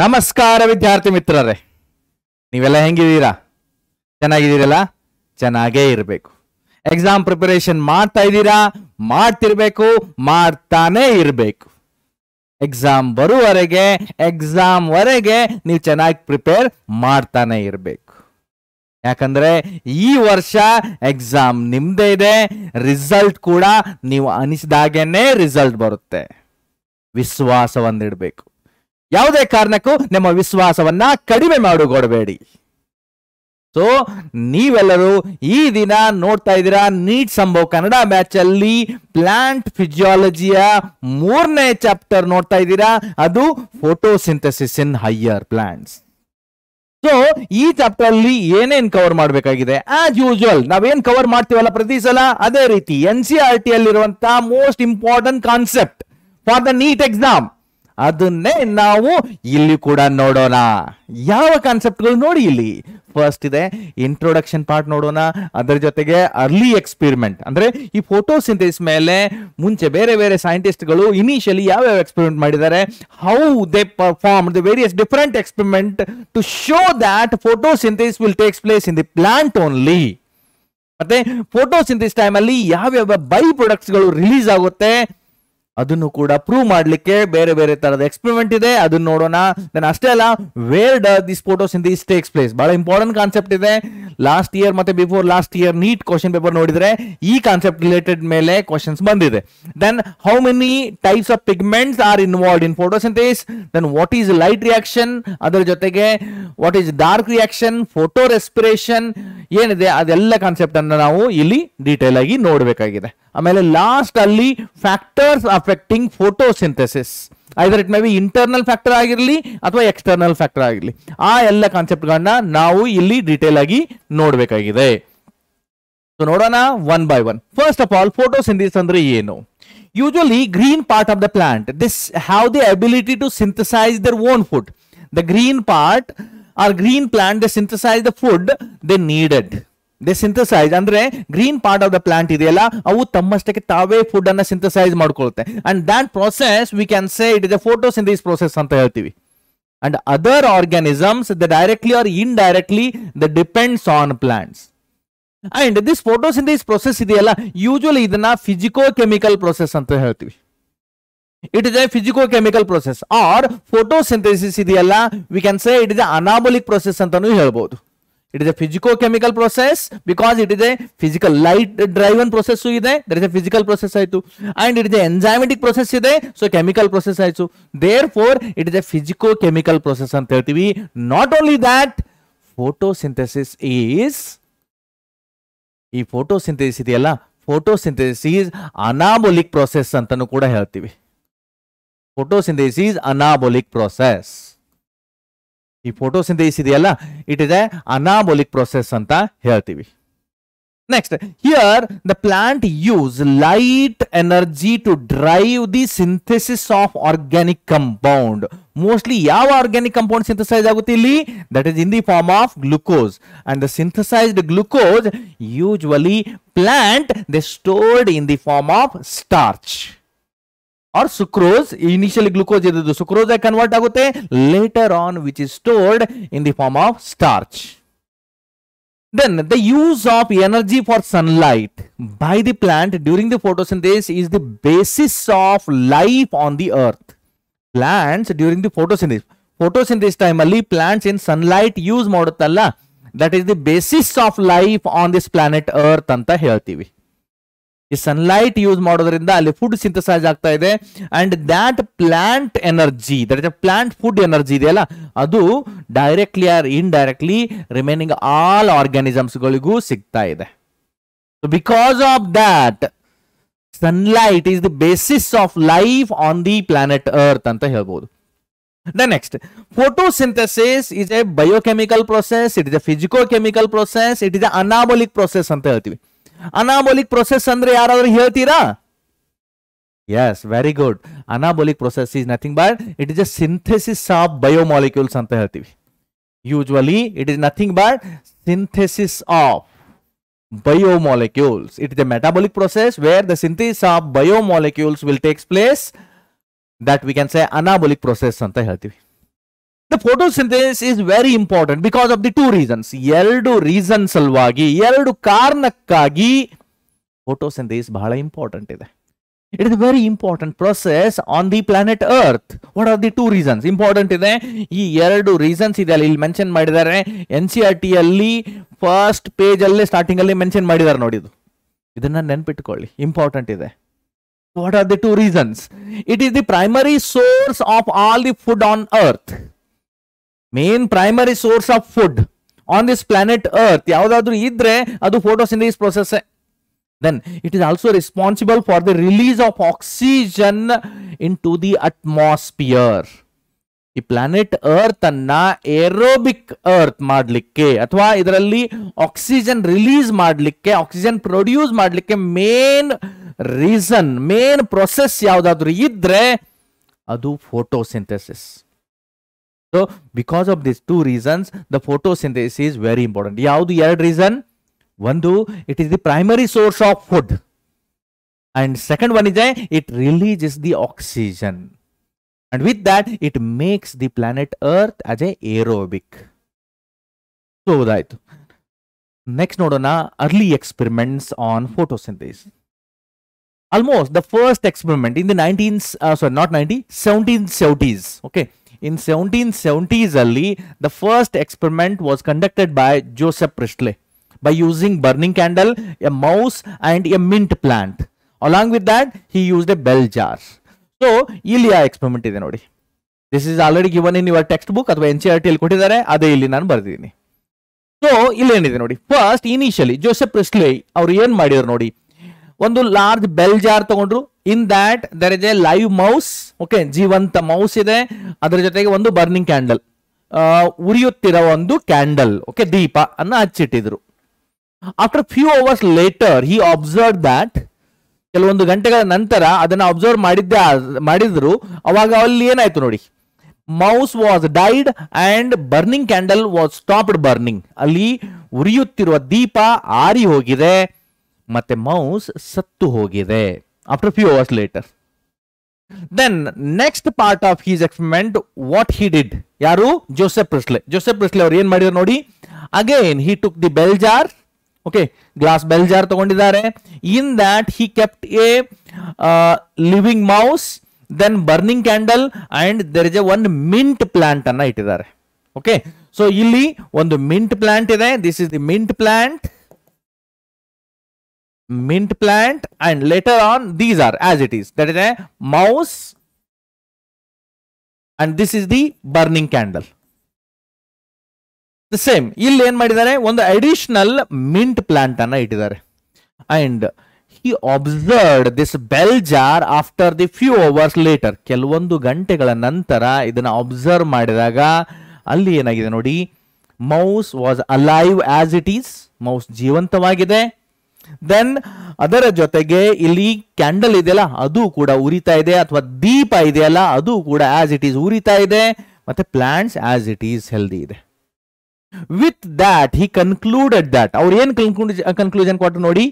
ನಮಸ್ಕಾರ ವಿದ್ಯಾರ್ಥಿ ಮಿತ್ರರೇ ನೀವೆಲ್ಲ ಹೆಂಗಿದ್ದೀರಾ ಚೆನ್ನಾಗಿದ್ದೀರಲ್ಲ ಚೆನ್ನಾಗೇ ಇರಬೇಕು ಎಕ್ಸಾಮ್ ಪ್ರಿಪರೇಷನ್ ಮಾಡ್ತಾ ಇದ್ದೀರಾ ಮಾಡ್ತಿರ್ಬೇಕು ಮಾಡ್ತಾನೇ ಇರಬೇಕು ಎಕ್ಸಾಮ್ ಬರುವವರೆಗೆ ವರೆಗೆ ನೀವು ಚೆನ್ನಾಗಿ ಪ್ರಿಪೇರ್ ಮಾಡ್ತಾನೆ ಇರಬೇಕು ಯಾಕಂದ್ರೆ ಈ ವರ್ಷ ಎಕ್ಸಾಮ್ ನಿಮ್ದೇ ಇದೆ ರಿಸಲ್ಟ್ ಕೂಡ ನೀವು ಅನಿಸಿದಾಗೇನೆ ರಿಸಲ್ಟ್ ಬರುತ್ತೆ ಒಂದಿಡಬೇಕು ಯಾವುದೇ ಕಾರಣಕ್ಕೂ ನಿಮ್ಮ ವಿಶ್ವಾಸವನ್ನ ಕಡಿಮೆ ಮಾಡಿಕೊಡಬೇಡಿ ಸೊ ನೀವೆಲ್ಲರೂ ಈ ದಿನ ನೋಡ್ತಾ ಇದ್ದೀರಾ ನೀಟ್ ಸಂಭವ ಕನ್ನಡ ಮ್ಯಾಚ್ ಅಲ್ಲಿ ಪ್ಲಾಂಟ್ ಫಿಜಿಯಾಲಜಿಯ ಮೂರನೇ ಚಾಪ್ಟರ್ ನೋಡ್ತಾ ಇದ್ದೀರಾ ಅದು photosynthesis in higher plants so ಈ ಚಾಪ್ಟರ್ ಅಲ್ಲಿ ಏನೇನ್ ಕವರ್ ಮಾಡಬೇಕಾಗಿದೆ ಆಸ್ ಯೂಶುವಲ್ ನಾವೇನ್ ಕವರ್ ಮಾಡ್ತೀವಲ್ಲ ಪ್ರತಿ ಸಲ ಅದೇ ರೀತಿ ಎನ್ ಸಿ ಆರ್ ಟಿ ಅಲ್ಲಿರುವಂತಹ most important concept for the NEET exam ಅದನ್ನೇ ನಾವು ಇಲ್ಲಿ ಕೂಡ ನೋಡೋಣ ಯಾವ ಕಾನ್ಸೆಪ್ಟ್ಗಳು ನೋಡಿ ಇಲ್ಲಿ ಫಸ್ಟ್ ಇದೆ ಇಂಟ್ರೊಡಕ್ಷನ್ ಪಾರ್ಟ್ ನೋಡೋಣ ಅದರ ಜೊತೆಗೆ ಅರ್ಲಿ ಎಕ್ಸ್ಪೆರಿಮೆಂಟ್ ಅಂದ್ರೆ ಈ ಫೋಟೋಸಿಂಥೆಸಿಸ್ ಮೇಲೆ ಮುಂಚೆ ಬೇರೆ ಬೇರೆ ಸೈಂಟಿಸ್ಟ್ಗಳು ಇನಿಷಿಯಲಿ ಯಾವ್ಯಾವ ಎಕ್ಸ್ಪೆರಿಮೆಂಟ್ ಮಾಡಿದ್ದಾರೆ how they perform the various different experiment to show that photosynthesis will takes place in the plant only ಮತ್ತೆ ಫೋಟೋಸಿಂಥೆಸಿಸ್ ಟೈಮಲ್ಲಿ ಯಾವ್ಯಾವ ಬೈ ಪ್ರೊಡಕ್ಟ್ಸ್ಗಳು ರಿಲೀಸ್ ಆಗುತ್ತೆ ಅದನ್ನು ಕೂಡ ಪ್ರೂವ್ ಮಾಡಲಿಕ್ಕೆ ಬೇರೆ ಬೇರೆ ತರದ ಎಕ್ಸ್ಪೆರಿಮೆಂಟ್ ಇದೆ ಅದನ್ನ ನೋಡೋಣ ದೆನ್ ಅಷ್ಟೇ ಅಲ್ಲ where ಡರ್ this photos in this takes place ಬಹಳ ಇಂಪಾರ್ಟೆಂಟ್ ಕಾನ್ಸೆಪ್ಟ್ ಇದೆ ಲಾಸ್ಟ್ ಇಯರ್ ಮತ್ತೆ before last year NEET question paper ನೋಡಿದ್ರೆ ಈ ಕಾನ್ಸೆಪ್ಟ್ ರಿಲೇಟೆಡ್ ಮೇಲೆ ಕ್ವಶನ್ಸ್ ಬಂದಿದೆ then how many types of pigments are involve in this then what is light reaction ಅದರ ಜೊತೆಗೆ what is dark reaction photorespiration ಏನಿದೆ ಅದೆಲ್ಲ concept ಅನ್ನು ನಾವು ಇಲ್ಲಿ ಡೀಟೇಲ್ ಆಗಿ ನೋಡಬೇಕಾಗಿದೆ ಆಮೇಲೆ ಲಾಸ್ಟ್ ಅಲ್ಲಿ factors of affecting photosynthesis either it may be internal factor ಆಗಿರಲಿ ಅಥವಾ ಎಕ್ಸ್ಟರ್ನಲ್ ಫ್ಯಾಕ್ಟರ್ ಆಗಿರಲಿ ಆ ಎಲ್ಲ ಕಾನ್ಸೆಪ್ಟ್ಗಳನ್ನ ನಾವು ಇಲ್ಲಿ ಡೀಟೇಲ್ ಆಗಿ ನೋಡಬೇಕಾಗಿದೆ ಸೊ ನೋಡೋಣ one by one first of all photosynthesis ಅಂದ್ರೆ ಏನು usually green part of the plant this have the ability to synthesise their own food the green part or green plant the synthesise the food they needed they synthesise ಅಂದ್ರೆ green part of the plant ಇದೆಯಲ್ಲ ಅವು ತಮ್ಮಷ್ಟಕ್ಕೆ ತಾವೇ food ಅನ್ನ synthesise ಮಾಡ್ಕೊಳುತ್ತೆ and that process we can say it is a synthesis process ಅಂತ ಹೇಳ್ತೀವಿ and other organisms the directly or indirectly the depends on plants and this synthesis process ಇದೆಯಲ್ಲ usually ಇದನ್ನ ಫಿಸಿಕೋ ಕೆಮಿಕಲ್ ಪ್ರೊಸೆಸ್ ಅಂತ ಹೇಳ್ತೀವಿ it is a physico chemical process or photo photosynthesis ಇದೆಯಲ್ಲ we can say it is anabolic process ಅಂತಾನೂ ಹೇಳ್ಬೋದು it is a physico chemical process because it is a physical light driven process ಇದೆ there is a physical process ಆಯ್ತು and it is enzymatic process ಇದೆ so chemical process ಆಯ್ತು therefore it is a physico chemical process ಅಂತ ಹೇಳ್ತೀವಿ not only that photosynthesis is ಈ photosynthesis ಇದೆಯಲ್ಲ photosynthesis is anabolic process ಅಂತಾನು ಕೂಡ ಹೇಳ್ತೀವಿ ಫೋಟೋಸಿಂಥೆಸಿಸ್ ಈಸ್ ಅನಾಬೊಲಿಕ್ ಪ್ರೊಸೆಸ್ ಈ ಫೋಟೋಸಿಂಥೆಸಿಸ್ ಇದೆಯಲ್ಲ it is a anabolic process ಅಂತ ಹೇಳ್ತೀವಿ next here the plant use light energy to drive the synthesis of organic compound mostly ಯಾವ ಆರ್ಗ್ಯಾನಿಕ್ ಕಂಪೌಂಡ್ ಸಿಂಥಸೈಸ್ ಆಗುತ್ತೆ ಇಲ್ಲಿ that is in the form of glucose and the synthesised glucose usually plant they stored in the form of starch R sucrose initially glucose ಇದ್ದು sucrose ಆಗಿ convert ಆಗುತ್ತೆ later on which is stored in the form of starch then the use of energy for sunlight by the plant during the photosynthesis is the basis of life on the earth plants during the photosynthesis photosynthesis time ಅಲ್ಲಿ plants ಏನ್ sunlight use ಮಾಡುತ್ತಲ್ಲ that is the basis of life on this planet earth ಅಂತ ಹೇಳ್ತೀವಿ ಈ sunlight use ಮಾಡೋದ್ರಿಂದ ಅಲ್ಲಿ food synthesise ಆಗ್ತಾ ಇದೆ and that plant energy that is plant food energy ಇದೆಯಲ್ಲ ಅದು directly or indirectly remaining all ಆರ್ಗ್ಯಾನಿಸಮ್ಸ್ಗಳಿಗೂ ಸಿಗ್ತಾ ಇದೆ because of that sunlight is the basis of life on the planet earth ಅಂತ ಹೇಳ್ಬೋದು the next photosynthesis is a biochemical process it is a physico chemical process it is a anabolic process ಅಂತ ಹೇಳ್ತೀವಿ anabolic process ಅಂದ್ರೆ ಯಾರಾದ್ರೂ ಹೇಳ್ತೀರಾ yes very good anabolic process is nothing but it is a synthesis of biomolecules ಅಂತ ಹೇಳ್ತೀವಿ usually it is nothing but synthesis of biomolecules. It is a metabolic process where the synthesis of biomolecules will takes place that we can say anabolic process photo synthesis is very important because of the two reasons ಎರಡು reason ಸಲುವಾಗಿ ಎರಡು ಕಾರಣಕ್ಕಾಗಿ photosynthesis ಬಹಳ important ಇದೆ it is very important process on the planet earth what are the two reasons important ಇದೆ ಈ ಎರಡು reasons ಇದೆ ಅಲ್ಲಿ ಇಲ್ಲಿ ಮೆನ್ಷನ್ ಮಾಡಿದ್ದಾರೆ ಎನ್ ಸಿ ಆರ್ ಟಿ ಅಲ್ಲಿ ಫಸ್ಟ್ ಪೇಜ್ ಅಲ್ಲೇ ಸ್ಟಾರ್ಟಿಂಗ್ ಅಲ್ಲಿ ಮೆನ್ಷನ್ ಮಾಡಿದ್ದಾರೆ ನೋಡಿದು ಇದನ್ನ ನೆನ್ಪಿಟ್ಕೊಳ್ಳಿ ಇಂಪಾರ್ಟೆಂಟ್ ಇದೆ what are the two reasons it is the primary source of all the food on earth main primary source of food on this planet earth ಯಾವ್ದಾದ್ರು ಇದ್ರೆ ಅದು photosynthesis process then it is also responsible for the release of oxygen into the atmosphere ಈ planet earth ಅನ್ನ aerobic earth ಮಾಡಲಿಕ್ಕೆ ಅಥವಾ ಇದರಲ್ಲಿ oxygen release ಮಾಡಲಿಕ್ಕೆ oxygen produce ಮಾಡಲಿಕ್ಕೆ ಮೇನ್ ರೀಸನ್ ಮೇನ್ ಪ್ರೊಸೆಸ್ ಯಾವ್ದಾದ್ರು ಇದ್ರೆ ಅದು photosynthesis so because of this two reasons the photosynthesis is very important ಯಾವುದು ಎರಡು ರೀಸನ್ ಒಂದು it is the primary source of food and second one ಇದೆ it releases the oxygen and with that it makes the planet earth as a aerobic so ಹೌದಾಯ್ತು next ನೋಡೋಣ early experiments on photosynthesis almost the first experiment in the nineteen sorry not ninety seventeen seventies okay in seventeen ಸೆವೆಂಟೀಸಲ್ಲಿ the first experiment was conducted by Joseph by using using burning candle mouse mouse A mint mint plant with with he use a bell bell so ಇಲ್ಲಿ ಆ experiment ಇದೆ ನೋಡಿ this is already given in your textbook ಅಥವಾ N C R T ಅಲ್ಲಿ ಕೊಟ್ಟಿದ್ದಾರೆ ಅದೇ ಇಲ್ಲಿ ನಾನು ಬರೆದಿದ್ದೀನಿ ಸೊ ಇಲ್ಲಿ ಏನಿದೆ ನೋಡಿ ಫಸ್ಟ್ ಇನಿಷಿಯಲಿ ಜೋಸೆಫ್ ಪ್ರಿಸ್ಲೆ ಅವರು ಏನ್ ಮಾಡಿದ್ರು ನೋಡಿ ಒಂದು ಲಾರ್ಜ್ ಬೆಲ್ ಜಾರ್ ತಗೊಂಡ್ರು in that there is a live mouse okay ಜೀವಂತ ಮೌಸ್ ಇದೆ ಅದರ ಜೊತೆಗೆ ಒಂದು ಬರ್ನಿಂಗ್ ಕ್ಯಾಂಡಲ್ ಉರಿಯುತ್ತಿರೋ ಒಂದು ಕ್ಯಾಂಡಲ್ ಓಕೆ ದೀಪ ಅನ್ನ ಹಚ್ಚಿಟ್ಟಿದ್ರು after few hours later he observe that ಕೆಲವೊಂದು ಗಂಟೆಗಳ ನಂತರ ಅದನ್ನು ಅಬ್ಸರ್ವ್ ಮಾಡಿದ್ದೆ ಮಾಡಿದ್ರು ಅವಾಗ ಅಲ್ಲಿ ಏನಾಯ್ತು ನೋಡಿ mouse was died and burning candle was stopped burning ಅಲ್ಲಿ ಉರಿಯುತ್ತಿರುವ ದೀಪ ಆರಿ ಹೋಗಿದೆ ಮತ್ತೆ ಮೌಸ್ ಸತ್ತು ಹೋಗಿದೆ after few hours later then next part of his experiment what he did ಯಾರು ಜೋಸೆಫ್ ಪ್ರಿಸ್ಲೆ ಜೋಸೆಫ್ ಪ್ರಿಸ್ಲೆ ಅವ್ರು ಏನ್ ಮಾಡಿದ್ರು ನೋಡಿ again he took the bell jar okay glass bell jar ತಗೊಂಡಿದ್ದಾರೆ in that he kept a living mouse then burning candle and there is a one mint plant ಅನ್ನ ಇಟ್ಟಿದ್ದಾರೆ okay so ಇಲ್ಲಿ ಒಂದು mint plant ಇದೆ this is the mint plant mint plant and later on these are as it is that is a mouse and this is the burning candle the same ಇಲ್ಲಿ ಏನ್ ಮಾಡಿದ್ದಾರೆ ಒಂದು additional mint plant ಅನ್ನ ಇಟ್ಟಿದ್ದಾರೆ and he observed this bell jar after the few hours later ಕೆಲವೊಂದು ಗಂಟೆಗಳ ನಂತರ ಇದನ್ನ ಒಬ್ಸರ್ವ್ ಮಾಡಿದಾಗ ಅಲ್ಲಿ ಏನಾಗಿದೆ ನೋಡಿ mouse was alive as it is mouse ಜೀವಂತವಾಗಿದೆ ದೆನ್ ಅದರ ಜೊತೆಗೆ ಇಲ್ಲಿ ಕ್ಯಾಂಡಲ್ ಇದೆಯಲ್ಲ ಅದು ಕೂಡ ಉರಿತಾ ಇದೆ ಅಥವಾ ದೀಪ ಇದೆಯಲ್ಲ ಅದು ಕೂಡ ಆಸ್ ಇಟ್ ಈಸ್ ಉರಿತಾ ಇದೆ ಮತ್ತೆ plants as it is healthy ಇದೆ with that he concluded that ಅವ್ರು ಏನ್ ಕನ್ಕ್ಲೂಷನ್ ಕೊಟ್ಟರು ನೋಡಿ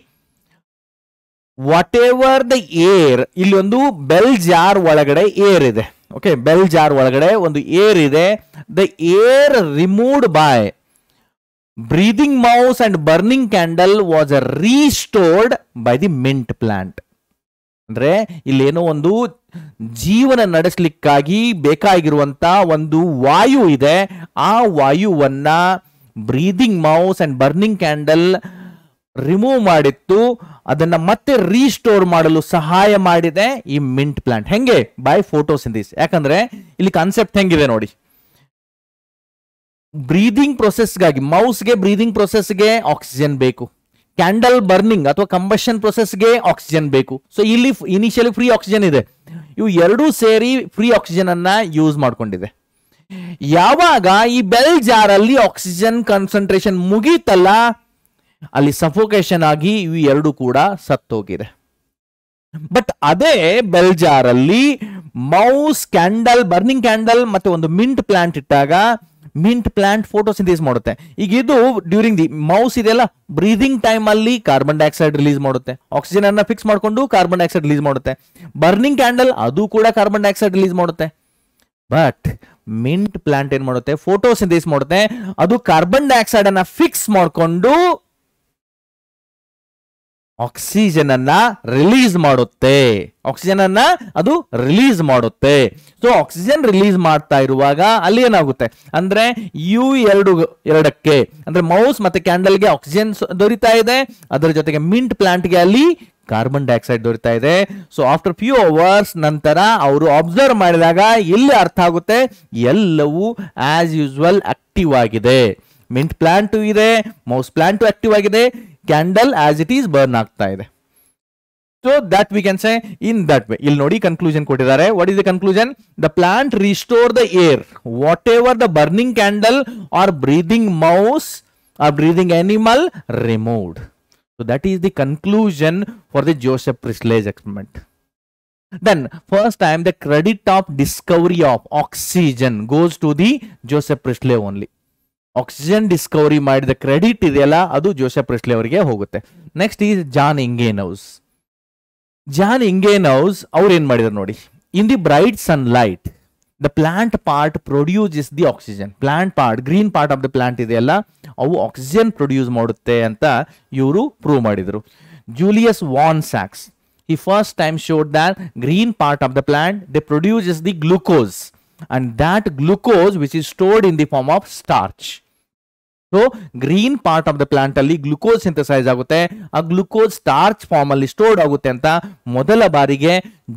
ವಾಟ್ ಎವರ್ ದ ಏರ್ ಇಲ್ಲಿ ಒಂದು ಬೆಲ್ ಜಾರ್ ಒಳಗಡೆ ಏರ್ ಇದೆ ಓಕೆ ಬೆಲ್ ಜಾರ್ ಒಳಗಡೆ ಒಂದು ಏರ್ ಇದೆ the air removed by breathing mouse and burning candle was restored by the mint plant ಅಂದ್ರೆ ಇಲ್ಲೇನೋ ಒಂದು ಜೀವನ ನಡೆಸಲಿಕ್ಕಾಗಿ ಬೇಕಾಗಿರುವಂತ ಒಂದು ವಾಯು ಇದೆ ಆ ವಾಯುವನ್ನ breathing mouse and burning candle remove ಮಾಡಿತ್ತು ಅದನ್ನ ಮತ್ತೆ ರೀಸ್ಟೋರ್ ಮಾಡಲು ಸಹಾಯ ಮಾಡಿದೆ ಈ ಮಿಂಟ್ ಪ್ಲಾಂಟ್ ಹೆಂಗೆ ಬೈ ಫೋಟೋಸಿಂಥಿಸ್ ಯಾಕಂದ್ರೆ ಇಲ್ಲಿ ಕಾನ್ಸೆಪ್ಟ್ ಹೆಂಗಿದೆ ನೋಡಿ ಬ್ರೀದಿಂಗ್ ಪ್ರೊಸೆಸ್ಗಾಗಿ ಮೌಸ್ಗೆ ಬ್ರೀದಿಂಗ್ ಪ್ರೊಸೆಸ್ಗೆ ಆಕ್ಸಿಜನ್ ಬೇಕು ಕ್ಯಾಂಡಲ್ ಬರ್ನಿಂಗ್ ಅಥವಾ ಕಂಬಷನ್ ಪ್ರೊಸೆಸ್ಗೆ ಆಕ್ಸಿಜನ್ ಬೇಕು ಸೊ ಇಲ್ಲಿ ಇನಿಷಿಯಲಿ ಫ್ರೀ ಆಕ್ಸಿಜನ್ ಇದೆ ಇವು ಎರಡೂ ಸೇರಿ ಫ್ರೀ ಆಕ್ಸಿಜನ್ ಅನ್ನ ಯೂಸ್ ಮಾಡ್ಕೊಂಡಿದೆ ಯಾವಾಗ ಈ ಬೆಲ್ ಜಾರ್ ಅಲ್ಲಿ ಆಕ್ಸಿಜನ್ ಕಾನ್ಸಂಟ್ರೇಷನ್ ಮುಗೀತಲ್ಲ ಅಲ್ಲಿ ಸಫೋಕೇಶನ್ ಆಗಿ ಇವು ಎರಡು ಕೂಡ ಸತ್ತೋಗಿದೆ ಬಟ್ ಅದೇ ಬೆಲ್ ಜಾರ್ ಅಲ್ಲಿ ಮೌಸ್ ಕ್ಯಾಂಡಲ್ ಬರ್ನಿಂಗ್ ಕ್ಯಾಂಡಲ್ ಮತ್ತೆ ಒಂದು ಮಿಂಟ್ ಪ್ಲಾಂಟ್ ಇಟ್ಟಾಗ ಮಿಂಟ್ ಪ್ಲಾಂಟ್ ಫೋಟೋಸಿಂಥೇಸ್ ಮಾಡುತ್ತೆ ಈಗ ಇದು ಡ್ಯೂರಿಂಗ್ ದಿ ಮೌಸ್ ಇದೆಲ್ಲ ಬ್ರೀದಿಂಗ್ ಟೈಮ್ ಅಲ್ಲಿ ಕಾರ್ಬನ್ ಡೈಆಕ್ಸೈಡ್ ರಿಲೀಸ್ ಮಾಡುತ್ತೆ ಆಕ್ಸಿಜನ್ ಅನ್ನ ಫಿಕ್ಸ್ ಮಾಡಿಕೊಂಡು ಕಾರ್ಬನ್ ಡೈಆಕ್ಸೈಡ್ ರಿಲೀಸ್ ಮಾಡುತ್ತೆ ಬರ್ನಿಂಗ್ ಕ್ಯಾಂಡಲ್ ಅದು ಕೂಡ ಕಾರ್ಬನ್ ಡೈಆಕ್ಸೈಡ್ ರಿಲೀಸ್ ಮಾಡುತ್ತೆ ಬಟ್ ಮಿಂಟ್ ಪ್ಲಾಂಟ್ ಏನ್ ಮಾಡುತ್ತೆ ಫೋಟೋಸಿಂಥೇಸ್ ಮಾಡುತ್ತೆ ಅದು ಕಾರ್ಬನ್ ಡೈಆಕ್ಸೈಡ್ ಅನ್ನ ಫಿಕ್ಸ್ ಮಾಡಿಕೊಂಡು ಆಕ್ಸಿಜನ್ ಅನ್ನ ರಿಲೀಸ್ ಮಾಡುತ್ತೆ ಆಕ್ಸಿಜನ್ ಅನ್ನ ಅದು ರಿಲೀಸ್ ಮಾಡುತ್ತೆ ಸೊ ಆಕ್ಸಿಜನ್ ರಿಲೀಸ್ ಮಾಡ್ತಾ ಇರುವಾಗ ಅಲ್ಲಿ ಏನಾಗುತ್ತೆ ಅಂದ್ರೆ ಯು ಎರಡು ಎರಡಕ್ಕೆ ಅಂದ್ರೆ ಮೌಸ್ ಮತ್ತೆ ಕ್ಯಾಂಡಲ್ಗೆ ಆಕ್ಸಿಜನ್ ದೊರೀತಾ ಇದೆ ಅದರ ಜೊತೆಗೆ ಮಿಂಟ್ ಪ್ಲಾಂಟ್ಗೆ ಅಲ್ಲಿ ಕಾರ್ಬನ್ ಡೈಆಕ್ಸೈಡ್ ದೊರೀತಾ ಇದೆ ಸೊ ಆಫ್ಟರ್ ಫ್ಯೂ ಅವರ್ಸ್ ನಂತರ ಅವರು ಅಬ್ಸರ್ವ್ ಮಾಡಿದಾಗ ಎಲ್ಲಿ ಅರ್ಥ ಆಗುತ್ತೆ ಎಲ್ಲವೂ ಆಸ್ ಯೂಸ್ವಲ್ ಆಕ್ಟಿವ್ ಆಗಿದೆ ಮಿಂಟ್ ಪ್ಲಾಂಟು ಇದೆ ಮೌಸ್ ಪ್ಲಾಂಟು ಆಕ್ಟಿವ್ ಆಗಿದೆ candle as it is burn ಆಗ್ತಾ ಇದೆ so that we can say in that way ಇಲ್ಲಿ ನೋಡಿ ಕನ್ಕ್ಲೂಷನ್ ಕೊಟ್ಟಿದ್ದಾರೆ what is the conclusion the plant restore the air whatever the burning candle or breathing mouse or breathing animal removed so that is the conclusion for the Joseph Priestley's experiment then first time the credit of discovery of oxygen goes to the joseph priestley only oxygen discovery ಮಾಡಿದ credit ಇದೆಯಲ್ಲ ಅದು Joseph Priestley ಅವರಿಗೆ ಹೋಗುತ್ತೆ next is John Ingenhousz John Ingenhousz ಅವ್ರು ಏನ್ ಮಾಡಿದ್ರು ನೋಡಿ in the bright sunlight the plant part produce is the oxygen plant part green part of the plant ಇದೆಯಲ್ಲ ಅವು ಆಕ್ಸಿಜನ್ ಪ್ರೊಡ್ಯೂಸ್ ಮಾಡುತ್ತೆ ಅಂತ ಇವರು ಪ್ರೂವ್ ಮಾಡಿದರು ಜೂಲಿಯಸ್ ವಾನ್ ಸ್ಯಾಕ್ಸ್ ಈ first time showed that green part of the plant they produce is the glucose and that glucose which is stored in the form of starch. So green part of the plant glucose synthesize ಆಗುತ್ತೆ ಆ glucose starch form ಅಲ್ಲಿ stored ಆಗುತ್ತೆ ಅಂತ ಮೊದಲ ಬಾರಿಗೆ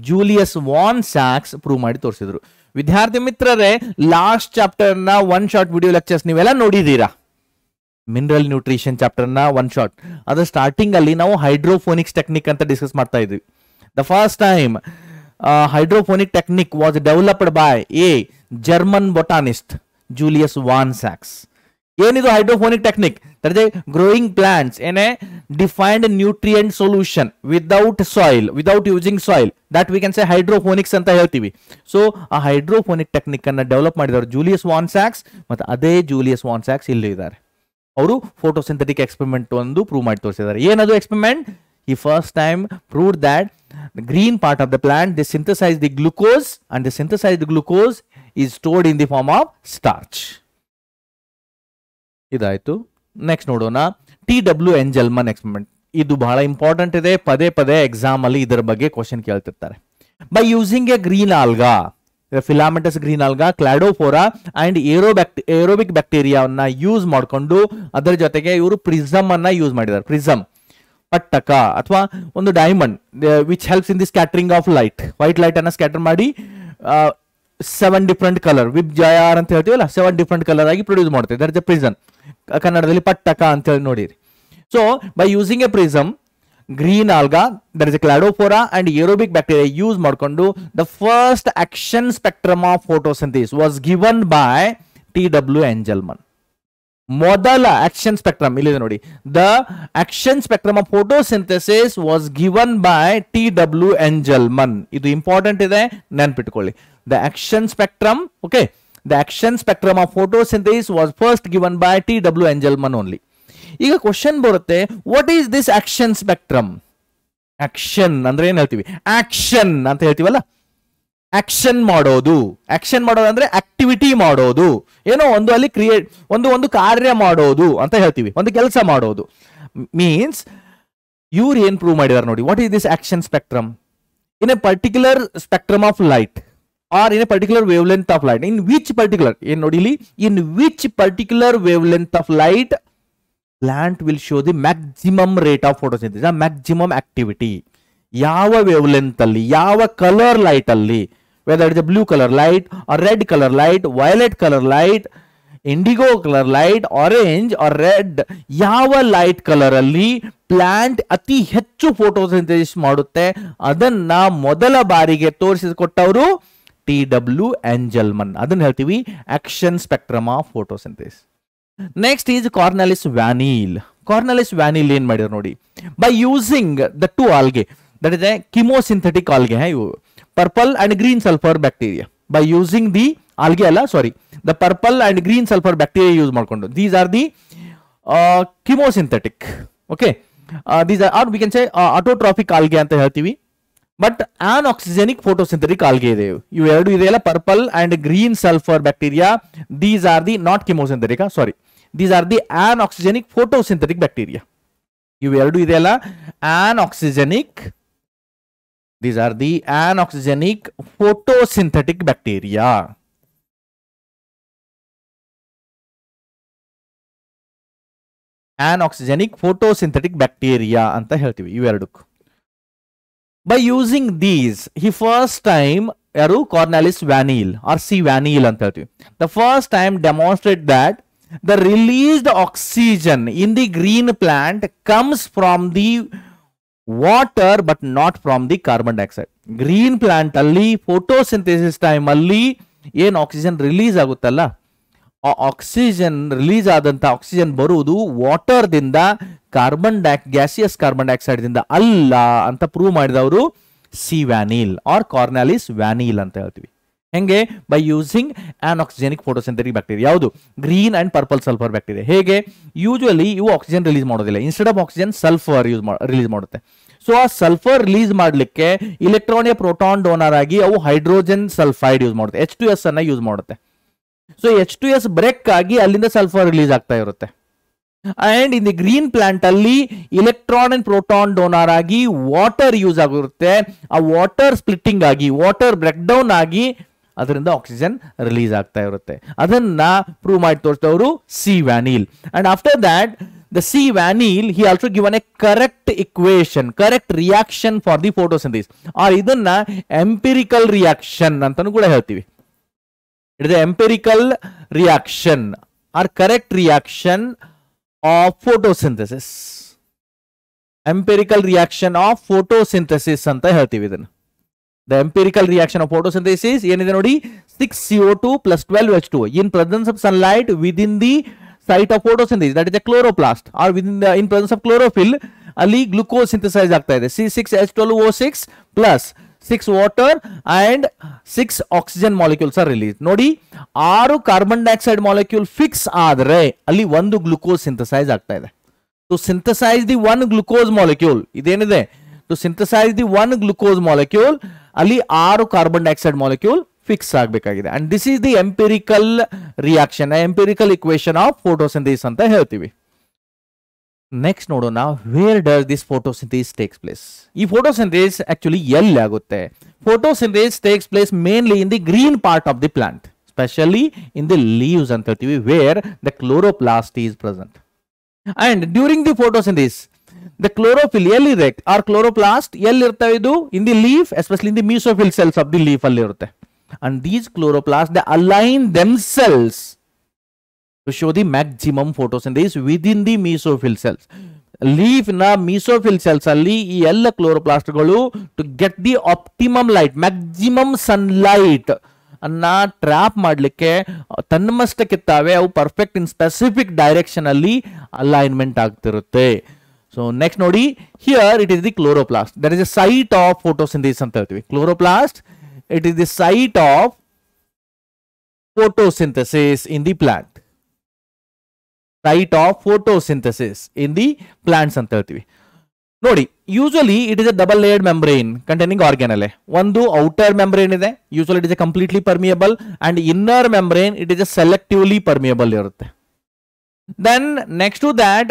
Julius von ಸ್ಯಾಕ್ಸ್ prove ಮಾಡಿ ತೋರಿಸಿದ್ರು ವಿದ್ಯಾರ್ಥಿ ಮಿತ್ರರೇ ಲಾಸ್ಟ್ ಚಾಪ್ಟರ್ ನ ಒನ್ ಶಾರ್ಟ್ ವಿಡಿಯೋ ಲೆಕ್ಚರ್ಸ್ ನೀವೆಲ್ಲ ನೋಡಿದೀರಾ mineral nutrition chapter one short ಅದ್ರ ಸ್ಟಾರ್ಟಿಂಗ್ ಅಲ್ಲಿ ನಾವು ಹೈಡ್ರೋಫೋನಿಕ್ಸ್ ಟೆಕ್ನಿಕ್ ಅಂತ ಡಿಸ್ಕಸ್ ಮಾಡ್ತಾ ಇದ್ವಿ the first time hydroponic technique was developed by a German botanist Julius von sacs ಏನಿದು hydroponic technique that growing plants in a defined nutrient solution without soil without using soil that we can say hydroponics ಅಂತ ಹೇಳ್ತೀವಿ so ಆ hydroponic technique ಅನ್ನು develop ಮಾಡಿದವರು Julius von ಸ್ಯಾಕ್ಸ್ ಮತ್ತು ಅದೇ Julius von sacs ಇಲ್ಲಿ ಇದ್ದಾರೆ ಅವರು ಫೋಟೋಸಿಂಥೆಟಿಕ್ ಎಕ್ಸ್ಪೆರಿಮೆಂಟ್ ಒಂದು ಪ್ರೂವ್ ಮಾಡಿ ತೋರಿಸಿದ್ದಾರೆ ಏನದು ಎಕ್ಸ್ಪೆರಿಮೆಂಟ್ ಈ first time prove that the green part of the plant, they synthesize the glucose and the synthesized glucose is stored in the form of starch. ಇದಾಯಿತು next ನೋಡೋಣ T W Engelmann experiment ಇದು ಬಹಳ important ಇದೆ ಪದೇ ಪದೇ exam ಅಲ್ಲಿ ಇದರ ಬಗ್ಗೆ question ಕೇಳ್ತಿರ್ತಾರೆ by using a green alga filamentous green alga Cladophora and ಏರೋಬ್ಯಾಕ್ಟಿ aerobic ಬ್ಯಾಕ್ಟೀರಿಯಾವನ್ನ ಯೂಸ್ ಮಾಡಿಕೊಂಡು ಅದರ ಜೊತೆಗೆ ಇವರು ಪ್ರಿಸಮ್ ಅನ್ನ ಯೂಸ್ ಮಾಡಿದ್ದಾರೆ ಪ್ರಿಸಮ್ ಪಟ್ಟಕ ಅಥವಾ ಒಂದು diamond which helps in the scattering of light white light ಅನ್ನ ಸ್ಕ್ಯಾಟರ್ ಮಾಡಿ seven different colour VIBGYOR ಅಂತ ಹೇಳ್ತೀವಲ್ಲ ಸೆವೆನ್ ಡಿಫ್ರೆಂಟ್ ಕಲರ್ ಆಗಿ ಪ್ರೊಡ್ಯೂಸ್ ಮಾಡ್ತೀವಿ ದರ್ ಎ ಪ್ರಿಸನ್ ಕನ್ನಡದಲ್ಲಿ ಪಟ್ಟಕ ಅಂತ ಹೇಳಿ ನೋಡಿರಿ so by using a prism green alga there is a Cladophora and aerobic bacteria use ಮಾಡಿಕೊಂಡು the first action spectrum of photosynthesis was given by T W Engelmann ಮೊದಲ action spectrum ಇಲ್ಲಿದೆ ನೋಡಿ the action spectrum of photosynthesis was given by T W Engelmann ಇದು important ಇದೆ ನೆನ್ಪಿಟ್ಕೊಳ್ಳಿ the action spectrum okay the action spectrum of photosynthesis was first given by T W Engelmann only ಈಗ question ಬರುತ್ತೆ what is this action spectrum action ಅಂದ್ರೆ ಏನ್ ಹೇಳ್ತೀವಿ action ಅಂತ ಹೇಳ್ತೀವಲ್ಲ ಆಕ್ಷನ್ ಮಾಡೋದು ಆಕ್ಷನ್ ಮಾಡೋದು ಅಂದ್ರೆ ಆಕ್ಟಿವಿಟಿ ಮಾಡೋದು ಏನೋ ಒಂದು ಅಲ್ಲಿ ಕ್ರಿಯೇಟ್ ಒಂದು ಒಂದು ಕಾರ್ಯ ಮಾಡೋದು ಅಂತ ಹೇಳ್ತೀವಿ ಒಂದು ಕೆಲಸ ಮಾಡೋದು ಮೀನ್ಸ್ ಇವ್ರು ಏನ್ ಪ್ರೂವ್ ಮಾಡಿದಾರೆ ನೋಡಿ what is this action spectrum in a particular spectrum of light or in a particular wavelength of light in which particular ಏನ್ ನೋಡಿ ಇಲ್ಲಿ in which particular wavelength of light plant will show the maximum rate of photosynthesis maximum activity ಯಾವ wave length ಅಲ್ಲಿ ಯಾವ colour light ಅಲ್ಲಿ whether it blue colour light red colour light violet colour light indigo colour light orange or red ಯಾವ light colour ಅಲ್ಲಿ plant ಅತಿ ಹೆಚ್ಚು photosynthesis ಮಾಡುತ್ತೆ ಅದನ್ನ ಮೊದಲ ಬಾರಿಗೆ ತೋರಿಸಿಕೊಟ್ಟವರು ಟಿ ಡಬ್ಲ್ಯೂ ಎಂಜಲ್ಮನ್ ಅದನ್ನ ಹೇಳ್ತೀವಿ action spectrum of photosynthesis next is Cornelis van Niel Cornelis van Niel ಏನ್ ಮಾಡಿದ್ರು ನೋಡಿ by using the two algae that is a chemosynthetic algae ಇವು Purple and green sulphur bacteria by using the algae ಅಲ್ಲ sorry the purple and green sulphur bacteria use ಮಾಡ್ಕೊಂಡು these are the chemosynthetic okay these are we can say autotrophic algae ಅಂತ ಹೇಳ್ತೀವಿ but anoxygenic photosynthetic algae ಇದೆ ಇವು. ಇವು ಎರಡು ಇದೆಯಲ್ಲ purple and green sulphur bacteria these are the not chemosynthetic sorry these are the anoxygenic photosynthetic bacteria ಇವು ಎರಡು ಇದೆಯಲ್ಲ on ಆಕ್ಸಿಜನಿಕ್ these are the anoxygenic photosynthetic bacteria anoxygenic photosynthetic bacteria ಅಂತ ಹೇಳ್ತೀವಿ ಇವೆರಡಕ್ಕೂ by using these he first time ಯಾರು Cornelis van Niel or C van Niel ಅಂತ ಹೇಳ್ತೀವಿ the first time demonstrate that the released oxygen in the green plant comes from the water but not from the carbon dioxide green plant ಅಲ್ಲಿ photosynthesis time ಅಲ್ಲಿ ಏನು oxygen release ಆಗುತ್ತಲ್ಲ ಆ oxygen release ಆದಂಥ oxygen ಬರುವುದು ವಾಟರ್ದಿಂದ carbon dye gaseous carbon ಡೈಆಕ್ಸೈಡ್ದಿಂದ ಅಲ್ಲ ಅಂತ ಪ್ರೂವ್ ಮಾಡಿದವರು ಸಿ ವ್ಯಾನಿಲ್ ಆರ್ ಕಾರ್ನಾಲಿಸ್ ವ್ಯಾನಿಲ್ ಅಂತ ಹೇಳ್ತೀವಿ ಹೆಂಗೆ by using anoxygenic photosynthetic bacteria ಯಾವುದು green and purple sulphur bacteria ಹೇಗೆ ಯೂಶುವಲಿ ಇವು ಆಕ್ಸಿಜನ್ ರಿಲೀಸ್ ಮಾಡೋದಿಲ್ಲ instead of oxygen sulphur use release ಮಾಡುತ್ತೆ ಸೊ ಆ ಸಲ್ಫರ್ ರಿಲೀಸ್ ಮಾಡಲಿಕ್ಕೆ ಇಲೆಕ್ಟ್ರಾನ್ ಪ್ರೋಟಾನ್ ಡೋನರ್ ಆಗಿ ಅವು ಹೈಡ್ರೋಜನ್ ಸಲ್ಫೈಡ್ ಯೂಸ್ ಮಾಡುತ್ತೆ ಎಚ್ ಟು ಎಸ್ ಅನ್ನ ಯೂಸ್ ಮಾಡುತ್ತೆ so H two S break ಆಗಿ ಅಲ್ಲಿಂದ ಸಲ್ಫರ್ ರಿಲೀಸ್ ಆಗ್ತಾ ಇರುತ್ತೆ and in the green plant ಅಲ್ಲಿ ಇಲೆಕ್ಟ್ರಾನ್ ಅಂಡ್ ಪ್ರೋಟಾನ್ ಡೋನರ್ ಆಗಿ ವಾಟರ್ ಯೂಸ್ ಆಗಿರುತ್ತೆ ಆ ವಾಟರ್ ಸ್ಪ್ಲಿಟ್ಟಿಂಗ್ ಆಗಿ ವಾಟರ್ ಬ್ರೇಕ್ ಡೌನ್ ಆಗಿ ಅದರಿಂದ ಆಕ್ಸಿಜನ್ ರಿಲೀಸ್ ಆಗ್ತಾ ಇರುತ್ತೆ ಅದನ್ನ ಪ್ರೂವ್ ಮಾಡಿ ತೋರಿಸಿದವರು C van Niel and after that the C van Niel he also given a correct equation correct reaction for the photosynthesis or ಇದನ್ನ ಎಂಪಿರಿಕಲ್ ರಿಯಾಕ್ಷನ್ ಅಂತಾನು ಕೂಡ ಹೇಳ್ತೀವಿ it is an empirical reaction or correct reaction of photosynthesis empirical reaction of photosynthesis ಅಂತ ಹೇಳ್ತೀವಿ ಇದನ್ನ the empirical reaction of photosynthesis ಏನಿದೆ ನೋಡಿ six CO two plus twelve H two in presence of sunlight within the site of photosynthesis that is the chloroplast or within the in presence of chlorophyll ಅಲ್ಲಿ glucose synthesise ಆಗ್ತಾ ಇದೆ C six H twelve O six plus six water and six oxygen molecules or release ನೋಡಿ ಆರು carbon dioxide molecule fix ಆದರೆ ಅಲ್ಲಿ ಒಂದು glucose synthesise ಆಗ್ತಾ ಇದೆ so synthesize the one glucose molecule ಇದೇನಿದೆ to synthesize the one glucose molecule ಅಲ್ಲಿ ಆರು carbon dioxide molecule fix ಆಗಬೇಕಾಗಿದೆ and this is the empirical reaction empirical equation of photosynthesis ಅಂತ ಹೇಳ್ತೀವಿ ನೆಕ್ಸ್ಟ್ ನೋಡೋಣ where does this photosynthesis takes place ಈ ಫೋಟೋಸಿಂಥಿಸ್ actually ಎಲ್ಲಿ ಆಗುತ್ತೆ photosynthesis takes place mainly in the green part of the plant specially in the leaves ಅಂತ ಹೇಳ್ತೀವಿ where the chloroplast is present and during the photosynthesis the chlorophyll ಎಲ್ಲಿದೆ or chloroplast ಎಲ್ಲಿರ್ತವೆ ಇದು in the leaf especially in the mesophyll cells of the leaf ಅಲ್ಲಿ ಇರುತ್ತೆ and these chloroplast the align them cells to show the maximum these within the mesophyll cells leaf ನ mesophyll cells ಅಲ್ಲಿ ಈ ಎಲ್ಲ ಕ್ಲೋರೋಪ್ಲಾಸ್ಟ್ಗಳು to get the optimum light maximum sunlight ಅನ್ನ trap ಮಾಡಲಿಕ್ಕೆ ತನ್ನಷ್ಟಕ್ಕೆ ತಾವೇ ಅವು ಪರ್ಫೆಕ್ಟ್ ಇನ್ ಸ್ಪೆಸಿಫಿಕ್ ಡೈರೆಕ್ಷನ್ ಅಲ್ಲಿ ಅಲೈನ್ಮೆಂಟ್ ಆಗ್ತಿರುತ್ತೆ ಸೊ ನೆಕ್ಸ್ಟ್ ನೋಡಿ here it is the chloroplast there is a site of photosynthesis ಅಂತ ಹೇಳ್ತೀವಿ chloroplast it is the site of photosynthesis in the plant site of photosynthesis in the plants ಅಂತ ಹೇಳ್ತೀವಿ ನೋಡಿ usually it is a double layered membrane containing organelle ಒಂದು outer membrane ಇದೆ usually it is a completely permeable and inner membrane it is a selectively permeable ಇರುತ್ತೆ then next to that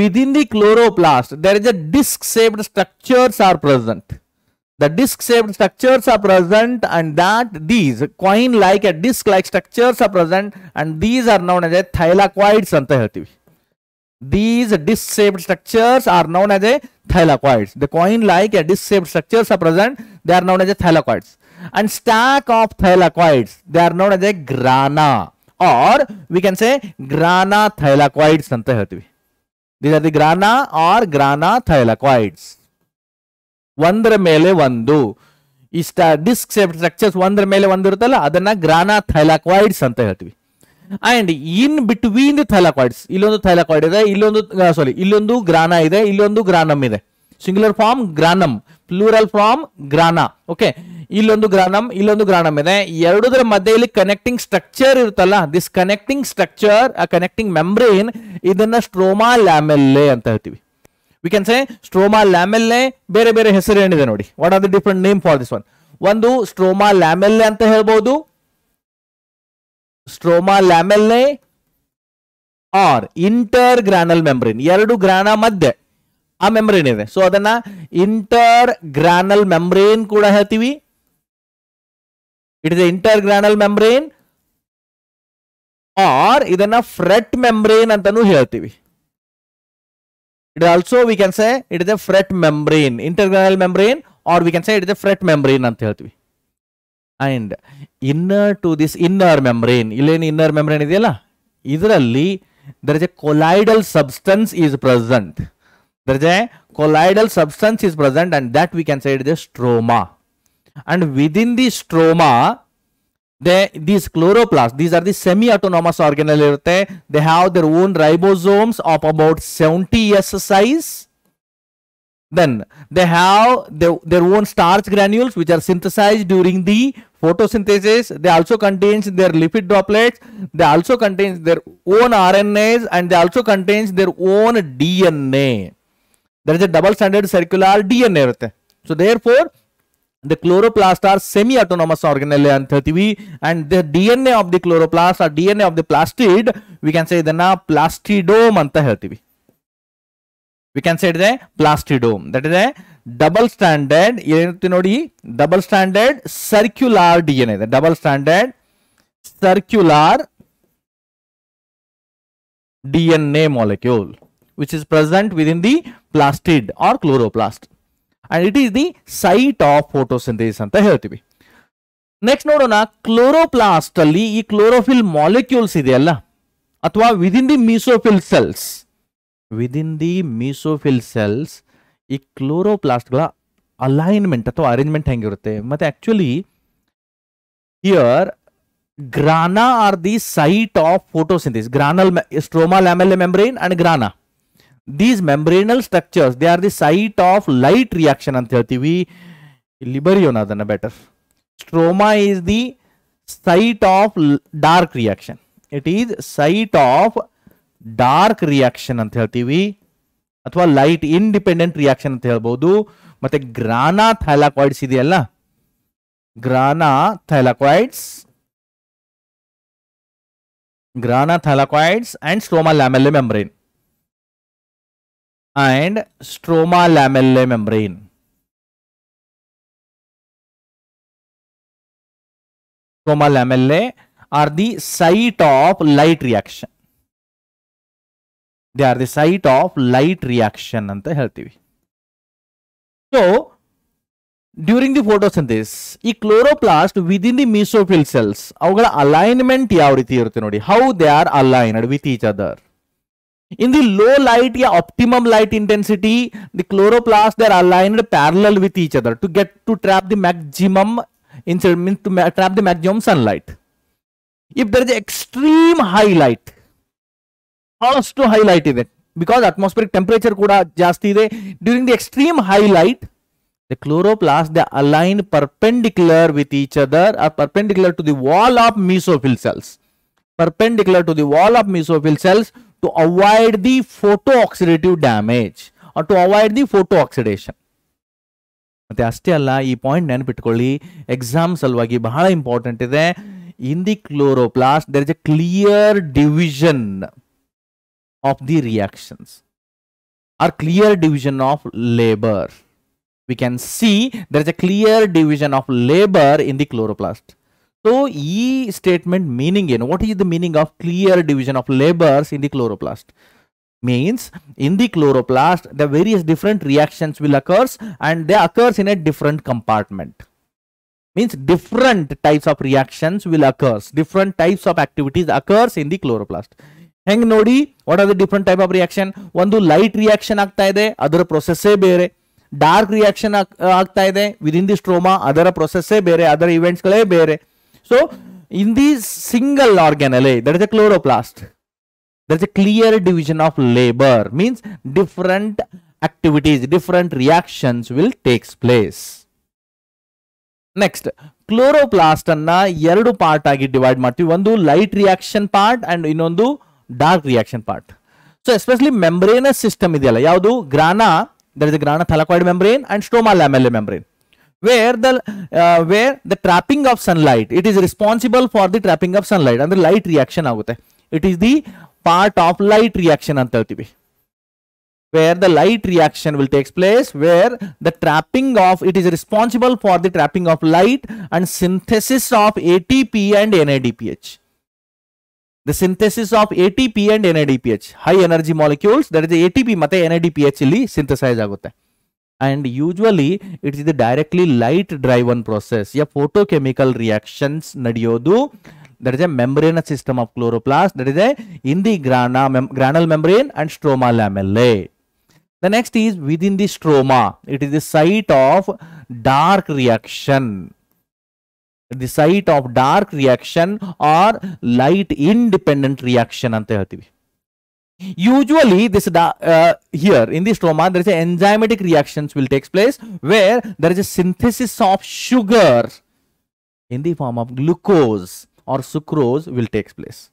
within the chloroplast there is a disc shaped structures are present the disc shaped structures are present and that these coin like a disc like structures are present and these are known as a thylakoids ಅಂತ ಹೇಳ್ತೀವಿ these disc shaped structures are known as a thylakoids the coin like a disc shaped structures are present they are known as a thylakoids and stack of thylakoids they are known as a grana or we can say grana thylakoids ಅಂತ ಹೇಳ್ತೀವಿ these are the grana or grana thylakoids ಒಂದರ ಮೇಲೆ ಒಂದು ಈ ಸ್ಟ disc structures ಒಂದರ ಮೇಲೆ ಒಂದು ಇರುತ್ತಲ್ಲ ಅದನ್ನ ಗ್ರಾನಾ ಥೈಲಾಕ್ವಾಯ್ಡ್ಸ್ ಅಂತ ಹೇಳ್ತೀವಿ and in between the thylakoids ಇಲ್ಲೊಂದು ಥೈಲಾಕ್ವಾಯ್ಡ್ ಇದೆ ಇಲ್ಲೊಂದು ಸಾರಿ ಇಲ್ಲೊಂದು ಗ್ರಾನಾ ಇದೆ ಇಲ್ಲೊಂದು ಗ್ರಾನಮ್ ಇದೆ singular form granum plural from grana okay ಇಲ್ಲೊಂದು ಗ್ರಾನಮ್ ಇಲ್ಲೊಂದು ಗ್ರಾನಮ್ ಇದೆ ಎರಡೂದರ ಮಧ್ಯೆ ಇಲ್ಲಿ ಕನೆಕ್ಟಿಂಗ್ ಸ್ಟ್ರಕ್ಚರ್ ಇರುತ್ತಲ್ಲ ದಿಸ್ ಕನೆಕ್ಟಿಂಗ್ ಸ್ಟ್ರಕ್ಚರ್ ಆ ಕನೆಕ್ಟಿಂಗ್ ಮೆಂಬ್ರೈನ್ ಇದನ್ನ ಸ್ಟ್ರೋಮಾ ಲ್ಯಾಮೆಲ್ಲೆ ಅಂತ ಹೇಳ್ತೀವಿ we can say stroma lamellae ಬೇರೆ ಬೇರೆ ಹೆಸರು ಏನಿದೆ ನೋಡಿ what are the different name for this one ಒಂದು ಸ್ಟ್ರೋಮಾ ಲ್ಯಾಮೆಲ್ಲೆ ಅಂತ ಹೇಳ್ಬೋದು stroma lamellae R intergranal membrane ಎರಡು ಗ್ರಾನ ಮಧ್ಯೆ ಆ ಮೆಂಬ್ರೇನ್ ಇದೆ ಸೊ ಅದನ್ನ ಇಂಟರ್ ಗ್ರಾನಲ್ ಮೆಂಬ್ರೇನ್ ಕೂಡ ಹೇಳ್ತೀವಿ it is inter granal membrane or ಇದನ್ನ ಫ್ರೆಟ್ ಮೆಂಬ್ರೇನ್ ಅಂತಾನೂ ಹೇಳ್ತೀವಿ it also we can say it is a fret membrane intergranal membrane or we can say it is a fret membrane ಅಂತ ಹೇಳ್ತೀವಿ and inner to this inner membrane ಇಲ್ಲೇನು inner membrane ಇದೆಯಲ್ಲ ಇದರಲ್ಲಿ there is a colloidal substance is present there is a colloidal substance is present and that we can say it is a stroma and within the stroma they these chloroplasts these are the semi autonomous organelles they have their own ribosomes of about 70 s size then they have their, their own starch granules which are synthesized during the photosynthesis they also contains their lipid droplets they also contains their own rnas and they also contains their own dna there is a double stranded circular dna irutte so therefore the chloroplast are semi-autonomous organelle ಅಂತ ಹೇಳ್ತೀವಿ and the DNA of the chloroplast or DNA of the plastid we can say ಇದನ್ನ plastidome ಅಂತ ಹೇಳ್ತೀವಿ we can say it is a plastidome that is a double stranded ಏನಿರುತ್ತೆ ನೋಡಿ double stranded circular DNA ಇದೆ double stranded circular DNA molecule which is present within the plastid or chloroplast and it is the site of photosynthesis ಅಂತ ಹೇಳ್ತೀವಿ next ನೋಡೋಣ chloroplast ಅಲ್ಲಿ ಈ chlorophyll molecules ಇದೆಯಲ್ಲ ಅಥವಾ within the mesophyll cells within the mesophyll cells ಈ ಕ್ಲೋರೋಪ್ಲಾಸ್ಟ್ಗಳ alignment ಅಥವಾ ಅರೇಂಜ್ಮೆಂಟ್ ಹೆಂಗಿರುತ್ತೆ ಮತ್ತೆ actually here grana are the site of photosynthesis granal stroma lamellae membrane and grana these membranal structures they are the site of light reaction ಅಂತ ಹೇಳ್ತೀವಿ ಇಲ್ಲಿ ಬರೆಯೋಣ ಅದನ್ನ better stroma is the site of dark reaction it is site of dark reaction ಅಂತ ಹೇಳ್ತೀವಿ ಅಥವಾ light independent reaction ಅಂತ ಹೇಳ್ಬೋದು ಮತ್ತೆ ಗ್ರಾನಾ ಥೈಲಾಕಾಯ್ಡ್ಸ್ ಇದೆಯಲ್ಲ grana thylakoids grana thylakoids and stroma lamellae membrane and stroma lamellae membrane. Stroma lamellae are the site of light reaction. They are the site of light reaction ಅಂತ ಹೇಳ್ತೀವಿ so during the ಫೋಟೋಸಿಂಥಿಸ್ ಈ chloroplast within the mesophyll cells ಅವುಗಳ alignment ಯಾವ ರೀತಿ ಇರುತ್ತೆ ನೋಡಿ how they are aligned with each other In the low light or optimum light intensity, the chloroplasts are aligned parallel with each other to get to trap the maximum incident means to trap the maximum sunlight. If there is extreme high light, close to high light is Because atmospheric temperature could jasti during the extreme high light, the chloroplasts they align perpendicular with each other or uh, perpendicular to the wall of mesophyll cells. Perpendicular to the wall of mesophyll cells to avoid the photooxidative damage or to avoid the photooxidation. ಮತ್ತೆ ಅಷ್ಟೇ ಅಲ್ಲ ಈ point ನೆನಪಿಟ್ಕೊಳ್ಳಿ exam ಸಲುವಾಗಿ ಬಹಳ important ಇದೆ in the chloroplast there is a clear division of the reactions or clear division of labour we can see there is a clear division of labour in the chloroplast so ಈ statement meaning ಏನು what is the meaning of clear division of labours in the chloroplast means in the chloroplast the various different reactions will occurs and they occurs in a different compartment means different types of reactions will occurs different types of activities occurs in the chloroplast ಹೆಂಗ್ ನೋಡಿ what are the different type of reaction ಒಂದು light reaction ಆಗ್ತಾ ಇದೆ ಅದರ ಪ್ರೊಸೆಸ್ಸೇ ಬೇರೆ dark reaction ಆಗ್ತಾ ಇದೆ ವಿದಿನ್ ದಿ ಸ್ಟ್ರೋಮಾ ಅದರ ಪ್ರೊಸೆಸ್ಸೇ ಬೇರೆ ಅದರ ಇವೆಂಟ್ಸ್ಗಳೇ ಬೇರೆ so in this single organelle there is a chloroplast there is a clear division of labor means different activities different reactions will take place next chloroplast anna two part aagi divide marti one light reaction part and inond dark reaction part so especially membranous system idyala yaudu grana there is a grana thalakoid membrane and stroma lamella membrane where the uh, where the trapping of sunlight it is responsible for the trapping of sunlight ಅಂದ್ರೆ light reaction ಆಗುತ್ತೆ it is the part of light reaction ಅಂತ ಹೇಳ್ತೀವಿ where the light reaction will takes place where the trapping of it is responsible for the trapping of light and synthesis of ATP and NADPH the synthesis of ATP and NADPH high energy molecules that is the ATP ಮತ್ತೆ NADPH ಇಲ್ಲಿ synthesize ಆಗುತ್ತೆ and usually it is the directly light driven process yeah photochemical reactions ನಡೆಯೋದು that is a membranous system of chloroplast that is a in the grana mem- granal membrane and stroma lamellae the next is within the stroma it is the site of dark reaction the site of dark reaction or light independent reaction ಅಂತ ಹೇಳ್ತೀವಿ usually this uh, here in the stroma there is a enzymatic reactions will take place where there is a synthesis of sugar in the form of glucose or sucrose will take place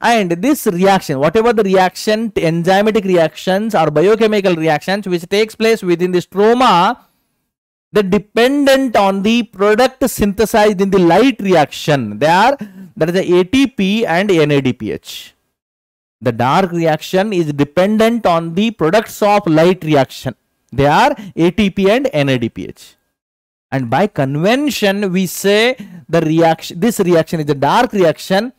and this reaction whatever the reaction enzymatic reactions or biochemical reactions which takes place within the stroma they dependent on the product synthesized in the light reaction they are that is the atp and nadph the dark reaction is dependent on the products of light reaction they are atp and nadph and by convention we say the reaction this reaction is a dark reaction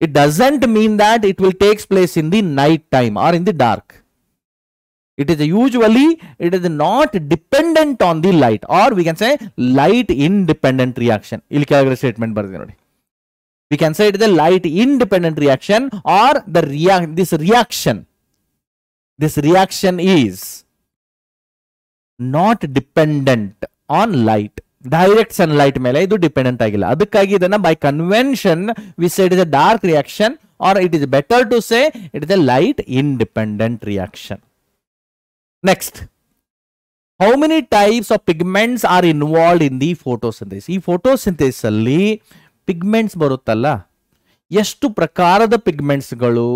it doesn't mean that it will takes place in the night time or in the dark it is usually it is not dependent on the light or we can say light independent reaction ಇಲ್ಲಿ ಕೆಳಗಡೆ statement ಬರ್ದಿದೆ ನೋಡಿ we can say it is a light independent reaction or the react this reaction this reaction is not dependent on light direct sunlight ಮೇಲೆ ಇದು dependent ಆಗಿಲ್ಲ ಅದಕ್ಕಾಗಿ ಇದನ್ನ by convention we say it is a dark reaction or it is better to say it is a light independent reaction next how many types of pigments are involve in the photosynthesis ಈ ಫೋಟೋಸಿಂಥೇಸ್ ಅಲ್ಲಿ pigments ಬರುತ್ತಲ್ಲ ಎಷ್ಟು ಪ್ರಕಾರದ ಪಿಗ್ಮೆಂಟ್ಸ್ಗಳು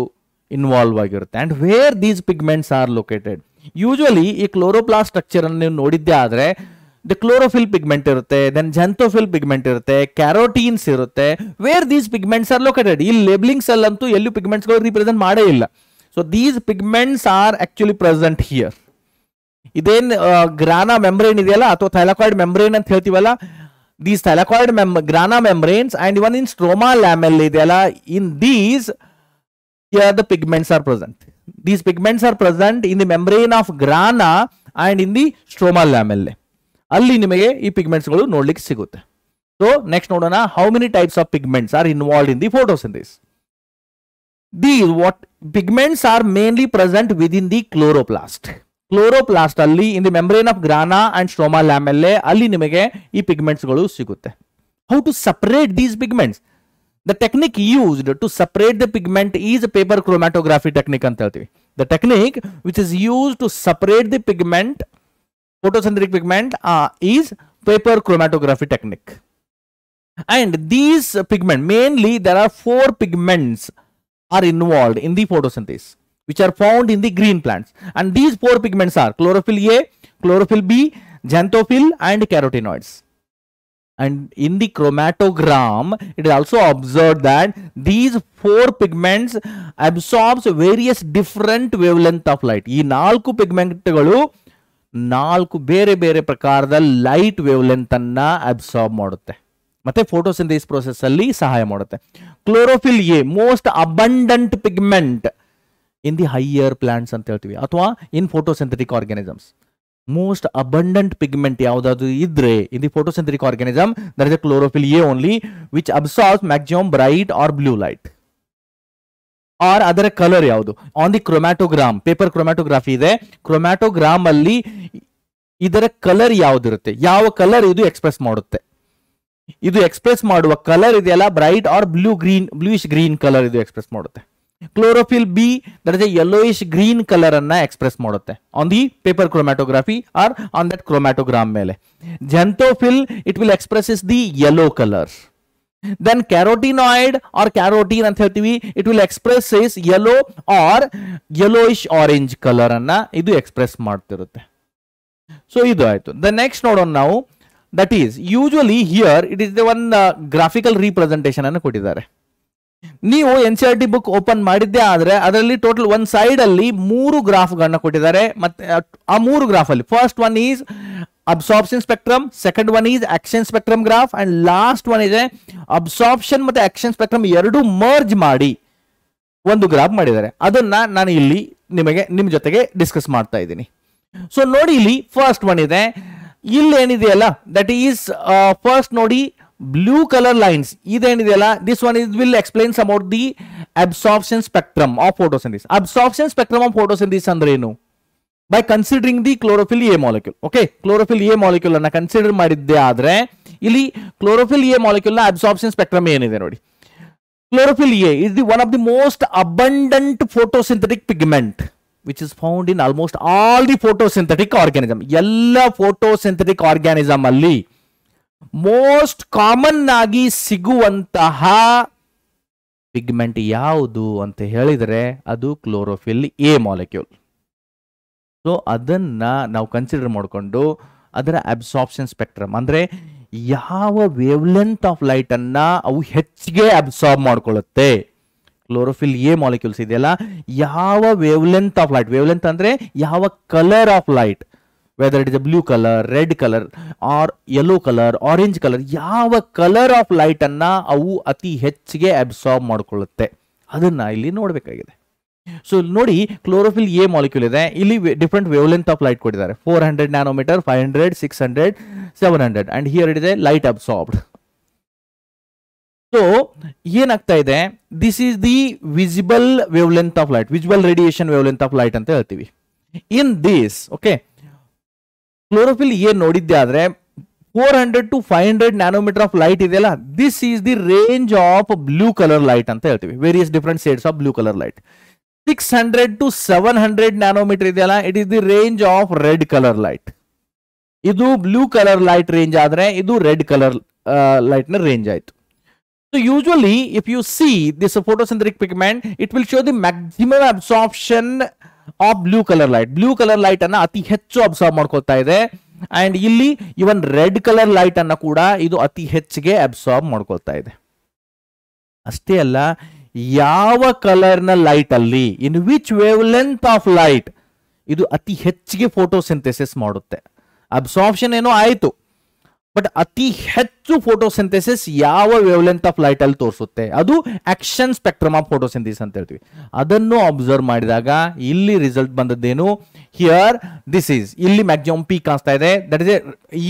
involve ಆಗಿರುತ್ತೆ and where these pigments are located usually ಈ chloroplast ಸ್ಟ್ರಕ್ಚರನ್ನು ನೀವು ನೋಡಿದ್ದೆ ಆದರೆ ದ ಕ್ಲೋರೋಫಿಲ್ ಪಿಗ್ಮೆಂಟ್ ಇರುತ್ತೆ ದೆನ್ ಜಂತೋಫಿಲ್ ಪಿಗ್ಮೆಂಟ್ ಇರುತ್ತೆ ಕ್ಯಾರೋಟೀನ್ಸ್ ಇರುತ್ತೆ where these pigments are located ಈ ಲೇಬ್ಲಿಂಗ್ಸ್ ಅಲ್ಲಂತೂ ಎಲ್ಲೂ ಪಿಗ್ಮೆಂಟ್ಸ್ಗಳು ರೀಪ್ರೆಸೆಂಟ್ ಮಾಡೇ ಇಲ್ಲ so these pigments are actually present here ಇದೇನು ಗ್ರಾನಾ ಮೆಂಬ್ರೈನ್ ಇದೆಯಲ್ಲ ಅಥವಾ ಥೈಲಾಕಾಯ್ಡ್ ಮೆಂಬ್ರೈನ್ ಅಂತ ಹೇಳ್ತೀವಲ್ಲ these thylakoid mem grana membranes and even in stroma lamellae ಇದೆಯಲ್ಲ in these here the pigments are present these pigments are present in the membrane of grana and in the stroma lamellae ಅಲ್ಲಿ ನಿಮಗೆ ಈ ಪಿಗ್ಮೆಂಟ್ಸ್ಗಳು ನೋಡ್ಲಿಕ್ಕೆ ಸಿಗುತ್ತೆ so next ನೋಡೋಣ how many types of pigments are involve in the photosynthesis these what pigments are mainly present within the chloroplast chloroplast ಅಲ್ಲಿ in the membrane of grana and stroma lamellae ಅಲ್ಲಿ ನಿಮಗೆ ಈ ಪಿಗ್ಮೆಂಟ್ಸ್ ಗಳು ಸಿಗುತ್ತೆ how to separate these pigments the technique used to separate the pigment is paper chromatography technique ಅಂತ ಹೇಳ್ತೀವಿ the technique which is use to separate the pigment photosynthetic pigment uh, is paper chromatography technique and these uh, pigment mainly there are four pigments are involved in the photosynthesis which are found in the green plants. And these four pigments are chlorophyll A, chlorophyll B, xanthophyll and carotenoids. And in the chromatogram, it is also observed that these four pigments absorbs various different wavelength of light. ಈ pigment galu ನಾಲ್ಕು bere bere prakarada light wavelength anna absorb madutte ಮತ್ತೆ photosynthesis process ಅಲ್ಲಿ ಸಹಾಯ ಮಾಡುತ್ತೆ chlorophyll A most abundant pigment in the higher plants ಅಂತ ಹೇಳ್ತೀವಿ ಅಥವಾ in photosynthetic organisms most abundant pigment ಯಾವುದಾದ್ರು ಇದ್ರೆ in the photosynthetic organism there is a chlorophyll A only which absorb maximum bright or blue light or ಅದರ colour ಯಾವುದು on the chromatogram paper chromatography ಇದೆ chromatogram ಅಲ್ಲಿ ಇದರ colour ಯಾವುದಿರುತ್ತೆ ಯಾವ colour ಇದು ಎಕ್ಸ್ಪ್ರೆಸ್ ಮಾಡುತ್ತೆ ಇದು ಎಕ್ಸ್ಪ್ರೆಸ್ ಮಾಡುವ ಕಲರ್ ಇದೆಯಲ್ಲ bright or blue green bluish green colour ಇದು ಎಕ್ಸ್ಪ್ರೆಸ್ ಮಾಡುತ್ತೆ chlorophyll b that is a ish green colour ಅನ್ನ ಎಕ್ಸ್ಪ್ರೆಸ್ ಮಾಡುತ್ತೆ on the paper chromatography or on that chromatogram ಮೇಲೆ xanthophyll it will express is the yellow colour then carotenoid or carotene ಅಂತ ಹೇಳ್ತೀವಿ it will express is yellow or yellowish orange colour ಅನ್ನ ಇದು express ಮಾಡ್ತಿರುತ್ತೆ so ಇದು ಆಯ್ತು the next ನೋಡೋಣ ನಾವು that is usually here it is the one graphical representation ಅನ್ನು ಕೊಟ್ಟಿದ್ದಾರೆ ನೀವು N C R T book open ಮಾಡಿದ್ದೆ ಆದರೆ ಅದರಲ್ಲಿ ಟೋಟಲ್ ಒಂದು ಅಲ್ಲಿ ಮೂರು ಗಳನ್ನ ಕೊಟ್ಟಿದ್ದಾರೆ ಮತ್ತೆ ಆ ಮೂರು ಗ್ರಾಫ್ ಅಲ್ಲಿ first one is absorption spectrum second one is action spectrum graph and last one ಇದೆ ಅಬ್ಸಾರ್ಪ್ಷನ್ ಮತ್ತೆ ಆಕ್ಷನ್ ಸ್ಪೆಕ್ಟ್ರಮ್ ಎರಡು ಮರ್ಜ್ ಮಾಡಿ ಒಂದು ಗ್ರಾಫ್ ಮಾಡಿದ್ದಾರೆ ಅದನ್ನ ನಾನು ಇಲ್ಲಿ ನಿಮಗೆ ನಿಮ್ಮ ಜೊತೆಗೆ ಡಿಸ್ಕಸ್ ಮಾಡ್ತಾ ಇದ್ದೀನಿ ಸೊ ನೋಡಿ ಇಲ್ಲಿ ಫಸ್ಟ್ ಒನ್ ಇದೆ ಇಲ್ಲಿ ಏನಿದೆಯಲ್ಲ ದಟ್ ಈಸ್ ಫಸ್ಟ್ ನೋಡಿ ಬ್ಲೂ ಕಲರ್ ಲೈನ್ಸ್ ಇದೇನಿದೆ ಅಲ್ಲ this one is will explains about the absorption spectrum of photosynthesis absorption spectrum of photosynthesis ಅಂದ್ರೆ ಏನು by considering the chlorophyll a molecule okay chlorophyll a molecule ಅನ್ನ consider ಮಾಡಿದ್ದೆ ಆದ್ರೆ ಇಲ್ಲಿ chlorophyll A molecule ನ absorption spectrum ಏನಿದೆ ನೋಡಿ chlorophyll A is the one of the most abundant photosynthetic pigment which is found in almost all the photosynthetic organism ಎಲ್ಲ photosynthetic organism ಅಲ್ಲಿ most common ಆಗಿ ಸಿಗುವಂತಹ ಪಿಗ್ಮೆಂಟ್ ಯಾವುದು ಅಂತ ಹೇಳಿದರೆ ಅದು ಕ್ಲೋರೋಫಿಲ್ ಎ ಮಾಲಿಕ್ಯೂಲ್ ಸೊ ಅದನ್ನ ನಾವು ಕನ್ಸಿಡರ್ ಮಾಡಿಕೊಂಡು ಅದರ ಅಬ್ಸಾರ್ಪ್ಷನ್ ಸ್ಪೆಕ್ಟ್ರಮ್ ಅಂದರೆ ಯಾವ ವೇವ್ ಲೆಂತ್ ಆಫ್ ಲೈಟನ್ನು ಅವು ಹೆಚ್ಚಿಗೆ ಅಬ್ಸಾರ್ಬ್ ಮಾಡ್ಕೊಳ್ಳುತ್ತೆ ಕ್ಲೋರೋಫಿಲ್ ಎ ಮಾಲಿಕ್ಯೂಲ್ಸ್ ಇದೆಯಲ್ಲ ಯಾವ wave length of light wavelength length ಅಂದರೆ ಯಾವ colour of light whether it is blue colour red colour or yellow colour orange colour ಯಾವ ಕಲರ್ ಆಫ್ ಲೈಟನ್ನು ಅವು ಅತಿ ಹೆಚ್ಚಿಗೆ ಅಬ್ಸಾರ್ಬ್ ಮಾಡಿಕೊಳ್ಳುತ್ತೆ ಅದನ್ನ ಇಲ್ಲಿ ನೋಡಬೇಕಾಗಿದೆ ಸೊ ನೋಡಿ ಕ್ಲೋರೋಫಿಲ್ ಎ ಮಾಲಿಕ್ಯೂಲ್ ಇದೆ ಇಲ್ಲಿ ಡಿಫ್ರೆಂಟ್ ವೇವ್ಲೆಂತ್ ಆಫ್ ಲೈಟ್ ಕೊಟ್ಟಿದ್ದಾರೆ four hundred nanometre five hundred six hundred seven hundred and here it ಇದೆ ಲೈಟ್ ಅಬ್ಸಾರ್ಬ್ಡ್ ಸೊ ಏನಾಗ್ತಾ ಇದೆ this is the visible wave length of light visible radiation wave length of light ಅಂತ ಹೇಳ್ತೀವಿ in this okay chlorophyll ಏನ್ ನೋಡಿದ್ದೆ ಆದ್ರೆ four hundred to five hundred nanometer of light ಇದೆಯಲ್ಲ this is the range of blue colour light ಅಂತ ಹೇಳ್ತೀವಿ various different shades of blue colour light six hundred to seven hundred nanometer ಇದೆಯಲ್ಲ it is the range of red colour light ಇದು blue colour light range ಆದ್ರೆ ಇದು red colour light ನ range ಆಯ್ತು So usually, if you see this photosynthetic pigment, it will show the maximum absorption of blue colour light blue colour light ಅನ್ನ ಅತಿ ಹೆಚ್ಚು absorb ಮಾಡ್ಕೊಳ್ತಾ ಇದೆ ಅಂಡ್ ಇಲ್ಲಿ ಇವನ್ ರೆಡ್ ಕಲರ್ ಲೈಟ್ ಅನ್ನ ಕೂಡ ಇದು ಅತಿ ಹೆಚ್ಚಿಗೆ ಅಬ್ಸಾರ್ಬ್ ಮಾಡ್ಕೊಳ್ತಾ ಇದೆ ಅಷ್ಟೇ ಅಲ್ಲ ಯಾವ ಕಲರ್ನ ಲೈಟ್ ಅಲ್ಲಿ in which wavelength of light ಇದು ಅತಿ ಹೆಚ್ಚಿಗೆ ಫೋಟೋ ಸಿಂಥೆಸಿಸ್ ಮಾಡುತ್ತೆ ಅಬ್ಸಾರ್ಪ್ಷನ್ ಏನೋ ಆಯಿತು ಬಟ್ ಅತಿ ಹೆಚ್ಚು ಫೋಟೋಸಿಂಥೆಸಿಸ್ ಯಾವ ವೇವ್ಲೆಂತ್ ಆಫ್ ಲೈಟ್ ಅಲ್ಲಿ ತೋರಿಸುತ್ತೆ ಅದು ಆಕ್ಷನ್ ಸ್ಪೆಕ್ಟ್ರಮ್ ಆಫ್ ಫೋಟೋಸಿಂಥಿಸ್ ಅಂತ ಹೇಳ್ತೀವಿ ಅದನ್ನು ಅಬ್ಸರ್ವ್ ಮಾಡಿದಾಗ ಇಲ್ಲಿ ರಿಸಲ್ಟ್ ಬಂದದ್ದೇನು ಹಿಯರ್ ದಿಸ್ ಈಸ್ ಇಲ್ಲಿ ಮ್ಯಾಕ್ಸಿಮಮ್ ಪೀಕ್ ಕಾಣಿಸ್ತಾ ಇದೆ ದಟ್ ಇಸ್ ಎ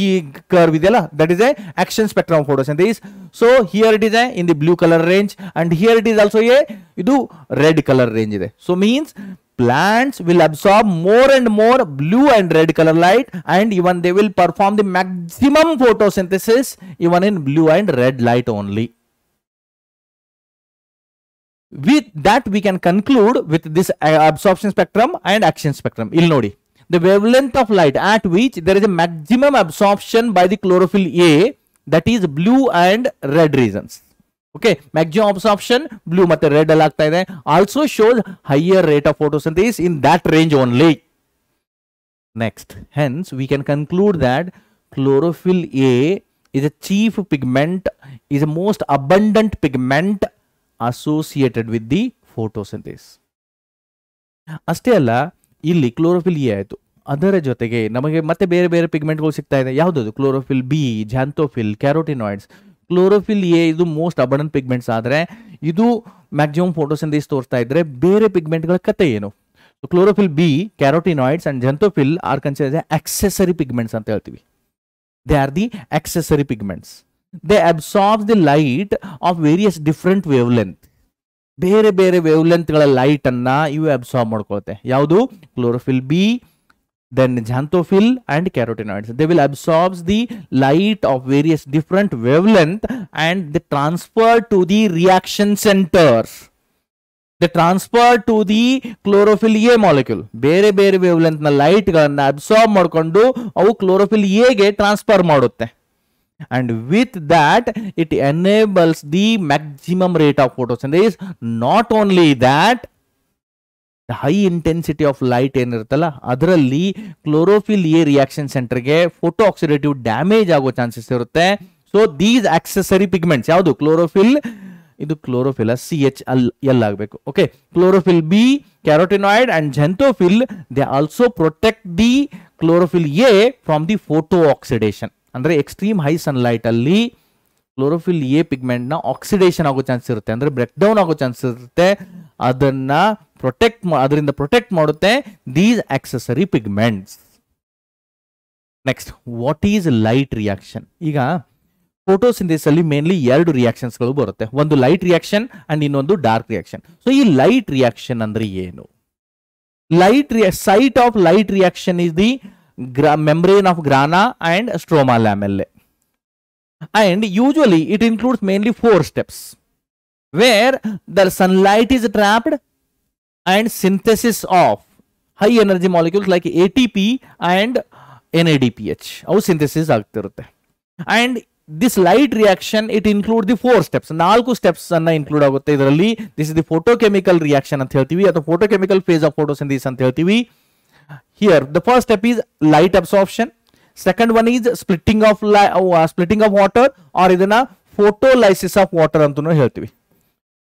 ಈ ಕರ್ವ್ ಇದೆಯಲ್ಲ that is a action spectrum of photosynthesis so here it is a in the blue colour range and here it is also a ಇದು red colour range ಇದೆ so means plants will absorb more and more blue and red color light and even they will perform the maximum photosynthesis even in blue and red light only. With that we can conclude with this uh, absorption spectrum and action spectrum. Ilnodi, The wavelength of light at which there is a maximum absorption by the chlorophyll A that is blue and red regions. Okay maximum option blue ಮತ್ತೆ red ಅಲ್ಲಿ ಆಗ್ತಾ ಇದೆ also shows higher rate of photosynthesis in that range only next hence we can conclude that chlorophyll A a chief pigment is is most pigment pigment with the the the ಅಷ್ಟೇ ಅಲ್ಲ ಇಲ್ಲಿ chlorophyll A ಆಯಿತು ಅದರ ಜೊತೆಗೆ ನಮಗೆ ಮತ್ತೆ ಬೇರೆ ಬೇರೆ ಪಿಗ್ಮೆಂಟ್ಗಳು ಸಿಗ್ತಾ ಇದೆ ಯಾವುದದು chlorophyll B xanthophyll carotenoids chlorophyll A ಇದು ಮೋಸ್ಟ್ ಅಬಂಡೆಂಟ್ ಪಿಗ್ಮೆಂಟ್ಸ್ ಆದರೆ ಇದು ಮ್ಯಾಕ್ಸಿಮಮ್ ಫೋಟೋಸಿಂಥಿಸ್ ತೋರಿಸ್ತಾ ಇದ್ರೆ ಬೇರೆ ಪಿಗ್ಮೆಂಟ್ಗಳ ಕತೆ ಏನು chlorophyll B carotenoids and xanthophyll are consider accessory pigments ಅಂತ ಹೇಳ್ತೀವಿ they are the accessory pigments they absorb the light of various different wavelength ಬೇರೆ ಬೇರೆ ವೇವ್ ಲೆಂತ್ಗಳ ಲೈಟನ್ನು ಇವು ಅಬ್ಸಾರ್ಬ್ ಮಾಡ್ಕೊಳುತ್ತೆ ಯಾವುದು chlorophyll B then xanthophyll and carotenoids they will absorb the light of various different wavelength and they transfer to the reaction centers they transfer to the chlorophyll A molecule ಬೇರೆ ಬೇರೆ ವೇವ್ಲೆಂತ್ ನ light ಗಳನ್ನ absorb ಮಾಡಿಕೊಂಡು ಅವು chlorophyll ಎಗೆ transfer ಮಾಡುತ್ತೆ and with that it enables the maximum rate of photosynthesis not only that high intensity of light ಏನಿರುತ್ತಲ್ಲ ಅದರಲ್ಲಿ chlorophyll A reaction ಸೆಂಟರ್ಗೆ ಫೋಟೋ ಆಕ್ಸಿಡೇಟಿವ್ ಡ್ಯಾಮೇಜ್ ಆಗೋ ಚಾನ್ಸಸ್ ಇರುತ್ತೆ ಸೊ ದೀಸ್ ಆಕ್ಸೆಸರಿ ಪಿಗ್ಮೆಂಟ್ಸ್ ಯಾವುದು chlorophyll ಇದು chlorophyll C H ಅಲ್ L ಆಗಬೇಕು okay chlorophyll B carotenoid and xanthophyll they also protect the chlorophyll A from the photo oxidation ಅಂದರೆ extreme high sunlight ಅಲ್ಲಿ chlorophyll A ಪಿಗ್ಮೆಂಟ್ನ oxidation ಆಗೋ chance ಇರುತ್ತೆ ಅಂದರೆ ಬ್ರೇಕ್ ಡೌನ್ ಆಗೋ ಚಾನ್ಸಸ್ ಇರುತ್ತೆ ಅದನ್ನು ಪ್ರೊಟೆಕ್ಟ್ ಅದರಿಂದ ಪ್ರೊಟೆಕ್ಟ್ ಮಾಡುತ್ತೆ these accessory pigments next what is light reaction ಈಗ ಫೋಟೋಸಿಂಥೆಸಿಸ್ ಅಲ್ಲಿ ಮೇನ್ಲಿ ಎರಡು ರಿಯಾಕ್ಷನ್ಸ್ಗಳು ಬರುತ್ತೆ ಒಂದು ಲೈಟ್ ರಿಯಾಕ್ಷನ್ ಅಂಡ್ ಇನ್ನೊಂದು ಡಾರ್ಕ್ ರಿಯಾಕ್ಷನ್ ಸೊ ಈ ಲೈಟ್ ರಿಯಾಕ್ಷನ್ ಅಂದ್ರೆ ಏನು light site of light reaction is the membrane of grana and stroma lamellae and usually it includes mainly four steps where the sunlight is trapped and synthesis of high energy molecules like ATP and NADPH. ಅವು synthesis ಆಗ್ತಿರುತ್ತೆ and this light reaction it include the four steps ನಾಲ್ಕು steps ಅನ್ನ include ಆಗುತ್ತೆ ಇದರಲ್ಲಿ this is the photochemical reaction ಅಂತ ಹೇಳ್ತೀವಿ ಅಥವಾ photochemical face of photosynthesis ಅಂತ ಹೇಳ್ತೀವಿ here the first step is light absorption second one is splitting of li- uh, splitting of water or ಇದನ್ನ photolysis of water ಅಂತನೂ ಹೇಳ್ತೀವಿ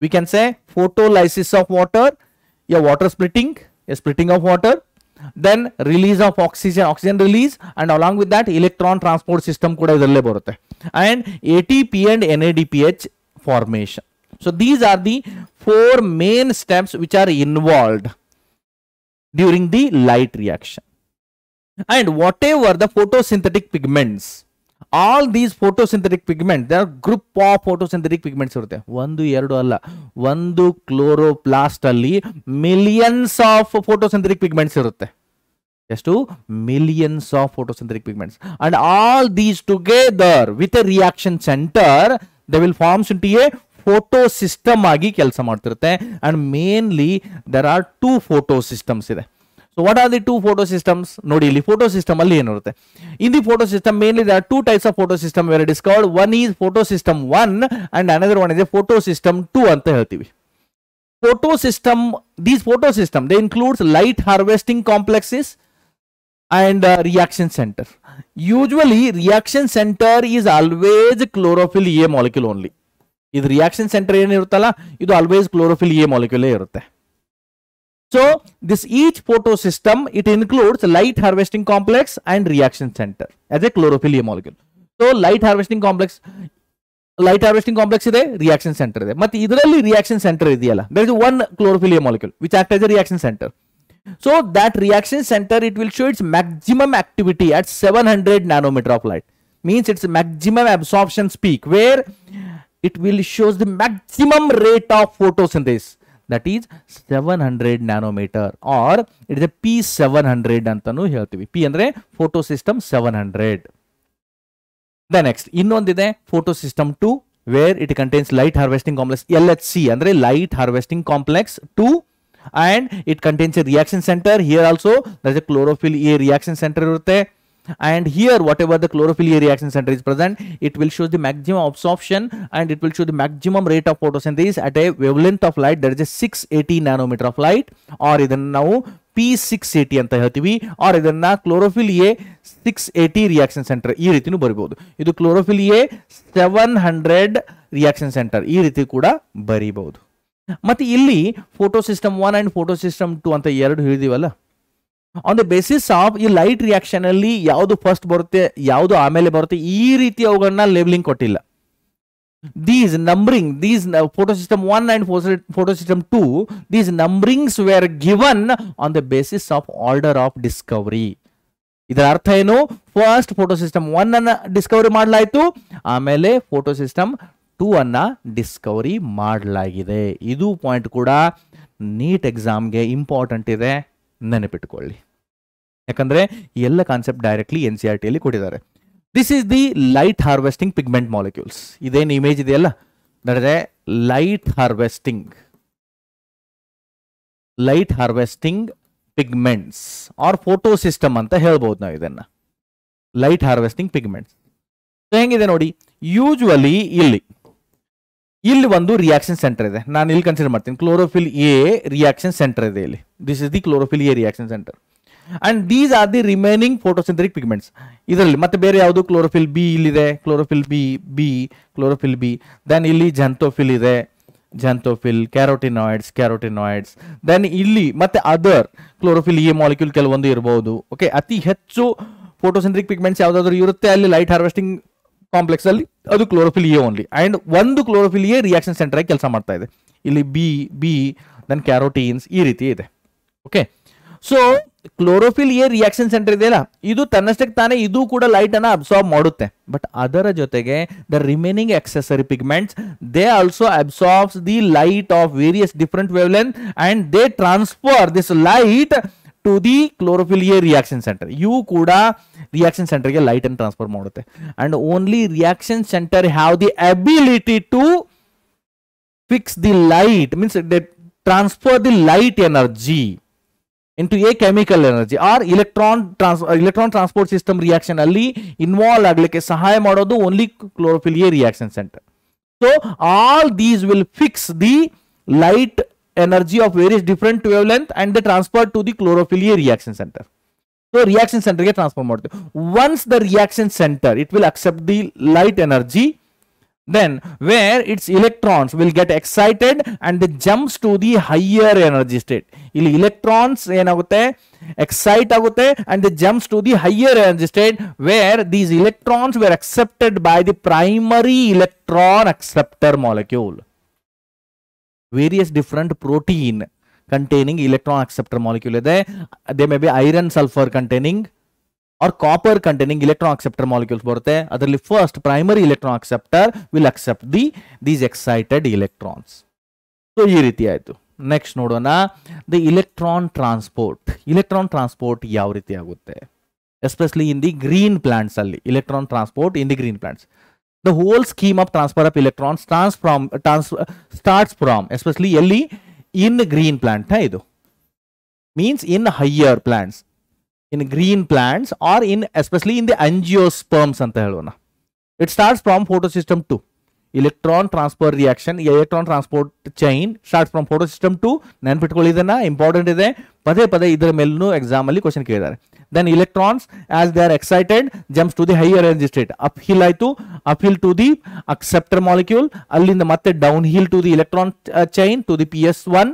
we can say photolysis of water a water splitting a splitting of water then release of oxygen oxygen release and along with that electron transport system ಕೂಡ ಇದರಲ್ಲೇ ಬರುತ್ತೆ and ATP and NADPH formation so these are the four main steps which are involved during the light reaction. And whatever the photosynthetic pigments, all these photosynthetic pigment they group of photosynthetic pigments ಇರುತ್ತೆ ಒಂದು ಎರಡು ಅಲ್ಲ ಒಂದು chloroplast ಅಲ್ಲಿ millions of photosynthetic pigments ಇರುತ್ತೆ ಎಷ್ಟು millions of photosynthetic pigments and all these together with a reaction centre the will form into a photosystem ಆಗಿ ಕೆಲಸ ಮಾಡ್ತಿರುತ್ತೆ and mainly there are two photosystem ಇದೆ So what are the two photo systems ನೋಡಿ ಇಲ್ಲಿ photo system ಅಲ್ಲಿ ಏನಿರುತ್ತೆ in the photo system mainly there are two types of photo system were discovered one is photo system one and another one ಇದೆ photo system two ಅಂತ ಹೇಳ್ತೀವಿ photo system these photo system they includes light harvesting complexes and uh, reaction center. Usually, reaction center is always chlorophyll A molecule only. ಇದು reaction centre ಏನಿರುತ್ತಲ್ಲ ಇದು always chlorophyll A molecule ಇರುತ್ತೆ So this each photo system it includes light harvesting complex and reaction centre as a chlorophyll A molecule so light harvesting complex light harvesting complex ಇದೆ reaction centre ಇದೆ ಮತ್ತೆ ಇದರಲ್ಲಿ reaction centre ಇದೆಯಲ್ಲ there is one chlorophyll A molecule which act as a reaction centre So that reaction center, it will show its maximum activity at 700 nanometer of light. Means its maximum absorption peak where it will shows the maximum rate of photosynthesis. That is seven hundred nanometre or it is a P seven hundred ಅಂತಾನು ಹೇಳ್ತೀವಿ P ಅಂದ್ರೆ photosystem seven hundred the next ಇನ್ನೊಂದಿದೆ photosystem two where it contains light harvesting complex L H C ಅಂದರೆ light harvesting complex two and it contains a reaction centre here also there a chlorophyll A reaction centre ಇರುತ್ತೆ and here whatever the chlorophyll a reaction center is present it will show the maximum absorption and it will show the maximum rate of photosynthesis at a wavelength of light that is a 680 nanometer of light or idanna now p680 anta helteevi or idanna chlorophyll a 680 reaction center ee rithineu bariyabodu idu chlorophyll a 700 reaction center ee rithikuuda bariyabodu mathi illi photosystem 1 and photosystem 2 anta eradu helidivala on the basis of ಈ light reaction ಅಲ್ಲಿ ಯಾವುದು first ಬರುತ್ತೆ ಯಾವುದು ಆಮೇಲೆ ಬರುತ್ತೆ ಈ ರೀತಿ ಅವುಗಳನ್ನ ಲೇಬಲಿಂಗ್ ಕೊಟ್ಟಿಲ್ಲ these numbering these photosystem one and photosystem two these numberings were given on the basis of order of discovery ಇದರ ಅರ್ಥ ಏನು ಫಸ್ಟ್ ಫೋಟೋ ಸಿಸ್ಟಮ್ ಒನ್ ಅನ್ನ ಡಿಸ್ಕವರಿ ಮಾಡಲಾಯಿತು ಆಮೇಲೆ ಫೋಟೋ ಸಿಸ್ಟಮ್ ಟೂ ಅನ್ನ ಡಿಸ್ಕವರಿ ಮಾಡಲಾಗಿದೆ ಇದು ಪಾಯಿಂಟ್ ಕೂಡ ನೀಟ್ ಎಕ್ಸಾಮ್ಗೆ ಇಂಪಾರ್ಟೆಂಟ್ ಇದೆ ನೆನಪಿಟ್ಕೊಳ್ಳಿ ಯಾಕಂದರೆ ಈ ಎಲ್ಲ concept directly N C R ಟಿಯಲ್ಲಿ ಕೊಟ್ಟಿದ್ದಾರೆ this is the light harvesting pigment molecules ಇದೇನು ಇಮೇಜ್ ಇದೆಯಲ್ಲ ನಡೆದೆ light harvesting light harvesting pigments or photosystem ಅಂತ ಹೇಳ್ಬೋದು ನಾವು ಇದನ್ನು ಲೈಟ್ ಹಾರ್ವೆಸ್ಟಿಂಗ್ ಪಿಗ್ಮೆಂಟ್ಸ್ ಹೆಂಗಿದೆ ನೋಡಿ ಯೂಶುವಲಿ ಇಲ್ಲಿ ಇಲ್ಲಿ ಒಂದು ರಿಯಾಕ್ಷನ್ ಸೆಂಟರ್ ಇದೆ ನಾನು ಇಲ್ಲಿ ಕನ್ಸಿಡರ್ ಮಾಡ್ತೀನಿ ಕ್ಲೋರೋಫಿಲ್ ಎ ರಿಯಾಕ್ಷನ್ ಸೆಂಟರ್ ಇದೆ ಇಲ್ಲಿ this is the chlorophyll A reaction centre and these are the remaining photosynthetic pigments ಇದರಲ್ಲಿ ಮತ್ತೆ ಬೇರೆ ಯಾವುದು ಕ್ಲೋರೋಫಿಲ್ ಬಿ ಇಲ್ಲಿದೆ chlorophyll B B chlorophyll B then ಇಲ್ಲಿ ಜಂತೋಫಿಲ್ ಇದೆ ಜಂತೋಫಿಲ್ ಕ್ಯಾರೋಟಿನಾಯ್ಡ್ಸ್ ಕ್ಯಾರೋಟಿನಾಯ್ಡ್ಸ್ ದೆನ್ ಇಲ್ಲಿ ಮತ್ತೆ ಅದರ್ ಕ್ಲೋರೋಫಿಲ್ ಎ ಮಾಲಿಕ್ಯೂಲ್ ಕೆಲವೊಂದು ಇರಬಹುದು ಓಕೆ ಅತಿ ಹೆಚ್ಚು ಫೋಟೋಸಿಂಥೆಟಿಕ್ ಪಿಗ್ಮೆಂಟ್ಸ್ ಯಾವುದಾದ್ರೂ ಇರುತ್ತೆ ಅಲ್ಲಿ ಲೈಟ್ ಹಾರ್ವೆಸ್ಟಿಂಗ್ ಕಾಂಪ್ಲೆಕ್ಸ್ ಅಲ್ಲಿ ಅದು ಕ್ಲೋರೋಫಿಲ್ ಎ ಓನ್ಲಿ ಅಂಡ್ ಒಂದು ಕ್ಲೋರೋಫಿಲ್ ಎ ರಿಯಾಕ್ಷನ್ ಸೆಂಟರ್ ಆಗಿ ಕೆಲಸ ಮಾಡ್ತಾ ಇದೆ ಇಲ್ಲಿ ಬಿ ಬಿ ದನ್ ಕ್ಯಾರೋಟೀನ್ಸ್ ಈ ರೀತಿ ಇದೆ okay so chlorophyll A reaction centre ಇದೆಯಲ್ಲ ಇದು ತನ್ನಷ್ಟಕ್ಕೆ ತಾನೇ ಇದು ಕೂಡ ಲೈಟ್ ಅನ್ನ ಅಬ್ಸಾರ್ಬ್ ಮಾಡುತ್ತೆ ಬಟ್ ಅದರ ಜೊತೆಗೆ the remaining accessory pigments they also absorbs the light of various different wavelength and they transfer this light to the chlorophyll A reaction centre ಇವು ಕೂಡ ರಿಯಾಕ್ಷನ್ ಸೆಂಟರ್ಗೆ ಲೈಟ್ ಅನ್ನು ಟ್ರಾನ್ಸ್ಫರ್ ಮಾಡುತ್ತೆ and only reaction centre have the ability to fix the light means they transfer the light energy into a chemical energy or electron trans electron transport system reaction ಅಲ್ಲಿ involve ಆಗಲಿಕ್ಕೆ ಸಹಾಯ ಮಾಡೋದು only chlorophyll A reaction centre so all these will fix the light energy of various different wavelength and they transfer to the chlorophyll A reaction center. So reaction center ಗೆ transfer ಮಾಡುತ್ತೆ once the reaction center it will accept the light energy then where its electrons will get excited and they jumps to the higher energy state ಇಲ್ಲಿ electrons ಏನಾಗುತ್ತೆ excite ಆಗುತ್ತೆ and they jumps to the higher energy state where these electrons were accepted by the primary electron acceptor molecule various different protein containing electron acceptor molecule they, they may be iron sulfur containing or copper containing electron acceptor molecules ಬರುತ್ತೆ ಅದರಲ್ಲಿ first primary electron acceptor will accept the these excited electrons so ಈ ರೀತಿ ಆಯಿತು next ನೋಡೋಣ the electron transport, electron transport ಯಾವ ರೀತಿ ಆಗುತ್ತೆ Especially in the green plants alli, electron transport in the green plants the whole scheme of transfer of electrons trans from, trans, starts from ಎಲ್ಲಿ in green plant ಇದು means in higher plants in green plants or in especially in the angiosperms ಅಂತ ಹೇಳೋಣ it starts from system two electron transfer reaction electron transport chain start from photosystem two ನೆನ್ಪಿಟ್ಕೊಳ್ಳಿ ಇದನ್ನ important ಇದೆ ಪದೇ ಪದೇ ಇದರ ಮೇಲೂ ಎಕ್ಸಾಮ್ ಅಲ್ಲಿ ಕ್ವಶನ್ ಕೇಳಿದ್ದಾರೆ then electrons as they are excited jumps to the higher energy state uphill ಆಯ್ತು uphill to the acceptor molecule ಅಲ್ಲಿಂದ ಮತ್ತೆ downhill to the electron uh, chain to the ps1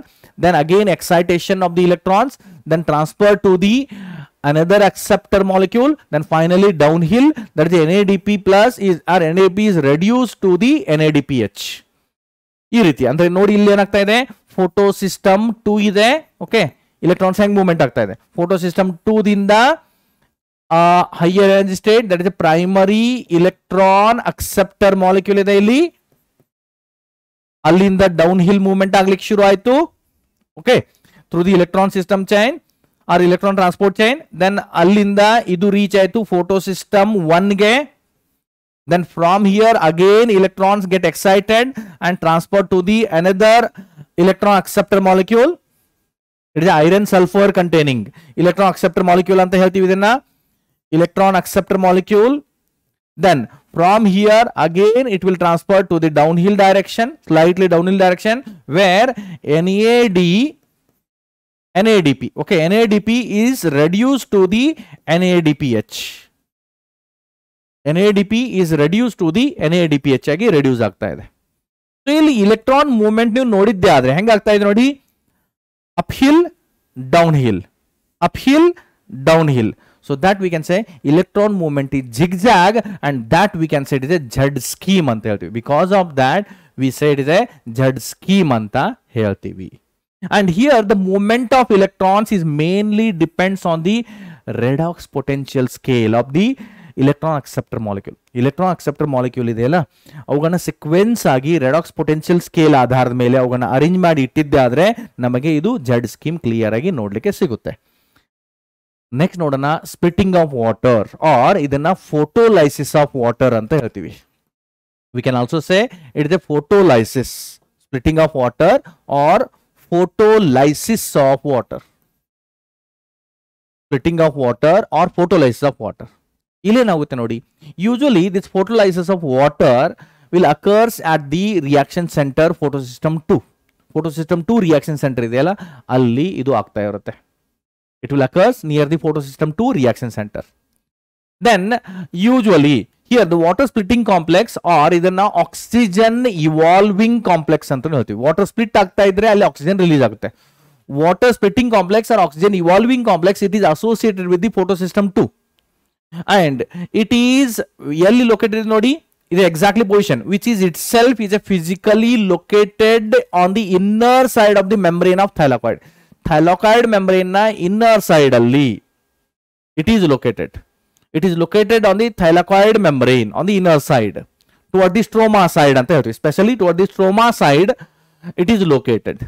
then again excitation of the electrons then transfer to the another acceptor molecule then finally downhill that is the NADP plus is or NADP is reduced to the NADPH ಈ ರೀತಿ ಅಂದ್ರೆ ನೋಡಿ ಇಲ್ಲಿ ಏನಾಗ್ತಾ ಇದೆ photo system two ಇದೆ okay electrons ಹೆಂಗ್ movement ಆಗ್ತಾ ಇದೆ ಫೋಟೋ ಸಿಸ್ಟಮ್ ಟೂ ದಿಂದ higher energy state that is primary electron acceptor molecule ಇದೆ ಇಲ್ಲಿ ಅಲ್ಲಿಂದ ಡೌನ್ ಹಿಲ್ ಮೂವ್ಮೆಂಟ್ ಆಗ್ಲಿಕ್ಕೆ ಶುರು ಆಯಿತು okay through the electron system chain or electron transport chain then ಅಲ್ಲಿಂದ ಇದು ರೀಚ್ ಆಯಿತು ಫೋಟೋ ಸಿಸ್ಟಮ್ ಒನ್ಗೆ then from here again electrons get excited and transport to the another electron acceptor molecule it is iron sulfur containing electron acceptor molecule ಅಂತ ಹೇಳ್ತೀವಿ ಇದನ್ನ electron acceptor molecule then from here again it will transfer to the downhill direction slightly downhill direction where NAD NADP okay NADP is reduced to the NADPH NADP is reduced to the NADPH ಆಗಿ reduce ಆಗ್ತಾ ಇದೆ so ಇಲ್ಲಿ electron movement ನೀವು ನೋಡಿದ್ದೆ ಆದ್ರೆ ಹೆಂಗಾಗ್ತಾ ಇದೆ ನೋಡಿ up hill down hill up hill down hill so that we can say electron movement ಈ zigzag and that we can say it is a Z scheme ಅಂತ ಹೇಳ್ತೀವಿ because of that we say it is a Z scheme ಅಂತ ಹೇಳ್ತೀವಿ and here the movement of electrons is mainly depends on the redox potential scale of the electron acceptor molecule electron acceptor molecule ಅಲ್ಲ ಅವುಗಳನ್ನ sequence ಆಗಿ redox potential scale ಆಧಾರದ ಮೇಲೆ ಅವುಗಳನ್ನ arrange ಮಾಡಿ ಇಟ್ಟಿದ್ದೆ ಆದರೆ ನಮಗೆ ಇದು ಜಡ್ ಸ್ಕೀಮ್ ಕ್ಲಿಯರ್ ಆಗಿ ನೋಡಲಿಕ್ಕೆ ಸಿಗುತ್ತೆ ನೆಕ್ಸ್ಟ್ ನೋಡೋಣ ಸ್ಪಿಟಿಂಗ್ ಆಫ್ ವಾಟರ್ ಆರ್ ಇದನ್ನ ಫೋಟೋಲೈಸಿಸ್ ಆಫ್ ವಾಟರ್ ಅಂತ ಹೇಳ್ತೀವಿ we can also say it is a photolysis spitting of water or photolysis of water spitting of water or photolysis of water ಇಲ್ಲೇನಾಗುತ್ತೆ ನೋಡಿ usually this photolysis of water will occurs at the reaction centre photo system two photo system two reaction centre ಇದೆಯಲ್ಲ ಅಲ್ಲಿ ಇದು ಆಗ್ತಾ ಇರುತ್ತೆ it will occurs near the photo system two reaction centre then usually here the water splitting complex or ಇದನ್ನ oxygen evolving complex ಅಂತ ಹೇಳ್ತೀವಿ water split ಆಗ್ತಾ ಇದ್ರೆ ಅಲ್ಲಿ ಆಕ್ಸಿಜನ್ ರಿಲೀಸ್ ಆಗುತ್ತೆ water splitting complex or oxygen evolving complex it is associated with the photo system two and it is ಎಲ್ಲಿ located ನೋಡಿ ಇದು exactly position which is itself is a physically located on the inner side of the membrane of thylakoid thylakoid membrane ನ inner side ಅಲ್ಲಿ it is located it is located on the thylakoid membrane on the inner side toward the stroma side ಅಂತ ಹೇಳ್ತೀವಿ especially toward the stroma side it is located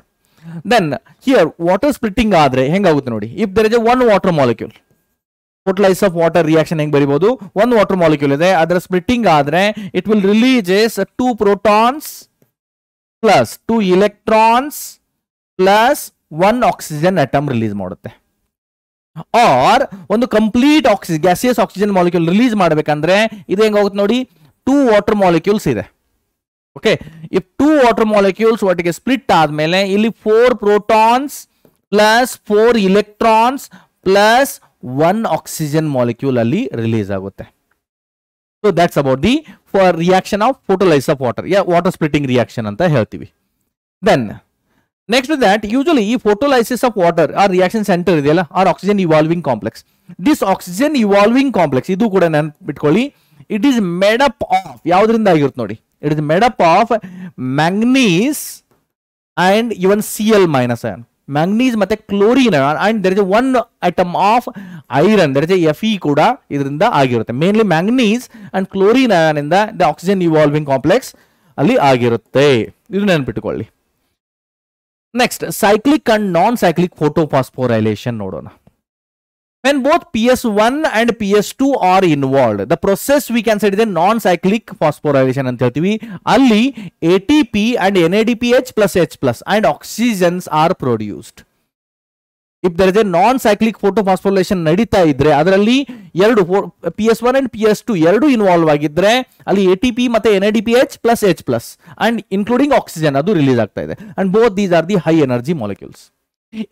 then here water splitting ಆದ್ರೆ ಹೆಂಗಾಗುತ್ತೆ ನೋಡಿ if there is a one water molecule photolysis of water reaction ಹೆಂಗ್ ಬರೀಬಹುದು ಒಂದು water molecule ಇದೆ ಅದರ splitting ಆದ್ರೆ it will releases two protons plus two electrons plus one oxygen atom release ಮಾಡುತ್ತೆ or ಒಂದು complete oxygen gaseous oxygen molecule release ಮಾಡಬೇಕಂದ್ರೆ ಇದು ಹೆಂಗಾಗುತ್ತೆ ನೋಡಿ ಟೂ ವಾಟರ್ ಮಾಲಿಕ್ಯೂಲ್ಸ್ ಇದೆ okay if two water molecules ಒಟ್ಟಿಗೆ ಸ್ಪ್ಲಿಟ್ ಆದ್ಮೇಲೆ ಇಲ್ಲಿ four protons plus four electrons plus one oxygen molecule ಅಲ್ಲಿ ರಿಲೀಸ್ ಆಗುತ್ತೆ so that's about the four reaction of photolysis of water yeah water splitting reaction ಅಂತ ಹೇಳ್ತೀವಿ then next that usually ಈ photolysis of water ಆ reaction centre ಇದೆಯಲ್ಲ or oxygen evolving complex this oxygen evolving complex ಇದು ಕೂಡ ನೆನ್ಪಿಟ್ಕೊಳ್ಳಿ it is made up of ಯಾವ್ದ್ರಿಂದ ಆಗಿರುತ್ತೆ ನೋಡಿ it is made up of manganese and even C L minus ion manganese ಮತ್ತೆ chlorine and there is one item of iron there is F E ಕೂಡ ಇದರಿಂದ ಆಗಿರುತ್ತೆ mainly manganese and chlorine ಇಂದ the oxygen evolving complex ಅಲ್ಲಿ ಆಗಿರುತ್ತೆ ಇದು ನೆನ್ಪಿಟ್ಕೊಳ್ಳಿ next cyclic and non cyclic photophosphorylation ನೋಡೋಣ when both ps1 and ps2 are involved the process we can say is a non cyclic phosphorylation ಅಂತ ಹೇಳ್ತೀವಿ ಅಲ್ಲಿ ATP and NADPH plus H plus and oxygens are produced if there is a non cyclic photophosphorylation ನಡೀತಾ ಇದ್ರೆ ಅದರಲ್ಲಿ ಎರಡು P S one and P S two ಎರಡು involve ಆಗಿದ್ರೆ ಅಲ್ಲಿ ಎ ಟಿ ಪಿ ಮತ್ತೆ N I D P H plus H plus and including oxygen ಅದು release ಆಗ್ತಾ ಇದೆ and both these are the high energy molecules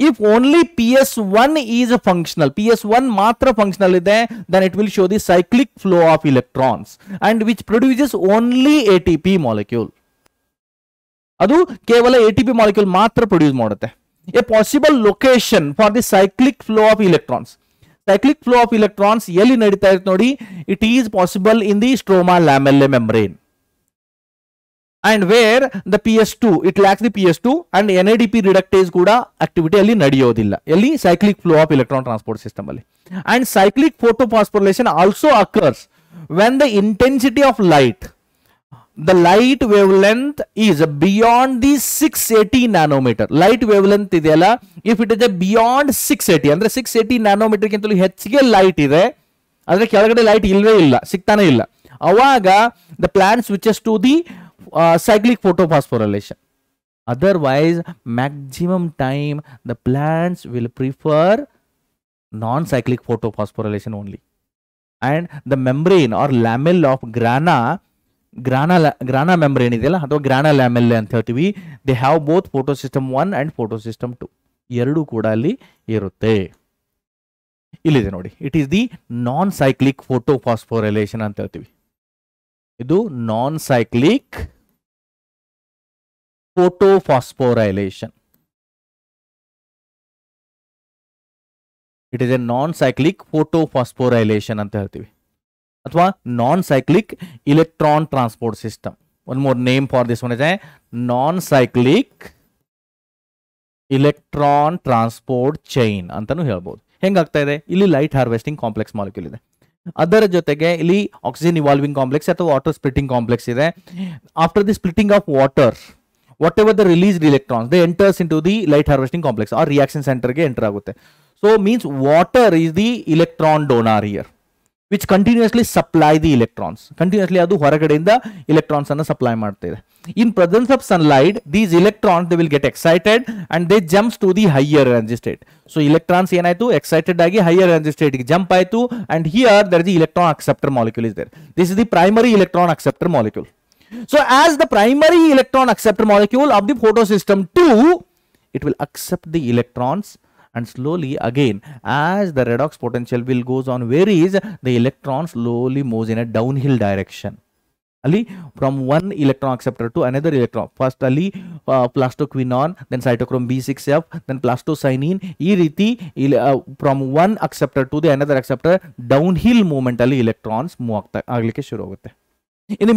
if only ps1 is functional ps1 ಮಾತ್ರ functional ಇದೆ then it will show the cyclic flow of electrons and which produces only atp molecule ಅದು ಕೇವಲ ATP molecule ಮಾತ್ರ produce ಮಾಡುತ್ತೆ a possible location for the cyclic flow of electrons cyclic flow of electrons ಎಲ್ಲಿ ನಡೀತಾ ಇರುತ್ತೆ ನೋಡಿ it is possible in the stroma lamellae membrane and where the P S two it lacks the P S two and N I D P reductase ಕೂಡ activity ಅಲ್ಲಿ ನಡೆಯೋದಿಲ್ಲ ಎಲ್ಲಿ cyclic flow of electron transport system ಅಲ್ಲಿ and cyclic photophosphorylation also occurs when the intensity of light the light wavelength is beyond the 680 nanometer light wavelength ಇದೆಯಲ್ಲ if it is a beyond 680 ಅಂದ್ರೆ 680 nanometer ಗಿಂತಲೂ ಹೆಚ್ಚಿಗೆ light ಇದೆ ಆದ್ರೆ ಕೆಳಗಡೆ light ಇಲ್ವೇ ಇಲ್ಲ ಸಿಗ್ತಾನೆ ಇಲ್ಲ ಅವಾಗ the plant switches to the cyclic photophosphorylation otherwise maximum time the plants will prefer non-cyclic photophosphorylation only and the membrane or lamel of grana grana grana membrane ಇದೆಯಲ್ಲ ಅಥವಾ ಗ್ರಾನಾ ಲ್ಯಾಮೆಲ್ಲೆ ಅಂತ ಹೇಳ್ತೀವಿ they have both photosystem one and photosystem two ಎರಡೂ ಕೂಡ ಅಲ್ಲಿ ಇರುತ್ತೆ ಇಲ್ಲಿದೆ ನೋಡಿ it is the non cyclic photophosphorylation ಅಂತ ಹೇಳ್ತೀವಿ ಇದು ನಾನ್ cyclic photophosphorylation it is a non cyclic photophosphorylation ಅಂತ ಹೇಳ್ತೀವಿ ಅಥವಾ non cyclic electron transport system one more name for this one is a non cyclic electron transport chain ಅಂತಾನು ಹೇಳ್ಬೋದು ಹೆಂಗಾಗ್ತಾ ಇದೆ ಇಲ್ಲಿ ಲೈಟ್ ಹಾರ್ವೆಸ್ಟಿಂಗ್ ಕಾಂಪ್ಲೆಕ್ಸ್ ಮಾಲಿಕ್ಯೂಲ್ ಇದೆ ಅದರ ಜೊತೆಗೆ ಇಲ್ಲಿ ಆಕ್ಸಿಜನ್ ಇವಾಲ್ವಿಂಗ್ ಕಾಂಪ್ಲೆಕ್ಸ್ ಅಥವಾ ವಾಟರ್ ಸ್ಪ್ಲಿಟ್ಟಿಂಗ್ ಕಾಂಪ್ಲೆಕ್ಸ್ ಇದೆ after the splitting of water whatever the released electrons they enters into the light harvesting complex ಆ ರಿಯಾಕ್ಷನ್ ಸೆಂಟರ್ಗೆ ಎಂಟರ್ ಆಗುತ್ತೆ so means water is the electron donor here which continuously supply the electrons continuously ಅದು ಹೊರಗಡೆಯಿಂದ electrons ಅನ್ನು supply ಮಾಡ್ತಿದೆ in presence of sunlight these electrons they will get excited and they jumps to the higher energy state so electrons ಏನಾಯ್ತು excited ಆಗಿ higher energy state jump ಆಯ್ತು and here there the electron acceptor molecule is there this is the primary electron acceptor molecule so as the primary electron acceptor molecule of the photosystem 2 it will accept the electrons and slowly again as the redox potential will goes on varies the electron slowly moves in a downhill direction ಅಲ್ಲಿ from one electron acceptor to another electron first ಅಲ್ಲಿ plastoquinone then cytochrome B six F then plastocyanin ಈ ರೀತಿ from one acceptor to the another acceptor downhill movement ಅಲ್ಲಿ electrons move ಆಗ್ತಾ ಆಗ್ಲಿಕ್ಕೆ ಶುರು ಆಗುತ್ತೆ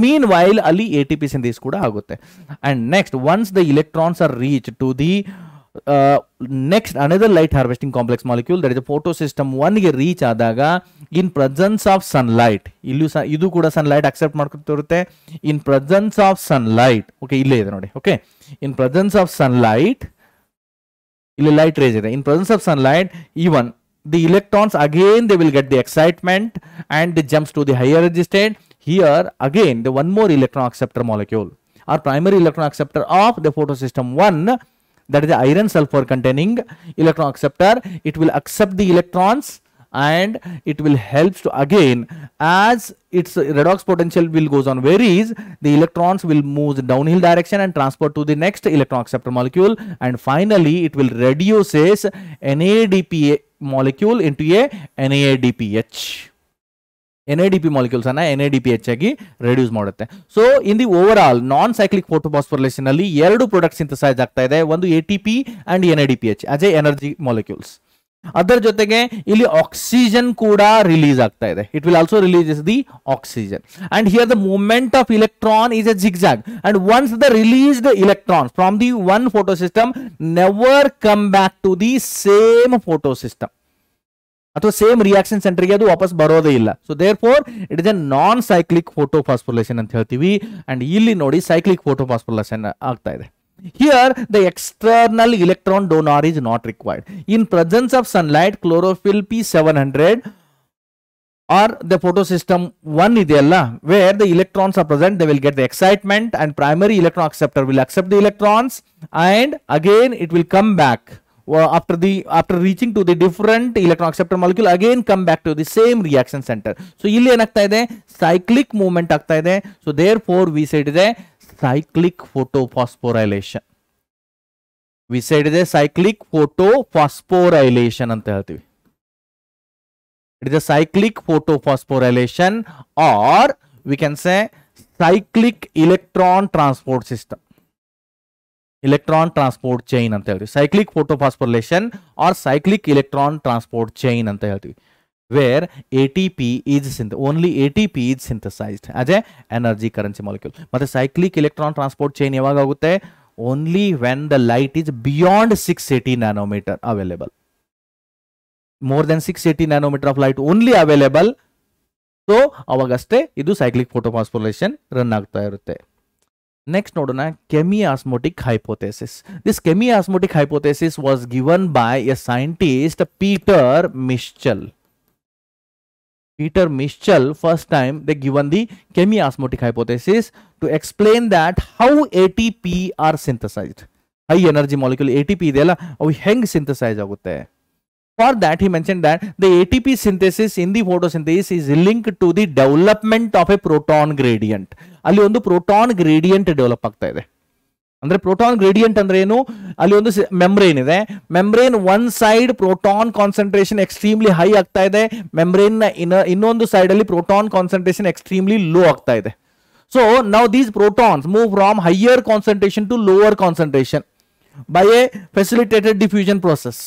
ಮೀನ್ while ಅಲ್ಲಿ A T P kuda agutte. And next, once the electrons are reached to the uh, next another light harvesting complex molecule that is photo photosystem ಒನ್ಗೆ reach ಆದಾಗ in presence of sunlight ಇಲ್ಲೂ ಸಹ ಇದು ಕೂಡ sunlight accept ಮಾಡ್ಕೊತಿರುತ್ತೆ in presence of sunlight okay ಇಲ್ಲೇ ಇದೆ ನೋಡಿ okay in presence of sunlight ಇಲ್ಲಿ ಲೈಟ್ ರೇಜ್ ಇದೆ in presence of sunlight even the electrons again they will get the excitement and jumps to the higher Here again the one more electron acceptor molecule our primary electron acceptor of the photosystem 1 that is the iron sulfur containing electron acceptor. It will accept the electrons and it will help to again as its redox potential will goes on varies the electrons will move downhill direction and transport to the next electron acceptor molecule and finally it will reduces NADP molecule into a NADPH. N I D P molecules ಅನ್ನ N A D P ಹೆಚ್ಚಾಗಿ reduce ಮಾಡುತ್ತೆ so in the overall non cyclic photophosphorylation ಅಲ್ಲಿ ಎರಡು ಇಂತ synthesise ಆಗ್ತಾ ಇದೆ ಒಂದು A T P and N I D P H as a energy molecules ಅದರ ಜೊತೆಗೆ ಇಲ್ಲಿ ಆಕ್ಸಿಜನ್ ಕೂಡ ರಿಲೀಸ್ ಆಗ್ತಾ ಇದೆ it will also release the oxygen and here the movement of electron is a zigzag and once the released electron from the one photosystem never come back to the same photosystem ಅಥವಾ same reaction ಸೆಂಟರ್ಗೆ ಅದು ವಾಪಸ್ ಬರೋದೇ ಇಲ್ಲ so therefore it is a non cyclic photophosphorylation ಅಂತ ಹೇಳ್ತೀವಿ and ಇಲ್ಲಿ ನೋಡಿ ಸೈಕ್ಲಿಕ್ ಫೋಟೋ ಫಾಸ್ಫೋಲೇಷನ್ ಆಗ್ತಾ ಇದೆ here the external electron donor is not required in presence of sunlight chlorophyll P seven hundred or the photosystem one ಇದೆಯಲ್ಲ where the electrons are present they will get the excitement and primary electron acceptor will accept the electrons and again it will come back uh, after the after reaching to the different electron acceptor molecule again come back to the same reaction center so ಇಲ್ಲಿ ಏನಾಗ್ತಾ ಇದೆ cyclic movement ಆಗ್ತಾ ಇದೆ so therefore we said ಇದೆ cyclic photophosphorylation we said ಇದೆ cyclic photophosphorylation ಅಂತ ಹೇಳ್ತೀವಿ it is a cyclic photophosphorylation or we can say cyclic electron transport system electron transport chain ಅಂತ ಹೇಳ್ತೀವಿ cyclic photophosphorylation or cyclic electron transport chain ಅಂತ ಹೇಳ್ತೀವಿ where ATP is synth- only ATP is synthesized as a energy currency molecule ಮತ್ತೆ cyclic electron transport chain ಯಾವಾಗ ಆಗುತ್ತೆ only when the light is beyond 680 nanometer available more than six eighty nanometer of light only available so ಅವಾಗಷ್ಟೇ ಇದು cyclic ಫೋಟೋಫಾಸ್ಫೋಲೇಷನ್ run ಆಗ್ತಾ ಇರುತ್ತೆ next ನೋಡೋಣ chemiosmotic hypothesis this chemiosmotic hypothesis was given by a scientist Peter Mitchell Peter Mischel first time they given the chemiosmotic hypothesis to explain that how ATP are synthesized. High energy molecule A T P ಇದೆಯಲ್ಲ ಅವು ಹೆಂಗ್ synthesise ಆಗುತ್ತೆ For that, he mentioned that the ATP synthesis in the photosynthesis is linked to the development of a proton gradient. ಅಲ್ಲಿ ಒಂದು proton gradient develop ಆಗ್ತಾ ಇದೆ ಅಂದ್ರೆ proton gradient ಅಂದ್ರೆ ಏನು ಅಲ್ಲಿ ಒಂದು ಮೆಮ್ರೇನ್ ಇದೆ membrane one side proton concentration extremely high ಆಗ್ತಾ ಇದೆ ಮೆಮ್ರೇನ್ ಇನ್ನ ಇನ್ನೊಂದು ಸೈಡ್ ಅಲ್ಲಿ ಪ್ರೋಟಾನ್ ಕಾನ್ಸಂಟ್ರೇಷನ್ ಎಕ್ಸ್ಟ್ರೀಮ್ಲಿ ಲೋ ಆಗ್ತಾ ಇದೆ ಸೊ ನಾವು these protons move from higher concentration to lower concentration by a facilitated diffusion process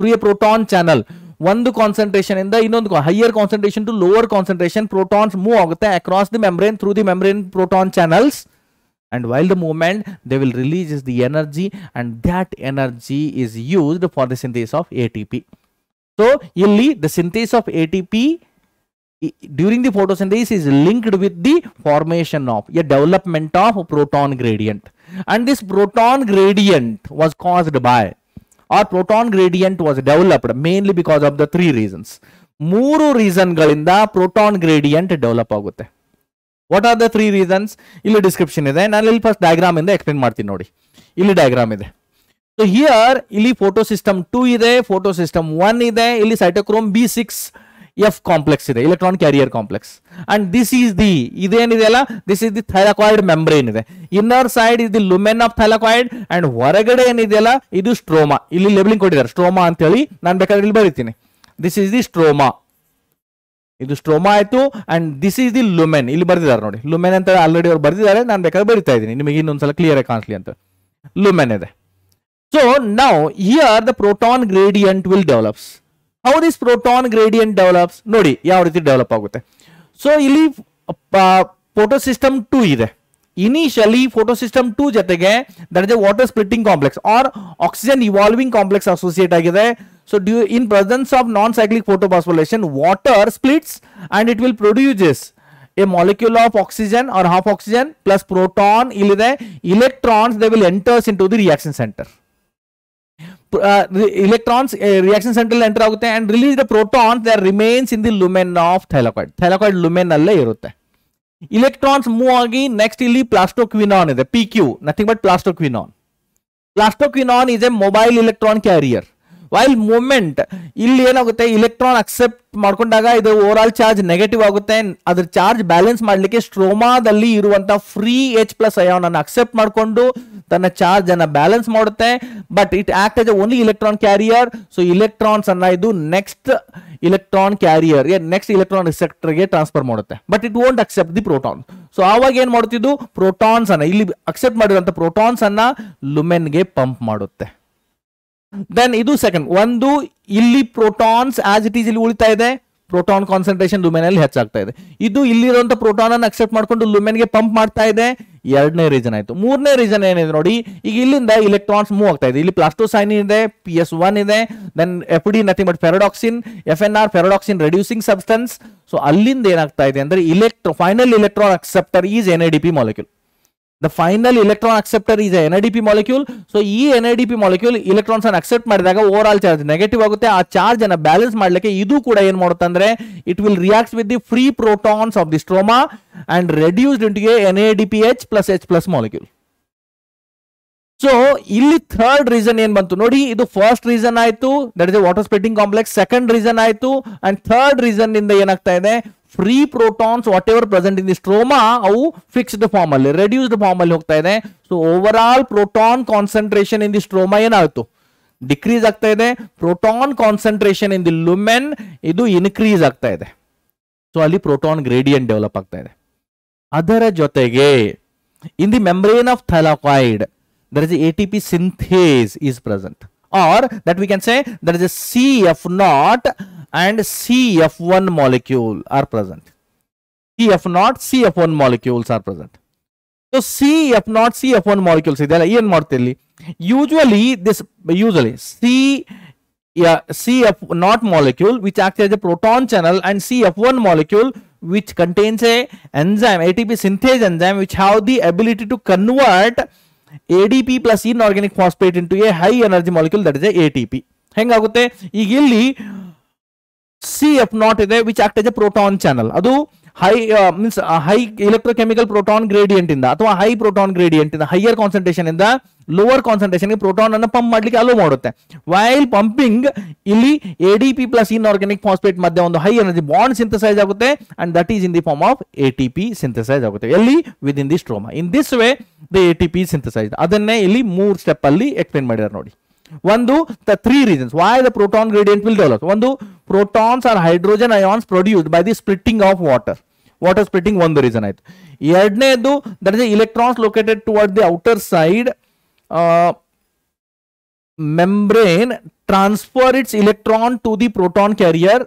through A proton channel ಒಂದು concentration ಇಂದ ಇನ್ನೊಂದು higher concentration to lower concentration protons move ಆಗುತ್ತೆ across the membrane through the membrane proton channels and while the movement they will release the energy and that energy is used for the synthesis of ATP. So, illi the synthesis of ATP i- during the photosynthesis is linked with the formation of a development of proton gradient and this proton gradient was caused by ಆ proton gradient was developed mainly because of the three reasons ಮೂರು ರೀಸನ್ಗಳಿಂದ proton gradient develop ಆಗುತ್ತೆ what are the three reasons ಇಲ್ಲಿ description ಇದೆ ನಾನು ಇಲ್ಲಿ first diagram ಇಂದ explain ಮಾಡ್ತೀನಿ ನೋಡಿ ಇಲ್ಲಿ ಡಯಾಗ್ರಾಮ್ ಇದೆ ಸೊ ಹಿಯರ್ ಇಲ್ಲಿ ಫೋಟೋ ಸಿಸ್ಟಮ್ ಟೂ ಇದೆ ಫೋಟೋ ಸಿಸ್ಟಮ್ ಒನ್ ಇದೆ ಇಲ್ಲಿ cytochrome B six F complex ಇದೆ electron carrier complex and this is the ಇದೇನಿದೆ ಅಲ್ಲ this is the thylakoid membrane ಇದೆ inner side is the lumen of thylakoid and ಹೊರಗಡೆ ಏನಿದೆಯಲ್ಲ ಇದು stroma ಇಲ್ಲಿ ಲೆಬ್ಲಿಂಗ್ ಕೊಟ್ಟಿದ್ದಾರೆ ಸ್ಟ್ರೋಮಾ ಅಂತ ಹೇಳಿ ನಾನು ಬೇಕಾದ್ರೆ ಇಲ್ಲಿ ಬರೀತೀನಿ ದಿಸ್ ಇಸ್ ದಿ ಸ್ಟ್ರೋಮಾ ಇದು ಸ್ಟ್ರೋಮಾ ಆಯಿತು and this is the lumen ಇಲ್ಲಿ ಬರ್ದಿದ್ದಾರೆ ನೋಡಿ ಲುಮೆನ್ ಅಂತ ಆಲ್ರೆಡಿ ಅವ್ರು ಬರ್ದಿದ್ದಾರೆ ನಾನು ಬೇಕಾದ್ರೆ ಬರೀತಾ ಇದ್ದೀನಿ ನಿಮಗೆ ಇನ್ನೊಂದ್ಸಲ ಕ್ಲಿಯರ್ ಆಗಿ ಕಾಣಿಸ್ಲಿ ಅಂತ ಲುಮೆನ್ ಇದೆ ಸೊ ನಾವು here the proton gradient will develops how this proton gradient develops ನೋಡಿ ಯಾವ ರೀತಿ ಡೆವಲಪ್ ಆಗುತ್ತೆ ಸೊ ಇಲ್ಲಿ ಫೋಟೋ ಸಿಸ್ಟಮ್ ಟೂ ಇದೆ ಇನಿಷಿಯಲಿ ಫೋಟೋ ಸಿಸ್ಟಮ್ ಟೂ ಜೊತೆಗೆ that is a water splitting complex or oxygen evolving complex associate ಆಗಿದೆ so due in presence of non cyclic photophosphorylation water splits and it will produces a molecule of oxygen or half oxygen plus proton ಇಲ್ಲಿದೆ electrons they will enters into the reaction centre electrons uh, reaction central enter ಆಗುತ್ತೆ and release the protons that remains in the lumen of thylakoid thylakoid lumen ಅಲ್ಲೇ ಇರುತ್ತೆ electrons move ಆಗಿ next ಇಲ್ಲಿ ಪ್ಲಾಸ್ಟೋಕ್ವಿನಾನ್ ಇದೆ P Q nothing but plastoquinone plastoquinone is a mobile electron carrier while movement ಇಲ್ಲಿ ಏನಾಗುತ್ತೆ electron accept ಮಾಡ್ಕೊಂಡಾಗ ಇದು overall charge negative ಆಗುತ್ತೆ ಅದ್ರ ಚಾರ್ಜ್ ಬ್ಯಾಲೆನ್ಸ್ ಮಾಡಲಿಕ್ಕೆ ಸ್ಟ್ರೋಮಾದಲ್ಲಿ ಇರುವಂತಹ ಫ್ರೀ ಎಚ್ ಪ್ಲಸ್ ಅಯಾನ್ ಅನ್ನು ಅಕ್ಸೆಪ್ಟ್ ಮಾಡಿಕೊಂಡು ತನ್ನ ಚಾರ್ಜ್ ಅನ್ನು ಬ್ಯಾಲೆನ್ಸ್ ಮಾಡುತ್ತೆ but it act as only electron carrier so electrons ಅನ್ನ ಇದು next electron carrier next electron ಗೆ ಟ್ರಾನ್ಸ್ಫರ್ ಮಾಡುತ್ತೆ but it won't accept the proton so ಆವಾಗ ಏನ್ ಮಾಡುತ್ತಿದ್ದು ಪ್ರೋಟಾನ್ಸ್ ಅನ್ನ ಇಲ್ಲಿ ಅಕ್ಸೆಪ್ಟ್ ಮಾಡಿರುವಂತಹ ಪ್ರೋಟಾನ್ಸ್ ಅನ್ನ ಲುಮೆನ್ಗೆ ಪಂಪ್ ಮಾಡುತ್ತೆ ದೆನ್ ಇದು ಸೆಕೆಂಡ್ ಒಂದು ಇಲ್ಲಿ ಪ್ರೋಟಾನ್ಸ್ ಆಸ್ ಇಟ್ ಈಸ್ ಇಲ್ಲಿ ಉಳಿತಾ ಇದೆ ಪ್ರೋಟಾನ್ ಕಾನ್ಸಂಟ್ರೇಷನ್ ಲುಮೆನ್ ಅಲ್ಲಿ ಹೆಚ್ಚಾಗ್ತಾ ಇದೆ ಇದು ಇಲ್ಲಿರುವಂತಹ ಪ್ರೋಟಾನ್ ಅನ್ನು ಅಕ್ಸೆಪ್ಟ್ ಮಾಡ್ಕೊಂಡು ಲುಮೆನ್ಗೆ ಪಂಪ್ ಮಾಡ್ತಾ ಇದೆ ಎರಡನೇ ರೀಸನ್ ಆಯ್ತು ಮೂರನೇ ರೀಸನ್ ಏನಿದೆ ನೋಡಿ ಈಗ ಇಲ್ಲಿಂದ ಇಲೆಕ್ಟ್ರಾನ್ಸ್ ಮೂವ್ ಆಗ್ತಾ ಇದೆ ಇಲ್ಲಿ ಸೈನ್ ಇದೆ ಪಿ ಎಸ್ ಒನ್ ಇದೆ then F D nothing but ferredoxin F N R ferredoxin reducing substance so ಅಲ್ಲಿಂದ ಏನಾಗ್ತಾ ಇದೆ ಅಂದ್ರೆ electro final electron acceptor is N A D P molecule the final electron acceptor is N I D P molecule so ಈ N D P molecule electrons ಅನ್ನು accept ಮಾಡಿದಾಗ overall charge negative ಆಗುತ್ತೆ ಆ charge ಅನ್ನು balance ಮಾಡಲಿಕ್ಕೆ ಇದು ಕೂಡ ಏನ್ ಮಾಡುತ್ತೆ ಅಂದ್ರೆ it will react with the free protons of the stroma and reduced into N A D P H plus H plus molecule so ಇಲ್ಲಿ ಥರ್ಡ್ ರೀಸನ್ ಏನ್ ಬಂತು ನೋಡಿ ಇದು ಫಸ್ಟ್ ರೀಸನ್ ಆಯ್ತು that is water splitting complex second reason ಆಯ್ತು and third reason ಇಂದ ಏನಾಗ್ತಾ ಇದೆ free protons whatever present in the stroma ಅವು ಫಿಕ್ಸ್ಡ್ ಫಾರ್ಮ್ ಅಲ್ಲಿ ರೆಡ್ಯೂಸ್ಡ್ ಫಾರ್ಮ್ ಅಲ್ಲಿ ಹೋಗ್ತಾ ಇದೆ so overall proton concentration in the stroma ಏನಾಯ್ತು ಡಿಕ್ರೀಸ್ ಆಗ್ತಾ ಇದೆ proton concentration in the lumen ಇದು ಇನ್ಕ್ರೀಸ್ ಆಗ್ತಾ ಇದೆ ಸೊ ಅಲ್ಲಿ ಪ್ರೋಟಾನ್ ಗ್ರೇಡಿಯಂಟ್ ಡೆವಲಪ್ ಆಗ್ತಾ ಇದೆ ಅದರ ಜೊತೆಗೆ in the membrane of thylakoid there is a ATP synthase is present or that we can say there is a CF naught and CF1 molecule are present. CF naught, CF1 molecules are present. So CF naught, CF1 molecules ಇದೆಲ್ಲ ಏನ್ ಮಾಡ್ತಿರ್ಲಿ usually this usually C yeah, CF naught molecule which acts as a proton channel and CF1 molecule which contains a enzyme ATP synthase enzyme which have the ability to convert ADP plus inorganic phosphate into a high energy molecule that is a ATP ಹೆಂಗಾಗುತ್ತೆ ಈಗ ಇಲ್ಲಿ C F not ಇದೆ which act as a proton channel ಅದು high means high electrochemical proton gradient ಇಂದ ಅಥವಾ high proton gradient ಇಂದ higher concentration ಇಂದ lower concentration proton ಅನ್ನು ಪಂಪ್ ಮಾಡಲಿಕ್ಕೆ ಅಲೋ ಮಾಡುತ್ತೆ ವೈಲ್ ಪಂಪಿಂಗ್ ಇಲ್ಲಿ A D P plus inorganic phosphate ಮಧ್ಯೆ ಒಂದು ಹೈ ಎನರ್ಜಿ ಬಾಂಡ್ ಸಿಂಥಸೈಸ್ ಆಗುತ್ತೆ and that is in the form of A T P synthesize ಆಗುತ್ತೆ ಎಲ್ಲಿ within the stroma in this way the A T P synthesise ಅದನ್ನೇ ಇಲ್ಲಿ ಮೂರು step ಅಲ್ಲಿ explain ಮಾಡಿದ್ದಾರೆ ನೋಡಿ ಒಂದು the three reasons why the proton gradient will develop ಒಂದು protons are hydrogen ions produced by the splitting of water water splitting ಒಂದು reason ಆಯ್ತು ಎರಡನೇದು that is electrons located toward the outer side membrane transfer its electron to the proton carrier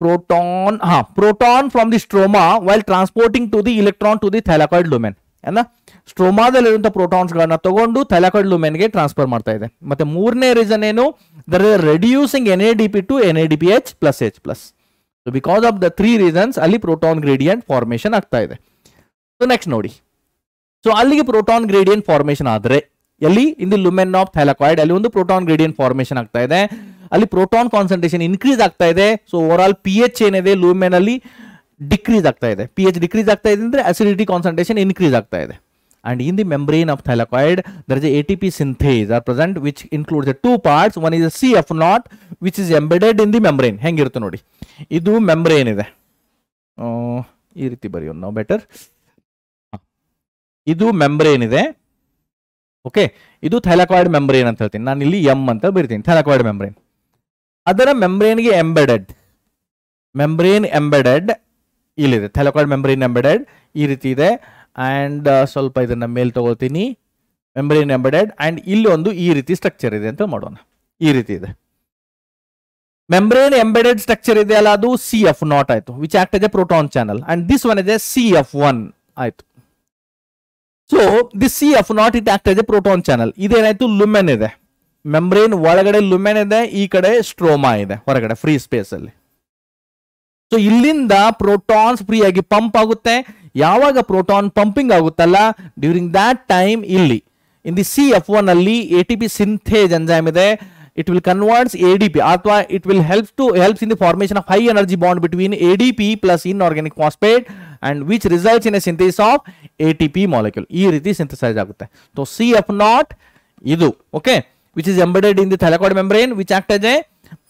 proton ha proton from the stroma while transporting to the electron to the thylakoid lumen ಅಲ್ಲ ಸ್ಟ್ರೋಮಾದಲ್ಲಿರುವಂಥ ಪ್ರೋಟಾನ್ಸ್ಗಳನ್ನ ತಗೊಂಡು ಥೈಲಾಕಾಯ್ಡ್ ಲುಮೆನ್ಗೆ transfer ಮಾಡ್ತಾ ಇದೆ ಮತ್ತೆ ಮೂರನೇ reason ಏನು there reducing N A D P to N A D P H plus H plus so because of the three reasons ಅಲ್ಲಿ proton gradient formation ಆಗ್ತಾ ಇದೆ ಸೊ ನೆಕ್ಸ್ಟ್ ನೋಡಿ ಸೊ ಅಲ್ಲಿಗೆ ಪ್ರೋಟಾನ್ ಗ್ರೇಡಿಯಂಟ್ ಫಾರ್ಮೇಷನ್ ಆದರೆ ಎಲ್ಲಿ in the lumen of thylakoid ಅಲ್ಲಿ ಒಂದು proton gradient formation ಆಗ್ತಾ ಇದೆ ಅಲ್ಲಿ ಪ್ರೋಟಾನ್ ಕಾನ್ಸಂಟ್ರೇಷನ್ ಇನ್ಕ್ರೀಸ್ ಆಗ್ತಾ ಇದೆ so overall P H ಏನಿದೆ ಲೂಮೆನ್ ಅಲ್ಲಿ ಡಿಕ್ರೀಸ್ ಆಗ್ತಾ ಇದೆ ಪಿ ಎಚ್ ಡಿಕ್ರೀಸ್ ಆಗ್ತಾ ಇದೆ ಅಂದ್ರೆ ಅಸಿಡಿಟಿ ಕಾನ್ಸಂಟ್ರೇಷನ್ ಇನ್ಕ್ರೀಸ್ ಆಗ್ತಾ ಇದೆ and in the membrane of thylakoid there is a ATP synthase are present which includes the two parts one is a CF0 which is embedded in the membrane ಹೆಂಗಿರುತ್ತೆ ನೋಡಿ ಇದು membrane ಇದೆ ಈ ರೀತಿ ಬರೆಯೋಣ ನಾವು ಬೆಟರ್ ಇದು ಮೆಂಬ್ರೇನ್ ಓಕೆ ಇದು ಥೈಲಾಕಾಯ್ಡ್ ಮೆಂಬ್ರೇನ್ ಅಂತ ಹೇಳ್ತೀನಿ ನಾನು ಇಲ್ಲಿ ಎಂ ಅಂತ ಬರಿತೀನಿ ಥೈಲಾಕಾಯ್ಡ್ ಮೆಂಬ್ರೇನ್ ಅದರ ಮೆಂಬ್ರೇನ್ಗೆ ಎಂಬೆಡೆಡ್ ಮೆಂಬ್ರೇನ್ ಎಂಬೆಡೆಡ್ ಇಲ್ಲಿದೆ ಥೈಲಾಕಾಯ್ಡ್ ಮೆಂಬ್ರೇನ್ ಎಂಬೆಡೆಡ್ ಈ ರೀತಿ ಇದೆ ಆ್ಯಂಡ್ uh, ಸ್ವಲ್ಪ ಇದನ್ನು ಮೇಲೆ ತೊಗೊಳ್ತೀನಿ ಮೆಂಬ್ರೇನ್ ಎಂಬೆಡೆಡ್ ಆ್ಯಂಡ್ ಇಲ್ಲಿ ಒಂದು ಈ ರೀತಿ ಸ್ಟ್ರಕ್ಚರ್ ಇದೆ ಅಂತ ಮಾಡೋಣ ಈ ರೀತಿ ಇದೆ ಮೆಂಬ್ರೇನ್ ಎಂಬೆಡೆಡ್ ಸ್ಟ್ರಕ್ಚರ್ ಇದೆ ಅಲ್ಲ ಅದು ಸಿ ಎಫ್ ನಾಟ್ ಆಯಿತು which act as a proton channel and this one ಇದೆ ಸಿ ಎಫ್ ಒನ್ ಆಯಿತು so this C F nought it act ಇದೆ ಎ ಪ್ರೋಟಾನ್ ಚಾನಲ್ ಇದೇನಾಯಿತು ಲುಮೆನ್ ಇದೆ ಮೆಂಬ್ರೇನ್ ಒಳಗಡೆ ಲುಮೆನ್ ಇದೆ ಈ ಕಡೆ ಸ್ಟ್ರೋಮಾ ಇದೆ ಹೊರಗಡೆ ಫ್ರೀ ಸ್ಪೇಸ್ ಅಲ್ಲಿ ಸೊ ಇಲ್ಲಿಂದ ಪ್ರೋಟಾನ್ಸ್ ಫ್ರೀ ಆಗಿ ಪಂಪ್ ಆಗುತ್ತೆ ಯಾವಾಗ ಪ್ರೋಟಾನ್ ಪಂಪಿಂಗ್ ಆಗುತ್ತಲ್ಲ ಡ್ಯೂರಿಂಗ್ ದ್ಯಾಟ್ ಟೈಮ್ ಇಲ್ಲಿ in the C F one ಅಲ್ಲಿ A T P synthase enzyme ಇದೆ it will converts A D P ಅಥವಾ it will help to helps in the formation of high energy bond between A D P plus inorganic phosphate and which results in a synthase of A T P molecule ಈ ರೀತಿ synthesise ಆಗುತ್ತೆ so C F not ಇದು okay which is embedded in the thylakoid membrane which act as a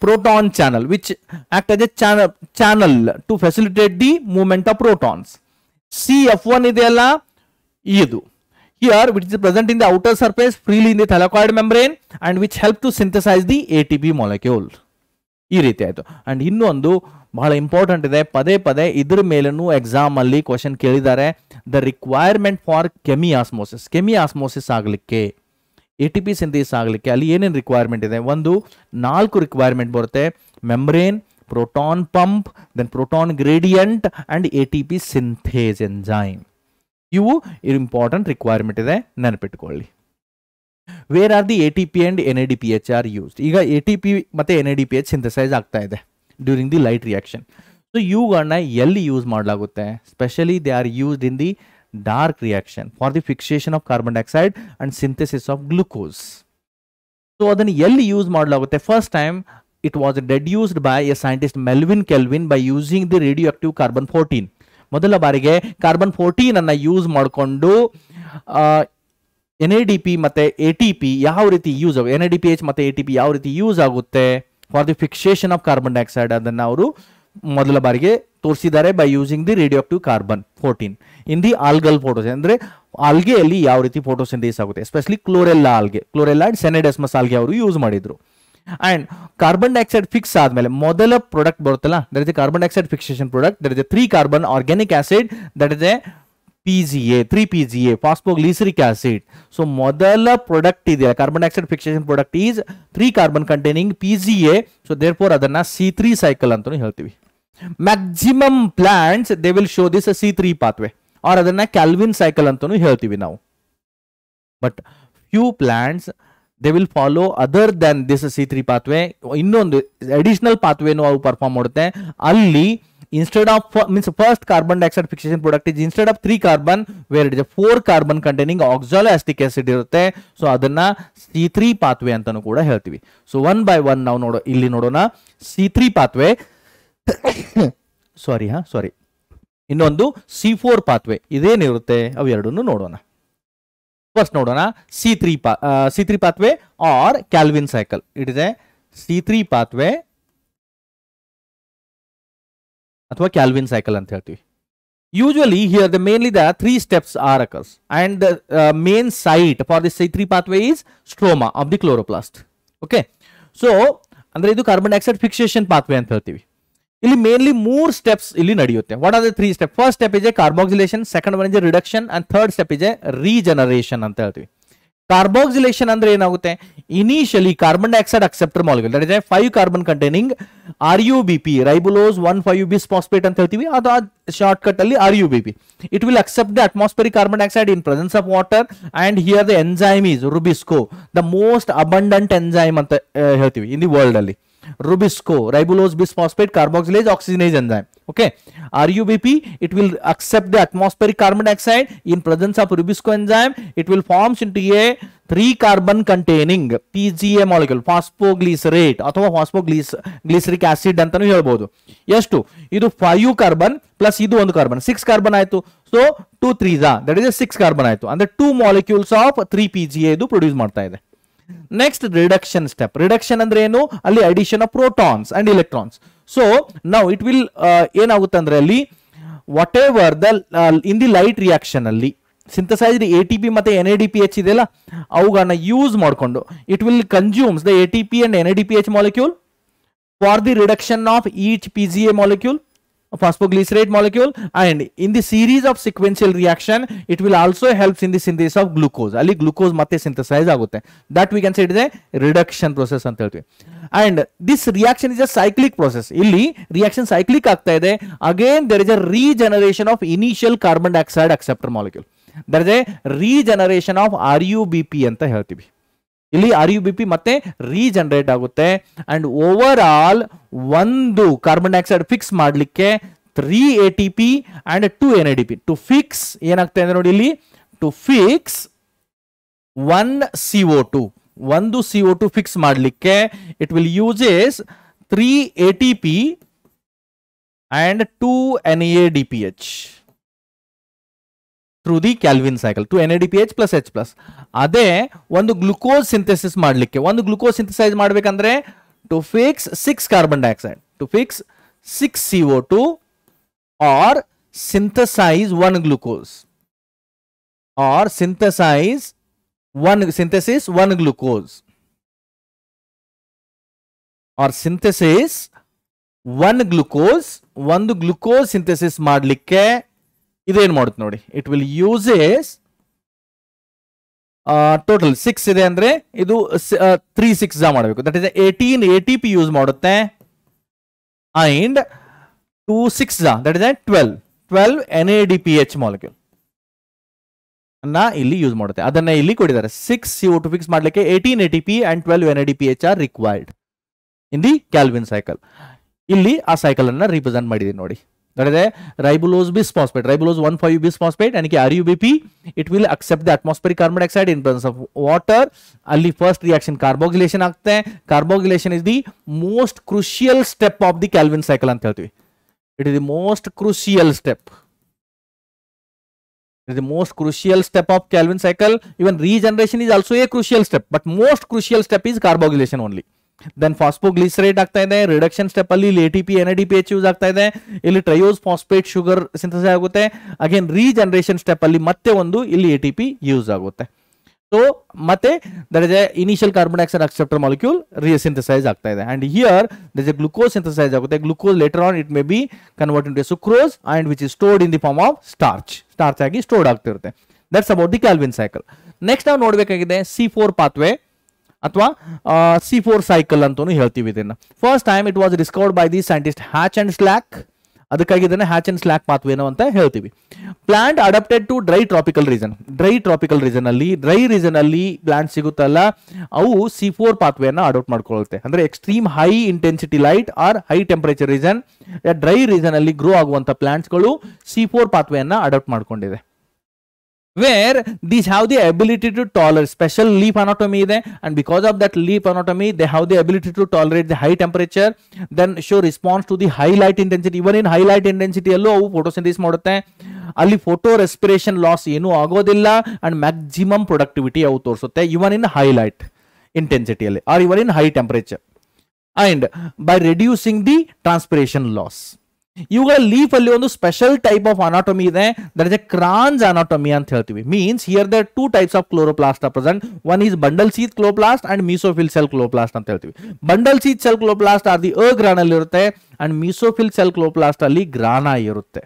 proton channel which act as a channel channel to facilitate the movement C F one ಇದೆಯಲ್ಲ ಇದು here which is present in the outer surface freely in the thylakoid membrane and which help to synthesise the A T B molecule ಈ ರೀತಿ ಆಯಿತು and ಇನ್ನೊಂದು ಬಹಳ important ಇದೆ ಪದೇ ಪದೇ ಇದ್ರ ಮೇಲೂ ಎಕ್ಸಾಮ್ ಅಲ್ಲಿ ಕ್ವಶನ್ ಕೇಳಿದ್ದಾರೆ the requirement for chemiosmosis chemiosmosis ಆಗಲಿಕ್ಕೆ ಎ ಟಿ ಪಿ ಸಿಂಥಿಸ್ ಆಗಲಿಕ್ಕೆ ಅಲ್ಲಿ ಏನೇನು ರಿಕ್ವೈರ್ಮೆಂಟ್ ಇದೆ ಒಂದು ನಾಲ್ಕು ರಿಕ್ವೈರ್ಮೆಂಟ್ ಬರುತ್ತೆ membrane Proton pump then proton gradient and A T P synthase enzyme ಇವು ಇಂಪಾರ್ಟೆಂಟ್ ರಿಕ್ವೈರ್ಮೆಂಟ್ ಇದೆ ನೆನಪಿಟ್ಕೊಳ್ಳಿ where are the A T P and N A D P H are used ಈಗ ಎ ಟಿ ಪಿ ಮತ್ತು N A D P H synthesise ಆಗ್ತಾ ಇದೆ during the light reaction so ಇವುಗಳನ್ನ ಎಲ್ಲಿ use ಮಾಡಲಾಗುತ್ತೆ specially they are used in the dark reaction for the fixation of carbon dioxide and synthesis of glucose. So ಅದನ್ನು ಎಲ್ಲಿ use ಮಾಡಲಾಗುತ್ತೆ first time it was deduced by a scientist Melvin Kelvin by using the radioactive carbon 14 ಮೊದಲ ಬಾರಿಗೆ carbon fourteen ಅನ್ನ use ಮಾಡಿಕೊಂಡು N A D P ಮತ್ತೆ A T P ಯಾವ ರೀತಿ ಯೂಸ್ ಆಗುತ್ತೆ N A D P H ಮತ್ತೆ A T P ಯಾವ ರೀತಿ ಯೂಸ್ ಆಗುತ್ತೆ for the fixation of carbon dioxide ಅದನ್ನು ಅವರು ಮೊದಲ ಬಾರಿಗೆ ತೋರಿಸಿದ್ದಾರೆ by using the radioactive carbon fourteen in the algal photos ಅಂದರೆ ಆಲ್ಗೆಯಲ್ಲಿ ಯಾವ ರೀತಿ ಫೋಟೋಸಿಂಥೇಸ್ ಆಗುತ್ತೆ especially Chlorella algae Chlorella and Scenedesmus algae ಅವರು ಯೂಸ್ ಮಾಡಿದರು ಅಂಡ್ ಕಾರ್ಬನ್ ಡೈಆಕ್ಸೈಡ್ ಫಿಕ್ಸ್ ಆದ್ಮೇಲೆ ಮೊದಲ ಪ್ರಾಡಕ್ಟ್ ಬರುತ್ತಲ್ಲ there is a carbon dioxide fixation product there is a three carbon organic acid that is a P G A three P G A phosphoglyceric acid so ಮೊದಲ product ಇದೆಯಲ್ಲ carbon dioxide fixation product is three carbon containing P G A so therefore ಅದನ್ನ C three cycle ಅಂತಾನು ಹೇಳ್ತೀವಿ maximum plants they will show this C three pathway or ಅದನ್ನ Calvin cycle ಅಂತಾನು ಹೇಳ್ತೀವಿ ನಾವು but few plants they will follow other than this C three pathway ಇನ್ನೊಂದು additional ಪಾತ್ವೇನು ಅವು ಪರ್ಫಾರ್ಮ್ ಮಾಡುತ್ತೆ ಅಲ್ಲಿ instead of means first carbon dioxide fixation product is instead of three carbon where it is four carbon containing acetic acid ಇರುತ್ತೆ so ಅದನ್ನ C three pathway ಅಂತಾನು ಕೂಡ ಹೇಳ್ತೀವಿ ಸೊ ಒನ್ ಬೈ ಒನ್ ನಾವು ನೋಡೋ ಇಲ್ಲಿ ನೋಡೋಣ ಸಿ ತ್ರೀ ಪಾತ್ವೆ ಸಾರಿ ಹಾ ಸಾರಿ ಇನ್ನೊಂದು ಸಿ ಫೋರ್ ಪಾತ್ವೆ ಇದೇನಿರುತ್ತೆ ಅವೆರಡನ್ನು ನೋಡೋಣ ಫಸ್ಟ್ ನೋಡೋಣ ಸಿ ತ್ರೀ ಪಾ C three pathway or Calvin cycle it is a C three pathway ಅಥವಾ ಕ್ಯಾಲ್ವಿನ್ ಸೈಕಲ್ ಅಂತ ಹೇಳ್ತೀವಿ usually here the mainly the three steps are occurs and the main site for the C three pathway is stroma of the chloroplast okay so ಅಂದ್ರೆ ಇದು carbon dioxide fixation pathway ಅಂತ ಹೇಳ್ತೀವಿ ಇಲ್ಲಿ mainly ಮೂರ್ steps ಇಲ್ಲಿ ನಡೆಯುತ್ತೆ what are the three step first step ಇದೆ carboxylation second one ಇದೆ ರಿಡಕ್ಷನ್ ಅಂಡ್ ಥರ್ಡ್ ಸ್ಟೆಪ್ ಇದೆ ರೀಜನರೇಷನ್ ಅಂತ ಹೇಳ್ತೀವಿ ಕಾರ್ಬೋಕ್ಸಿಲೇಷನ್ ಅಂದ್ರೆ ಏನಾಗುತ್ತೆ initially carbon dioxide acceptor molecule that is five carbon containing R U B P ribulose one five B phosphate ಅಂತ ಹೇಳ್ತೀವಿ ಅದು ಶಾರ್ಟ್ ಕಟ್ ಅಲ್ಲಿ R U B P it will accept the atmospheric carbon dioxide in presence of water and here the enzyme is rubisco the most abundant enzyme ಅಂತ eh, ಹೇಳ್ತೀವಿ in the world ಅಲ್ಲಿ Rubisco, ribulose bisphosphate, carboxylase, oxygenase enzyme. Okay. RUBP, it will accept the atmospheric carbon dioxide. In presence of Rubisco enzyme, it will forms into a 3 carbon containing PGA molecule, phosphoglycerate, ಅಥವಾ phosphoglyceric acid ಅಂತಾನು ಹೇಳ್ಬೋದು ಎಷ್ಟು ಇದು 5 carbon plus ಇದು ಒಂದು carbon 6 carbon ಆಯಿತು so 2 3 that is 6 carbon and ಅಂದ್ರೆ 2 molecules of 3 PGA ಇದು ಪ್ರೊಡ್ಯೂಸ್ ಮಾಡ್ತಾ ಇದೆ ನೆಕ್ಸ್ಟ್ ರಿಡಕ್ಷನ್ ಸ್ಟೆಪ್ ರಿಡಕ್ಷನ್ ಅಂದ್ರೆ ಏನು ಅಲ್ಲಿ addition of protons and electrons so ನಾವು ಇಟ್ ವಿಲ್ ಏನಾಗುತ್ತೆ ಅಂದ್ರೆ ಅಲ್ಲಿ whatever the in the light reaction ಅಲ್ಲಿ ಸಿಂಥಸೈಸ್ಡ್ ಎ ಟಿ ಪಿ ಮತ್ತೆ N A D P H ಇದೆಯಲ್ಲ ಅವುಗಳನ್ನ ಯೂಸ್ ಮಾಡಿಕೊಂಡು it will consumes the A T P and N A D P H molecule for the reduction of each P G A molecule phosphoglycerate molecule and in the series of sequential reaction it will also helps in the synthesis of glucose ಅಲ್ಲಿ glucose ಮತ್ತೆ synthesise ಆಗುತ್ತೆ that we can say it is reduction process ಅಂತ ಹೇಳ್ತೀವಿ and this reaction is a cyclic process ಇಲ್ಲಿ reaction cyclic ಆಗ್ತಾ ಇದೆ again there is a regeneration of initial carbon dioxide acceptor molecule there is a regeneration of R U B P ಅಂತ ಹೇಳ್ತೀವಿ ಇಲ್ಲಿ R U B P ಮತ್ತೆ regenerate ಆಗುತ್ತೆ and over all ಒಂದು carbon dioxide fix ಮಾಡಲಿಕ್ಕೆ three A T P and two N A D P to fix ಏನಾಗ್ತಾ ಇದೆ ನೋಡಿ ಇಲ್ಲಿ to fix one C O two ಒಂದು ಸಿ ಒ ಟು ಫಿಕ್ಸ್ ಮಾಡಲಿಕ್ಕೆ it will uses three A T P and two N A D P H through the Calvin cycle two N A D P H plus H plus ಅದೇ ಒಂದು glucose synthesis ಮಾಡಲಿಕ್ಕೆ ಒಂದು glucose synthesize ಮಾಡಬೇಕಂದ್ರೆ to fix six carbon dioxide to fix six C O two or synthesise one glucose or synthesise one synthesis one glucose or synthesis one glucose ಒಂದು glucose synthesis ಮಾಡಲಿಕ್ಕೆ ಇದೇನು ಮಾಡುತ್ತೆ ನೋಡಿ it will uses total six ಇದೆ ಅಂದ್ರೆ ಇದು three six ಮಾಡಬೇಕು that is eighteen T P use ಮಾಡುತ್ತೆ and two six that is twelve twelve N A D P H molecule ಅನ್ನ ಇಲ್ಲಿ ಯೂಸ್ ಮಾಡುತ್ತೆ ಅದನ್ನ ಇಲ್ಲಿ ಕೊಟ್ಟಿದ್ದಾರೆ ಸಿಕ್ಸ್ ಯು ಟು ಫಿಕ್ಸ್ ಮಾಡಲಿಕ್ಕೆ eighteen A T P and twelve N A D P H are required in the Calvin cycle ಇಲ್ಲಿ ಆ cycle ಅನ್ನ ರಿಪ್ರೆಸೆಂಟ್ ಮಾಡಿದೆ ನೋಡಿ that is a ribulose bisphosphate ribulose 1,5 bisphosphate and RUBP it will accept the atmospheric carbon dioxide in presence of water only first reaction carboxylation aagte hain carboxylation is the most crucial step of the Calvin cycle ante helthivi it is the most crucial step it is the most crucial step of Calvin cycle even regeneration is also a crucial step but most crucial step is carboxylation only then ಫಾಸ್ಫೋಗ್ಲಿಸರೇಟ್ ಆಗ್ತಾ ಇದೆ reduction step ಅಲ್ಲಿ ಇಲ್ಲಿ A T P N D P H use ಆಗ್ತಾ ಇದೆ ಇಲ್ಲಿ triose phosphate sugar synthesis ಆಗುತ್ತೆ again regeneration step ಅಲ್ಲಿ ಮತ್ತೆ ಒಂದು ಇಲ್ಲಿ ಎ ಟಿ ಪಿ ಯೂಸ್ ಆಗುತ್ತೆ ಸೊ ಮತ್ತೆ there is a initial carbon dioxide acceptor molecule synthesise ಆಗ್ತಾ ಇದೆ and here there is a glucose synthesise ಆಗುತ್ತೆ glucose later on it may be convert into sucrose and which is stored in the form of starch starch ಆಗಿ stored ಆಗ್ತಿರುತ್ತೆ that's about the Calvin cycle next ನಾವು ನೋಡಬೇಕಾಗಿದೆ C four pathway ಅಥವಾ C four cycle ಅಂತ ಹೇಳ್ತೀವಿ ಇದನ್ನ first time it was discovered by the scientist Hatch and Slack ಅದಕ್ಕಾಗಿ ಇದನ್ನ ಹ್ಯಾಚ್ ಅಂಡ್ ಸ್ಲ್ಯಾಕ್ ಏನೋ ಅಂತ ಹೇಳ್ತೀವಿ plant adapted to dry tropical region dry tropical region ಅಲ್ಲಿ ಡ್ರೈ ರೀಸನ್ ಅಲ್ಲಿ ಪ್ಲಾಂಟ್ ಸಿಗುತ್ತಲ್ಲ ಅವು ಸಿ ಫೋರ್ ಪಾತ್ವೇನ ಅಡಾಪ್ಟ್ ಮಾಡ್ಕೊಳ್ಳುತ್ತೆ ಅಂದ್ರೆ extreme high intensity light or high temperature region dry region ಅಲ್ಲಿ ಗ್ರೋ ಆಗುವಂತ ಪ್ಲಾಂಟ್ಸ್ಗಳು ಸಿ ಫೋರ್ ಪಾತ್ವೇನ ಅಡಾಪ್ಟ್ ಮಾಡ್ಕೊಂಡಿದೆ where these have the ability to tolerate special leaf anatomy they and because of that leaf anatomy they have the ability to tolerate the high temperature then show response to the high light intensity even in high light intensity yellow au photosynthesize modute alli photo respiration loss enu agodilla and maximum productivity au toursute even in high light intensity or even in high temperature and by reducing the transpiration loss ಇವುಗಳ leaf ಅಲ್ಲಿ ಒಂದು special type of anatomy ಇದೆ that is a Kranz anatomy ಅಂತ ಹೇಳ್ತೀವಿ means here the two types of chloroplast are present one is bundle sheath chloroplast and mesophyll cell chloroplast ಅಂತ ಹೇಳ್ತೀವಿ bundle sheath cell chloroplast are the a ಗ್ರಾನಲ್ಲಿ ಇರುತ್ತೆ and mesophyll cell ಕ್ಲೋಪ್ಲಾಸ್ಟ್ ಅಲ್ಲಿ ಗ್ರಾನ ಇರುತ್ತೆ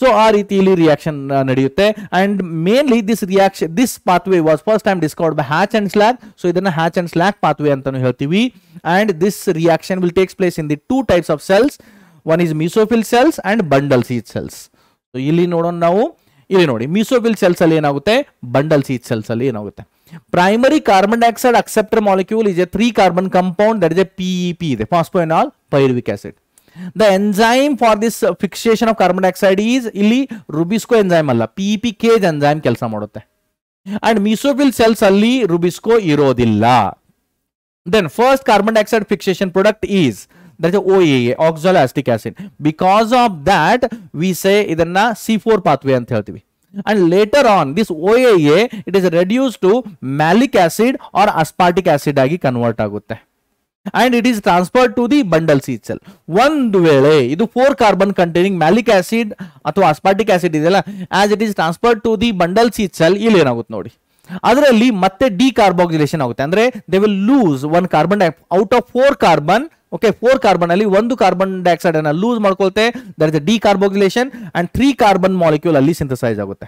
so ಆ ರೀತಿಯಲ್ಲಿ reaction ನಡೆಯುತ್ತೆ and mainly this reaction this pathway was first time discovered by Hatch and Slack so ಇದನ್ನ Hatch and slack pathway ಅಂತಾನು ಹೇಳ್ತೀವಿ and this reaction will takes place in the two types of cells one is mesophyll cells and bundle sheath cells so ಇಲ್ಲಿ ನೋಡೋಣ ನಾವು ಇಲ್ಲಿ ನೋಡಿ mesophyll cells ಅಲ್ಲಿ ಏನಾಗುತ್ತೆ ಬಂಡಲ್ ಸೀಟ್ ಸೆಲ್ಸ್ ಅಲ್ಲಿ ಏನಾಗುತ್ತೆ primary carbon dioxide acceptor molecule is a three carbon compound that is a PEP ಇದೆ phosphoenol pyruvic acid the enzyme for this fixation of carbon dioxide is ಇಲ್ಲಿ RuBisCO enzyme ಅಲ್ಲ PEP cage enzyme ಕೆಲಸ ಮಾಡುತ್ತೆ and mesophyll cells ಅಲ್ಲಿ RuBisCO ಇರೋದಿಲ್ಲ then first carbon dioxide fixation product is that a is OAA, acid because of of we we say C four pathway ಅಂತ ಹೇಳ್ತೀವಿ. And on this on, A A it is reduce to malic acid or aspartic acid ಆಗಿ convert ಆಗುತ್ತೆ. And it is transfer to the bundle sheath cell ಒಂದು ವೇಳೆ ಇದು four carbon containing malic acid ಅಥವಾ aspartic acid ಇದೆಯಲ್ಲ as it is transfer to the bundle sheath cell ಇಲ್ಲಿ ಏನಾಗುತ್ತೆ ನೋಡಿ ಅದರಲ್ಲಿ ಮತ್ತೆ ಡಿ ಕಾರ್ಬೋಕ್ಸಿಲೇಷನ್ ಆಗುತ್ತೆ ಅಂದ್ರೆ they will lose one carbon dye out of four carbon okay four carbon ಅಲ್ಲಿ ಒಂದು ಕಾರ್ಬನ್ ಡೈಆಕ್ಸೈಡ್ ಅನ್ನು lose ಮಾಡ್ಕೊಳ್ತೆ there is D and three carbon molecule ಅಲ್ಲಿ ಸಿಂಥಸೈಸ್ ಆಗುತ್ತೆ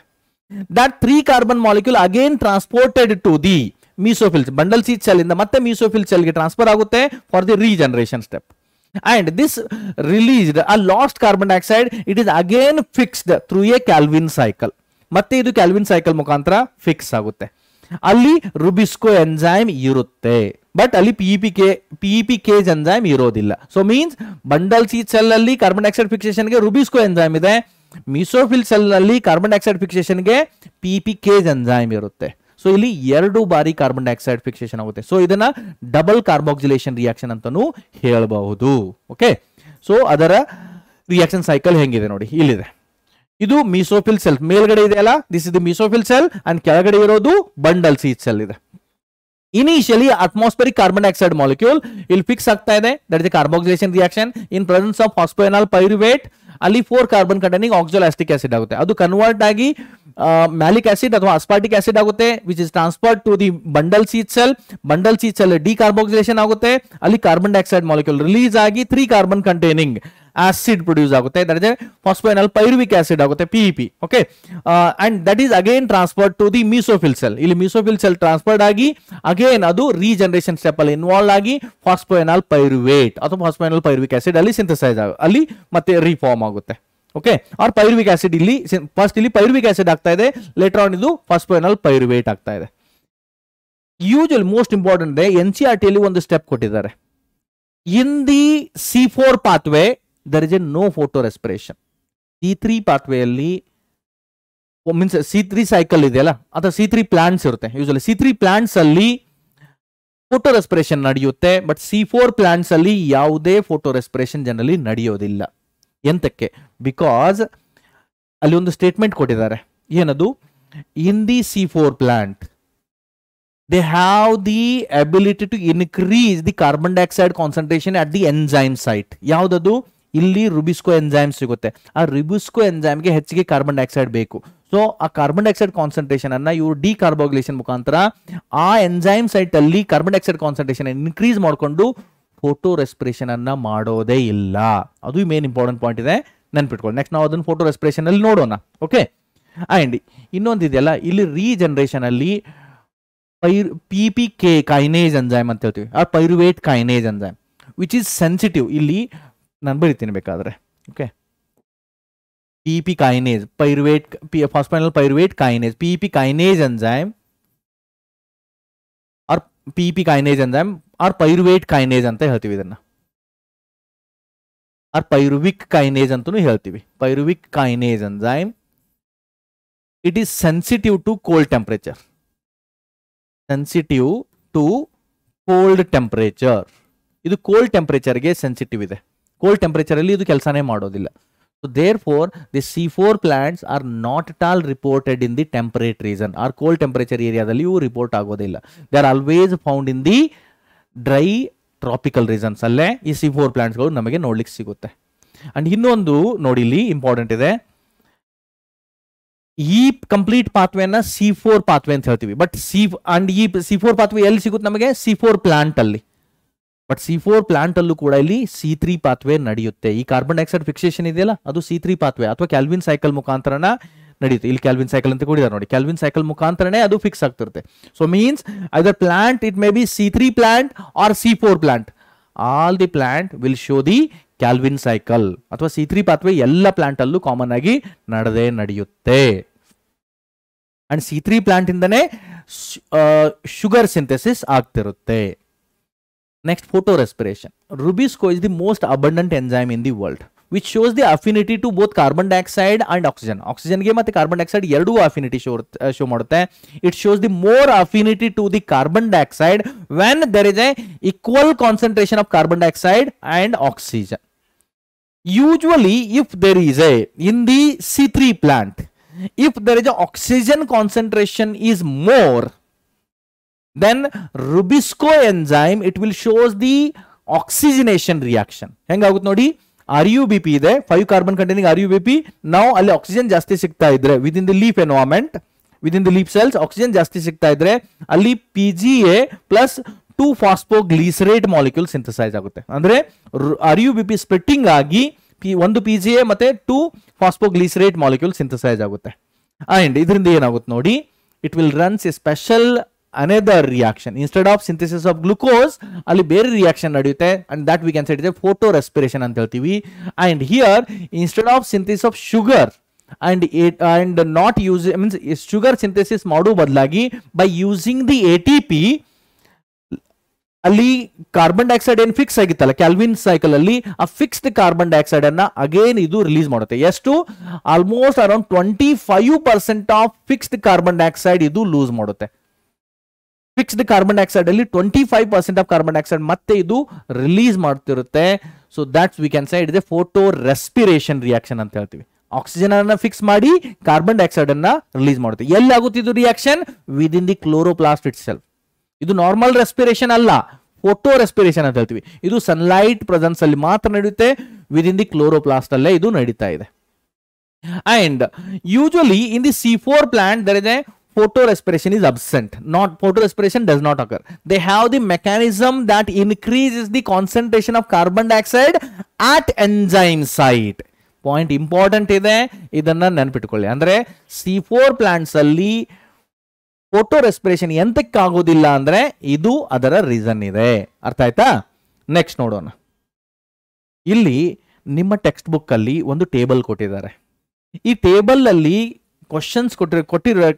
that three carbon molecule again transported to the mesophyll bundle sheath cell ಇಂದ ಮತ್ತೆ mesophyll ಸೆಲ್ಗೆ transfer ಆಗುತ್ತೆ for the regeneration step and this released ಆ lost carbon dioxide it is again fixed through a Calvin cycle ಮತ್ತೆ ಇದು Calvin cycle ಮುಖಾಂತರ fix ಆಗುತ್ತೆ ಅಲ್ಲಿ ರುಬಿಸ್ಕೋ ಎನ್ಸೈಮ್ ಇರುತ್ತೆ ಬಟ್ ಅಲ್ಲಿ P P K P case enzyme ಇರೋದಿಲ್ಲ so means bundle sheath cell ಅಲ್ಲಿ ಕಾರ್ಬನ್ ಡೈಆಕ್ಸೈಡ್ ಫಿಕ್ಸೇಷನ್ಗೆ ರುಬಿಸ್ಕೋ ಎನ್ಸೈಮ್ ಇದೆ ಮಿಸೋಫಿಲ್ ಸೆಲ್ ಅಲ್ಲಿ ಕಾರ್ಬನ್ ಡೈಆಕ್ಸೈಡ್ ಫಿಕ್ಸೇಷನ್ಗೆ ಪಿ ಪಿ ಕೇಜ್ ಎನ್ಸೈಮ್ ಇರುತ್ತೆ ಸೊ ಇಲ್ಲಿ ಎರಡು ಬಾರಿ ಕಾರ್ಬನ್ ಡೈಆಕ್ಸೈಡ್ ಫಿಕ್ಸೇಷನ್ ಆಗುತ್ತೆ ಸೊ ಇದನ್ನ ಡಬಲ್ ಕಾರ್ಬೋಕ್ಸಿಲೇಷನ್ ರಿಯಾಕ್ಷನ್ ಅಂತಾನೂ ಹೇಳಬಹುದು ಓಕೆ ಸೊ ಅದರ ರಿಯಾಕ್ಷನ್ ಸೈಕಲ್ ಹೆಂಗಿದೆ ನೋಡಿ ಇಲ್ಲಿದೆ ಇದು ಮೀಸೋಫಿಲ್ ಸೆಲ್ ಮೇಲ್ಗಡೆ ಇದೆ ಅಲ್ಲ this is the mesophyll cell and ಕೆಳಗಡೆ ಇರೋದು ಬಂಡಲ್ ಸೀಟ್ ಸೆಲ್ ಇದೆ initially atmospheric carbon dioxide molecule ಇಲ್ಲಿ ಫಿಕ್ಸ್ ಆಗ್ತಾ ಇದೆ that is reaction in presence of phosphoenol pyruvate ಅಲ್ಲಿ four carbon containing oxaloacetic acid ಆಗುತ್ತೆ ಅದು ಕನ್ವರ್ಟ್ ಆಗಿ ಮ್ಯಾಲಿಕ್ ಆಸಿಡ್ ಅಥವಾ ಅಸ್ಪಾರ್ಟಿಕ್ ಆಸಿಡ್ ಆಗುತ್ತೆ which is transferred to the bundle sheath cell bundle sheath cell carboxylation ಆಗುತ್ತೆ ಅಲ್ಲಿ ಕಾರ್ಬನ್ ಡೈಆಕ್ಸೈಡ್ ಮಾಲಿಕ್ಯೂಲ್ ರಿಲೀಸ್ ಆಗಿ three carbon containing acid produce ಆಗುತ್ತೆ that phosphoenol pyruvic acid ಆಗುತ್ತೆ P P okay and that is again transfer to the mesophyll cell ಇಲ್ಲಿ mesophyll cell transferred ಆಗಿ again ಅದು regeneration step ಅಲ್ಲಿ involve ಆಗಿ phosphoenol pyruvate ಅಥವಾ synthesise ಅಲ್ಲಿ ಮತ್ತೆ ರಿಫಾರ್ಮ್ ಆಗುತ್ತೆ ಓಕೆ ಆರ್ ಪೈರ್ವಿಕ್ ಆಸಿಡ್ ಇಲ್ಲಿ ಫಸ್ಟ್ ಇಲ್ಲಿ ಪೈರ್ವಿಕ್ ಆಸಿಡ್ ಆಗ್ತಾ ಇದೆ ಲೇಟರ್ ಆನ್ ಇದು ಆಗ್ತಾ ಇದೆ use most important N R T ಅಲ್ಲಿ ಒಂದು ಸ್ಟೆಪ್ ಕೊಟ್ಟಿದ್ದಾರೆ in the C four pathway is a no photorespiration C three ಪಾತ್ವೆಯಲ್ಲಿ means C three cycle ಇದೆಯಲ್ಲ ಅಥವಾ ಸಿ ತ್ರೀ ಪ್ಲಾಂಟ್ಸ್ ಇರುತ್ತೆ ಯೂಶಲಿ ಸಿ ತ್ರೀ ಪ್ಲಾಂಟ್ಸ್ ಅಲ್ಲಿ ಫೋಟೋ ರೆಸ್ಪಿರೇಷನ್ ನಡೆಯುತ್ತೆ but C four plants ಅಲ್ಲಿ ಯಾವುದೇ ಫೋಟೋ ರೆಸ್ಪಿರೇಷನ್ ಜನರಲ್ಲಿ ನಡೆಯೋದಿಲ್ಲ ಎಂತಕ್ಕೆ ಬಿಕಾಸ್ ಅಲ್ಲಿ ಒಂದು ಸ್ಟೇಟ್ಮೆಂಟ್ ಕೊಟ್ಟಿದ್ದಾರೆ ಏನದು in the C four plant they have the ability to increase the carbon dioxide concentration at the enzyme site ಯಾವುದದು ಇಲ್ಲಿ ರುಬಿಸ್ಕೋ ಎನ್ಸೈಮ್ ಸಿಗುತ್ತೆ ಆ ರುಬಿಸ್ಕೋ ಎನ್ಸೈಮ್ಗೆ ಹೆಚ್ಚಿಗೆ ಕಾರ್ಬನ್ ಡೈಆಕ್ಸೈಡ್ ಬೇಕು ಸೊ ಆ ಕಾರ್ಬನ್ ಡೈಆಕ್ಸೈಡ್ ಕಾನ್ಸಂಟ್ರೇಷನ್ ಅನ್ನ ಇವರು ಡಿ ಕಾರ್ಬೋಗ್ಲೇಷನ್ ಮುಖಾಂತರ ಆ ಎಂಜೈಮ್ ಸೈಟ್ ಅಲ್ಲಿ ಕಾರ್ಬನ್ ಡೈಆಕ್ಸೈಡ್ ಕಾನ್ಸಂಟ್ರೇಷನ್ ಇನ್ಕ್ರೀಸ್ ಮಾಡಿಕೊಂಡು ಫೋಟೋ ರೆಸ್ಪಿರೇಷನ್ ಅನ್ನ ಮಾಡೋದೇ ಇಲ್ಲ ಅದು ಮೇನ್ ಇಂಪಾರ್ಟೆಂಟ್ ಪಾಯಿಂಟ್ ಇದೆ ನೆನ್ಪಿಟ್ಕೊಳ್ಳಿ ನೆಕ್ಸ್ಟ್ ನಾವು ಅದನ್ನು ಫೋಟೋ ರೆಸ್ಪಿರೇಷನ್ ಅಲ್ಲಿ ನೋಡೋಣ ಓಕೆ ಆ್ಯಂಡ್ ಇನ್ನೊಂದಿದೆಯಲ್ಲ ಇಲ್ಲಿ ರೀಜನರೇಷನ್ ಅಲ್ಲಿ ಪೈರ್ P P K kinase enzyme ಅಂತ ಹೇಳ್ತೀವಿ ಆ pyruvate kinase enzyme which is sensitive ಇಲ್ಲಿ ನಾನು ಬರಿತೀನಿ ಬೇಕಾದ್ರೆ okay P P kinase pyruvate P phosphoenol pyruvate kinase P P kinase enzyme or P P kinase enzyme or pyruvate kinase ಅಂತ ಹೇಳ್ತೀವಿ ಇದನ್ನ ಆರ್ ಪೈರುವಿಕ್ ಕೈನೇಜ್ ಅಂತಲೂ ಹೇಳ್ತೀವಿ pyruvic kinase enzyme it is sensitive to cold temperature sensitive to cold temperature ಇದು cold ಟೆಂಪರೇಚರ್ಗೆ sensitive ಇದೆ cold ಟೆಂಪರೇಚರಲ್ಲಿ ಇದು ಕೆಲಸನೇ ಮಾಡೋದಿಲ್ಲ so therefore the C four plants are not at all reported in the temperate region or cold temperature ಏರಿಯಾದಲ್ಲಿ ಇವು report ಆಗೋದಿಲ್ಲ they are always found in the dry tropical regions ಅಲ್ಲೇ ಈ ಸಿ ಫೋರ್ ಪ್ಲ್ಯಾಂಟ್ಸ್ಗಳು ನಮಗೆ ನೋಡ್ಲಿಕ್ಕೆ ಸಿಗುತ್ತೆ ಅಂಡ್ ಇನ್ನೊಂದು ನೋಡಿ ಇಲ್ಲಿ ಇಂಪಾರ್ಟೆಂಟ್ ಇದೆ ಈ ಕಂಪ್ಲೀಟ್ ಪಾತ್ವೇನ ಸಿ ಫೋರ್ ಪಾತ್ವೆ ಅಂತ ಹೇಳ್ತೀವಿ ಬಟ್ ಸಿ ಅಂಡ್ ಈ ಸಿ ಫೋರ್ ಪಾತ್ವೆ ಎಲ್ಲಿ ಸಿಗುತ್ತೆ ನಮಗೆ ಸಿ ಫೋರ್ ಪ್ಲಾಂಟ್ ಅಲ್ಲಿ ಬಟ್ ಸಿ ಫೋರ್ ಪ್ಲಾಂಟ್ ಅಲ್ಲೂ ಕೂಡ ಇಲ್ಲಿ ಸಿ ತ್ರೀ ಪಾತ್ವೇ ನಡೆಯುತ್ತೆ ಈ ಕಾರ್ಬನ್ ಡೈಆಕ್ಸೈಡ್ ಫಿಕ್ಸೇಷನ್ ಇದೆಯಲ್ಲ ಅದು ಸಿ ತ್ರೀ ಪಾತ್ವೆ ಅಥವಾ ಕ್ಯಾಲ್ವಿನ್ ಸೈಕಲ್ ಮುಖಾಂತರನ ನಡೆಯುತ್ತೆ ಇಲ್ಲಿ ಕ್ಯಾಲ್ವಿನ್ ಸೈಕಲ್ ಅಂತ ಕೂಡಿದ್ದಾರೆ ನೋಡಿ ಕ್ಯಾಲ್ವಿನ್ ಸೈಕಲ್ ಮುಖಾಂತರನೇ ಅದು ಫಿಕ್ಸ್ ಆಗ್ತಿರುತ್ತೆ so means either plant it may be C three plant or C four plant all the plant will show the Calvin cycle ಅಥವಾ C three pathway ಎಲ್ಲ plant ಅಲ್ಲೂ common ಆಗಿ ನಡೆದೇ ನಡೆಯುತ್ತೆ ಅಂಡ್ ಸಿ ತ್ರೀ ಪ್ಲಾಂಟ್ ಇಂದನೇ sugar synthesis ಆಗ್ತಿರುತ್ತೆ next photorespiration rubisco is the most abundant enzyme in the world which shows the affinity to both carbon dioxide and oxygen ಆಕ್ಸಿಜನ್ಗೆ ಮತ್ತೆ carbon dioxide ಎರಡೂ affinity show show ಮಾಡುತ್ತೆ it shows the more affinity to the carbon dioxide when there is a equal concentration of carbon dioxide and oxygen usually if there is a in the c3 plant if there is a oxygen concentration is more then rubisco enzyme it will shows the oxygenation reaction ಹೆಂಗಾಗುತ್ತೆ ನೋಡಿ R U B P ಇದೆ five carbon containing R U B P ನಾವು ಅಲ್ಲಿ oxygen ಜಾಸ್ತಿ ಸಿಗ್ತಾ ಇದ್ರೆ in the leaf environment in the leaf cells oxygen ಜಾಸ್ತಿ ಸಿಗ್ತಾ ಇದ್ರೆ ಅಲ್ಲಿ P G A plus two glycerate molecule synthesise ಆಗುತ್ತೆ ಅಂದ್ರೆ R U B P splitting ಆಗಿ ಒಂದು ಪಿ ಜಿ ಎ ಮತ್ತೆ ಟೂ ಗ್ಲೀಸರೇಟ್ ಮಾಲಿಕ್ಯೂಲ್ ಸಿಂಥಸೈಸ್ ಆಗುತ್ತೆ ಅಂಡ್ ಇದರಿಂದ ಏನಾಗುತ್ತೆ ನೋಡಿ it will runs a special another reaction instead of synthesis of glucose ಅಲ್ಲಿ ಬೇರೆ ರಿಯಾಕ್ಷನ್ ನಡೆಯುತ್ತೆ and that we can side ಇದೆ ಫೋಟೋ ರೆಸ್ಪಿರೇಷನ್ ಅಂತ ಹೇಳ್ತೀವಿ and here instead of synthesis of sugar and and not use means sugar synthesis ಮಾಡೋ ಬದಲಾಗಿ by using the A T P ಅಲ್ಲಿ carbon dioxide ಏನ್ ಫಿಕ್ಸ್ ಆಗಿತ್ತಲ್ಲ Calvin cycle ಅಲ್ಲಿ ಆ ಫಿಕ್ಸ್ಡ್ ಕಾರ್ಬನ್ ಡೈಆಕ್ಸೈಡ್ ಅನ್ನ ಅಗೇನ್ ಇದು ರಿಲೀಸ್ ಮಾಡುತ್ತೆ ಎಷ್ಟು almost around twenty five percent of fixed carbon dioxide ಇದು ಲೂಸ್ ಮಾಡುತ್ತೆ ಫಿಕ್ಸ್ಡ್ ಕಾರ್ಬನ್ ಡೈಆಕ್ಸೈಡ್ ಅಲ್ಲಿ twenty five percent of carbon dioxide ಮತ್ತೆ ಇದು ರಿಲೀಸ್ ಮಾಡ್ತಿರುತ್ತೆ so that's we can side ಇದೆ ಫೋಟೋ ರೆಸ್ಪಿರೇಷನ್ ರಿಯಾಕ್ಷನ್ ಅಂತ ಹೇಳ್ತೀವಿ ಆಕ್ಸಿಜನ್ ಅನ್ನ ಫಿಕ್ಸ್ ಮಾಡಿ ಕಾರ್ಬನ್ ಡೈಆಕ್ಸೈಡ್ ಅನ್ನ ರಿಲೀಸ್ ಮಾಡುತ್ತೆ ಎಲ್ಲಿ ಆಗುತ್ತೆ ಇದು reaction within the chloroplast itself ಇದು ನಾರ್ಮಲ್ ರೆಸ್ಪಿರೇಷನ್ ಅಲ್ಲ ಫೋಟೋ ರೆಸ್ಪಿರೇಷನ್ ಅಂತ ಹೇಳ್ತೀವಿ ಇದು ಸನ್ಲೈಟ್ ಪ್ರೆಸೆನ್ಸ್ ಅಲ್ಲಿ ಮಾತ್ರ ನಡೆಯುತ್ತೆ ವಿದ್ ಇನ್ ದಿ ಕ್ಲೋರೋಪ್ಲಾಸ್ಟ್ ಅಲ್ಲೇ ಇದು ನಡೀತಾ ಇದೆ and usually in the C four plant there is a photorespiration is absent not photorespiration does not occur they have the mechanism that increases the concentration of carbon dioxide at enzyme site point important ಇದೆ ಇದನ್ನ ನೆನಪಿಟ್ಕೊಳ್ಳಿ ಅಂದ್ರೆ C four plants ಅಲ್ಲಿ photo respiration ಎಂತಕ್ಕೆ ಆಗೋದಿಲ್ಲ ಅಂದ್ರೆ ಇದು ಅದರ ರೀಸನ್ ಇದೆ ಅರ್ಥ ಆಯ್ತಾ ನೆಕ್ಸ್ಟ್ ನೋಡೋಣ ಇಲ್ಲಿ ನಿಮ್ಮ ಟೆಕ್ಸ್ಟ್ ಬುಕ್ ಅಲ್ಲಿ ಒಂದು ಟೇಬಲ್ ಕೊಟ್ಟಿದ್ದಾರೆ ಈ ಟೇಬಲ್ ಅಲ್ಲಿ ಕ್ವಶನ್ಸ್ ಕೊಟ್ಟಿರೋ ಕೊಟ್ಟಿರೋ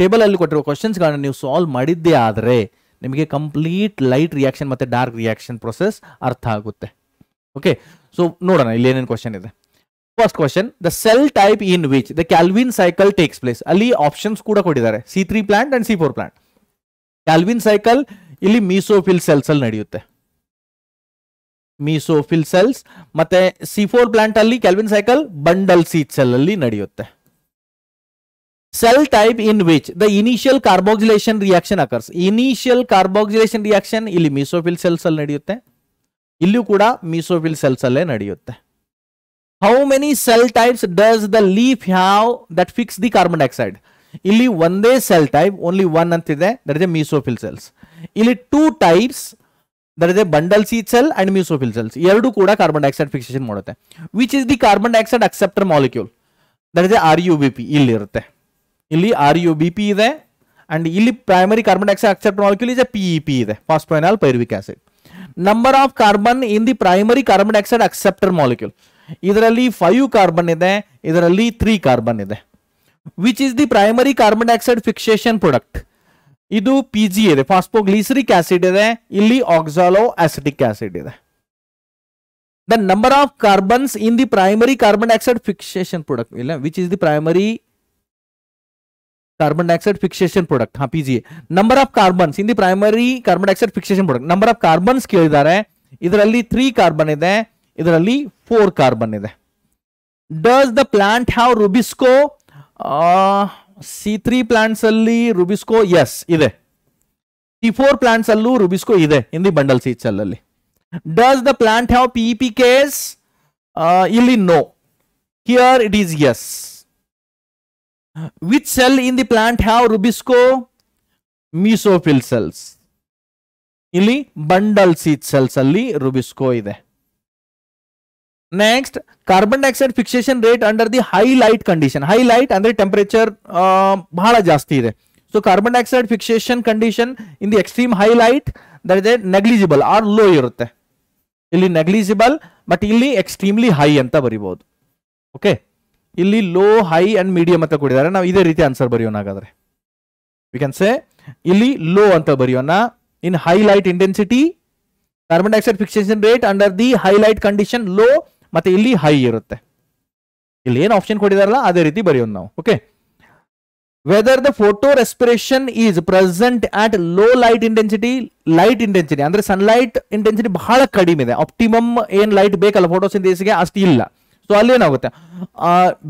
ಟೇಬಲಲ್ಲಿ ಕೊಟ್ಟಿರೋ ಕ್ವಶನ್ಸ್ಗಳನ್ನು ನೀವು ಸಾಲ್ವ್ ಮಾಡಿದ್ದೇ ಆದರೆ ನಿಮಗೆ ಕಂಪ್ಲೀಟ್ ಲೈಟ್ ರಿಯಾಕ್ಷನ್ ಮತ್ತು ಡಾರ್ಕ್ ರಿಯಾಕ್ಷನ್ ಪ್ರೊಸೆಸ್ ಅರ್ಥ ಆಗುತ್ತೆ ಓಕೆ ಸೊ ನೋಡೋಣ ಇಲ್ಲಿ ಏನೇನು ಕ್ವಶನ್ ಇದೆ first question the cell type in which the Calvin cycle takes place ಅಲ್ಲಿ ಆಪ್ಷನ್ಸ್ ಕೂಡ ಕೊಟ್ಟಿದ್ದಾರೆ C three plant and C four plant Calvin cycle ಇಲ್ಲಿ ಮೀಸೋಫಿಲ್ ಸೆಲ್ಸ್ ಅಲ್ಲಿ ನಡೆಯುತ್ತೆ ಮೀಸೋಫಿಲ್ ಸೆಲ್ಸ್ ಮತ್ತೆ ಸಿ ಫೋರ್ ಪ್ಲಾಂಟ್ ಅಲ್ಲಿ Calvin cycle bundle sheath cell ಅಲ್ಲಿ ನಡೆಯುತ್ತೆ cell type in which the initial carboxylation reaction occurs. Initial carboxylation reaction ಇಲ್ಲಿ mesophyll cells ಅಲ್ಲಿ ನಡೆಯುತ್ತೆ ಇಲ್ಲೂ ಕೂಡ mesophil cells ಅಲ್ಲೇ ನಡೆಯುತ್ತೆ how many cell types does the leaf have that fix the carbon dioxide ಇಲ್ಲಿ ಒಂದೇ ಸೆಲ್ ಟೈಪ್ ಓನ್ಲಿ ಒನ್ ಅಂತಿದೆ that is a mesophyll cells ಇಲ್ಲಿ two types that is a bundle sheath cell and mesophyll cells ಎರಡು ಕೂಡ carbon dioxide fixation ಮಾಡುತ್ತೆ which is the carbon dioxide acceptor molecule that is a R U B P ಇಲ್ಲಿರುತ್ತೆ ಇಲ್ಲಿ R U B P ಇದೆ and ಇಲ್ಲಿ primary carbon dioxide acceptor molecule ಇದೆ P E P ಇದೆ phosphoenol pyruvic acid number of carbon in the primary carbon dioxide acceptor molecule ಇದರಲ್ಲಿ five carbon ಇದೆ ಇದರಲ್ಲಿ three carbon ಇದೆ which is the primary carbon dioxide fixation product ಇದು P G ಇದೆ phosphoglyceric acid ಇದೆ ಇಲ್ಲಿ oxaloacetic acid ಇದೆ the number of carbons in the primary carbon dioxide fixation product ಇಲ್ಲ which is the primary carbon dioxide fixation product ಹಾ P G number of carbons in the primary carbon dioxide fixation product number of carbons ಕೇಳಿದ್ದಾರೆ ಇದರಲ್ಲಿ three carbon ಇದೆ ಇದರಲ್ಲಿ four carbon ಇದೆ does the plant have rubisco C three plants ಅಲ್ಲಿ RuBisCO S ಇದೆ C four plants ಅಲ್ಲೂ RuBisCO ಇದೆ in the bundle seats ಅಲ್ಲಿ does the plant have P P case ಇಲ್ಲಿ no here it is yes which cell in the plant have rubisco mesophil cells ಇಲ್ಲಿ bundle sheath cells ಅಲ್ಲಿ RuBisCO ಇದೆ next carbon dioxide fixation rate under the high light condition high light ಅಂದ್ರೆ temperature ಬಹಳ ಜಾಸ್ತಿ ಇದೆ so carbon dioxide fixation condition in the extreme high light that is negligible or low ಇರುತ್ತೆ ಇಲ್ಲಿ negligible but ಇಲ್ಲಿ extremely high ಅಂತ ಬರಿಬಹುದು okay ಇಲ್ಲಿ ಲೋ ಹೈ ಅಂಡ್ ಮೀಡಿಯಂ ಅಂತ ಕೊಟ್ಟಿದ್ದಾರೆ ನಾವು ಇದೇ ರೀತಿ ಆನ್ಸರ್ ಬರೆಯೋಣ ಹಾಗಾದ್ರೆ ವಿ ಕ್ಯಾನ್ ಸೇ ಇಲ್ಲಿ ಲೋ ಅಂತ ಬರೆಯೋಣ in high light intensity carbon dioxide fixation rate under the high light condition low ಮತ್ತೆ ಇಲ್ಲಿ ಹೈ ಇರುತ್ತೆ ಇಲ್ಲಿ ಏನು ಆಪ್ಷನ್ ಕೊಟ್ಟಿದಾರಲ್ಲ ಅದೇ ರೀತಿ ಬರೆಯೋಣ ನಾವು okay whether the photorespiration is present at low light intensity light intensity ಅಂದ್ರೆ ಸನ್ಲೈಟ್ ಇಂಟೆನ್ಸಿಟಿ ಬಹಳ ಕಡಿಮೆ ಇದೆ ಆಪ್ಟಿಮಮ್ ಏನ್ ಲೈಟ್ ಬೇಕಲ್ಲ ಫೋಟೋಸಿಂಥೇಸಿಗೆ ಅಷ್ಟು ಇಲ್ಲ ಸೊ ಅಲ್ಲಿ ಏನಾಗುತ್ತೆ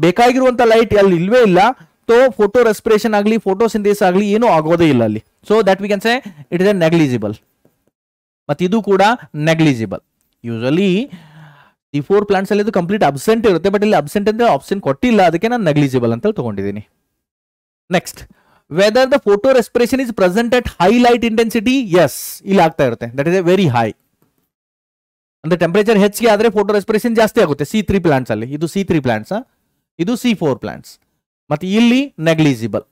ಬೇಕಾಗಿರುವಂಥ ಲೈಟ್ ಅಲ್ಲಿ ಇಲ್ವೇ ಇಲ್ಲ ಸೊ ಫೋಟೋ ರೆಸ್ಪಿರೇಷನ್ ಆಗಲಿ ಫೋಟೋ ಸಿಂಥೇಸ್ ಆಗಲಿ ಏನೂ ಆಗೋದೇ ಇಲ್ಲ ಅಲ್ಲಿ so that we can say it is a negligible ಮತ್ತು ಇದು ಕೂಡ ನೆಗ್ಲಿಜಿಬಲ್ ಯೂಶಲಿ ಈ ಫೋರ್ ಪ್ಲಾಂಟ್ಸ್ ಅಲ್ಲಿ ಇದು ಕಂಪ್ಲೀಟ್ ಅಬ್ಸೆಂಟ್ ಇರುತ್ತೆ ಬಟ್ ಇಲ್ಲಿ ಅಬ್ಸೆಂಟ್ ಅಂದ್ರೆ ಆಪ್ಷನ್ ಕೊಟ್ಟಿಲ್ಲ ಅದಕ್ಕೆ ನಾನು ನೆಗ್ಲಿಜಿಬಲ್ ಅಂತ ತಗೊಂಡಿದ್ದೀನಿ next whether the photorespiration is present at high light intensity yes ಇಲ್ಲಿ ಆಗ್ತಾ ಇರುತ್ತೆ that is a very high ಅಂದರೆ ಟೆಂಪರೇಚರ್ ಹೆಚ್ಚಿಗೆ ಆದರೆ ಫೋಟೋ ರೆಸ್ಪಿರೇಷನ್ ಜಾಸ್ತಿ ಆಗುತ್ತೆ ಸಿ ತ್ರೀ ಪ್ಲಾಂಟ್ಸ್ ಅಲ್ಲಿ ಇದು ಸಿ ತ್ರೀ ಪ್ಲಾಂಟ್ಸ್ ಇದು ಸಿ ಫೋರ್ ಪ್ಲಾಂಟ್ಸ್ ಮತ್ತೆ ಇಲ್ಲಿ negligible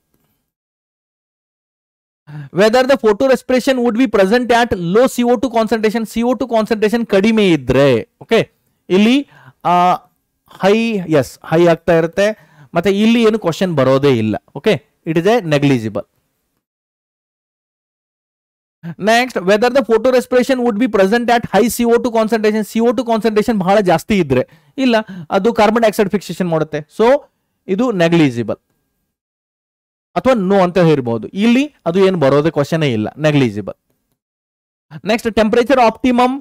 whether the photorespiration would be present at low C two concentration C two concentration ಕಡಿಮೆ ಇದ್ರೆ ಓಕೆ ಇಲ್ಲಿ ಹೈ ಎಸ್ ಹೈ ಆಗ್ತಾ ಇರುತ್ತೆ ಮತ್ತೆ ಇಲ್ಲಿ ಏನು ಕ್ವಶನ್ ಬರೋದೇ ಇಲ್ಲ okay it is a negligible next whether the photorespiration would be present at high C two concentration C two concentration ಬಹಳ ಜಾಸ್ತಿ ಇದ್ರೆ ಇಲ್ಲ ಅದು ಕಾರ್ಬನ್ ಡೈಆಕ್ಸೈಡ್ ಫಿಕ್ಸೇಷನ್ ಮಾಡುತ್ತೆ ಸೊ ಇದು ನೆಗ್ಲಿಜಿಬಲ್ ಅಥವಾ ನೋ ಅಂತ ಹೇಳ್ಬಹುದು ಇಲ್ಲಿ ಅದು ಏನು ಬರೋದೇ ಕ್ವಶನೇ ಇಲ್ಲ ನೆಗ್ಲಿಜಿಬಲ್ ನೆಕ್ಸ್ಟ್ ಟೆಂಪರೇಚರ್ ಆಪ್ಟಿಮಮ್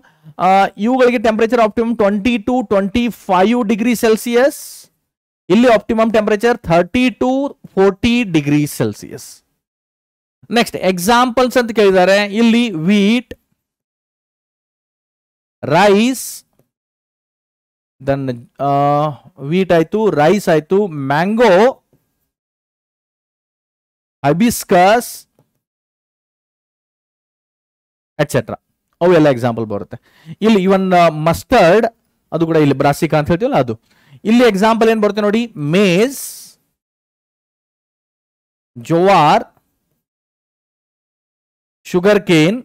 ಇವುಗಳಿಗೆ temperature optimum twenty to twenty five degree Celsius ಇಲ್ಲಿ optimum temperature thirty to forty degree Celsius next examples ಅಂತ ಕೇಳಿದ್ದಾರೆ ಇಲ್ಲಿ ವೀಟ್ ರೈಸ್ ದನ್ ವೀಟ್ ಆಯ್ತು ರೈಸ್ ಆಯ್ತು ಮ್ಯಾಂಗೋ ಹಬಿಸ್ಕಸ್ ಅವು ಎಲ್ಲ ಎಕ್ಸಾಂಪಲ್ ಬರುತ್ತೆ ಇಲ್ಲಿ ಇವನ್ ಮಸ್ಟರ್ಡ್ ಅದು ಕೂಡ ಇಲ್ಲಿ ಬ್ರಾಸಿಕಾ ಅಂತ ಹೇಳ್ತೀವಲ್ಲ ಅದು ಇಲ್ಲಿ ಎಕ್ಸಾಂಪಲ್ ಏನ್ ಬರುತ್ತೆ ನೋಡಿ Mein jowar sugarcane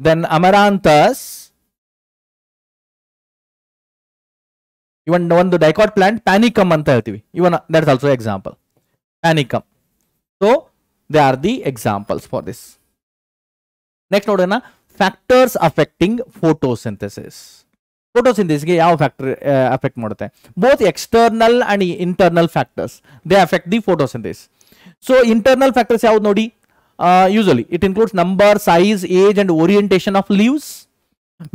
then amaranthus even ಒಂದು ಡೈಕಾಟ್ ಪ್ಲಾಂಟ್ ಪ್ಯಾನಿಕಮ್ ಅಂತ ಹೇಳ್ತೀವಿ even that's also example panicum so they are the examples for this next ನೋಡೋಣ ಫ್ಯಾಕ್ಟರ್ಸ್ ಅಫೆಕ್ಟಿಂಗ್ ಫೋಟೋಸಿಂಥೆಸಿಸ್ ಫೋಟೋಸಿಂಥೆಸಿಸ್ಗೆ ಯಾವ ಫ್ಯಾಕ್ಟರ್ ಅಫೆಕ್ಟ್ ಮಾಡುತ್ತೆ both external and internal factors they affect the photosynthesis so internal factors ಯಾವ್ದು ನೋಡಿ usually it includes number size age and orientation of leaves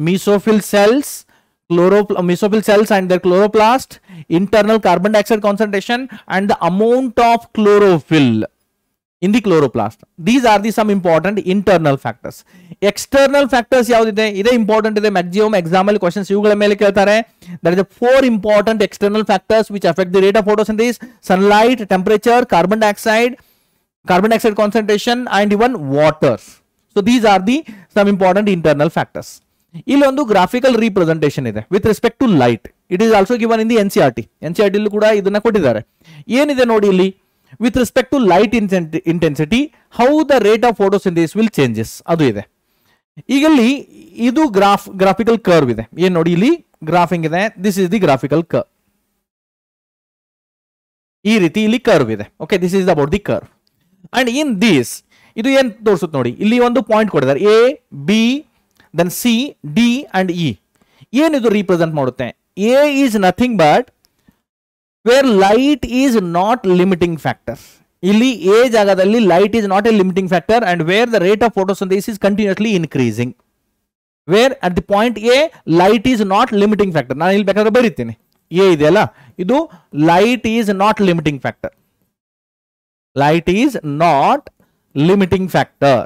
mesophil cells chloro- mesophil cells and their chloroplast internal carbon dioxide concentration and the amount of chlorophyll in the chloroplast these are the some important internal factors External ಯಾವುದಿದೆ ಇದೆ important ಇದೆ maximum exam ಅಲ್ಲಿ questions ಇವುಗಳ ಮೇಲೆ ಕೇಳ್ತಾರೆ there is four important external factors which affect the rate of these sunlight temperature carbon dioxide carbon dioxide concentration and even waters so these are the some important internal factors ಇಲ್ಲೊಂದು graphical representation ಇದೆ with respect to light it is also given in the N C R T N C R T ಕೂಡ ಇದನ್ನ ಕೊಟ್ಟಿದ್ದಾರೆ ಏನಿದೆ ನೋಡಿ ಇಲ್ಲಿ with respect to light intensity how the rate of photosynthesis will changes ಅದು ಇದೆ ಈಗ ಇಲ್ಲಿ ಇದು ಗ್ರಾಫ್ ಗ್ರಾಫಿಕಲ್ ಕರ್ವ್ ಇದೆ ಏನ್ ನೋಡಿ ಇಲ್ಲಿ ಗ್ರಾಫಿಂಗ್ ಇದೆ this is the graphical curve ಈ ರೀತಿ ಇಲ್ಲಿ ಕರ್ವ್ ಇದೆ okay this is about the curve and in this ಇದು ಏನ್ ತೋರಿಸುತ್ತೆ ನೋಡಿ ಇಲ್ಲಿ ಒಂದು ಪಾಯಿಂಟ್ ಕೊಟ್ಟಿದ್ದಾರೆ A B then C D and E ಏನಿದು ರೀಪ್ರೆಸೆಂಟ್ ಮಾಡುತ್ತೆ A is nothing but where light is not limiting factor ಇಲ್ಲಿ ಎ ಜಾಗದಲ್ಲಿ light is not a limiting factor and where the rate of photosynthesis is continuously increasing where at the point A light is not limiting factor ನಾನು ಇಲ್ಲಿ ಬೇಕಾದ್ರೆ ಬರೀತೀನಿ A ಇದೆಯಲ್ಲ ಇದು light is not limiting factor light is not limiting factor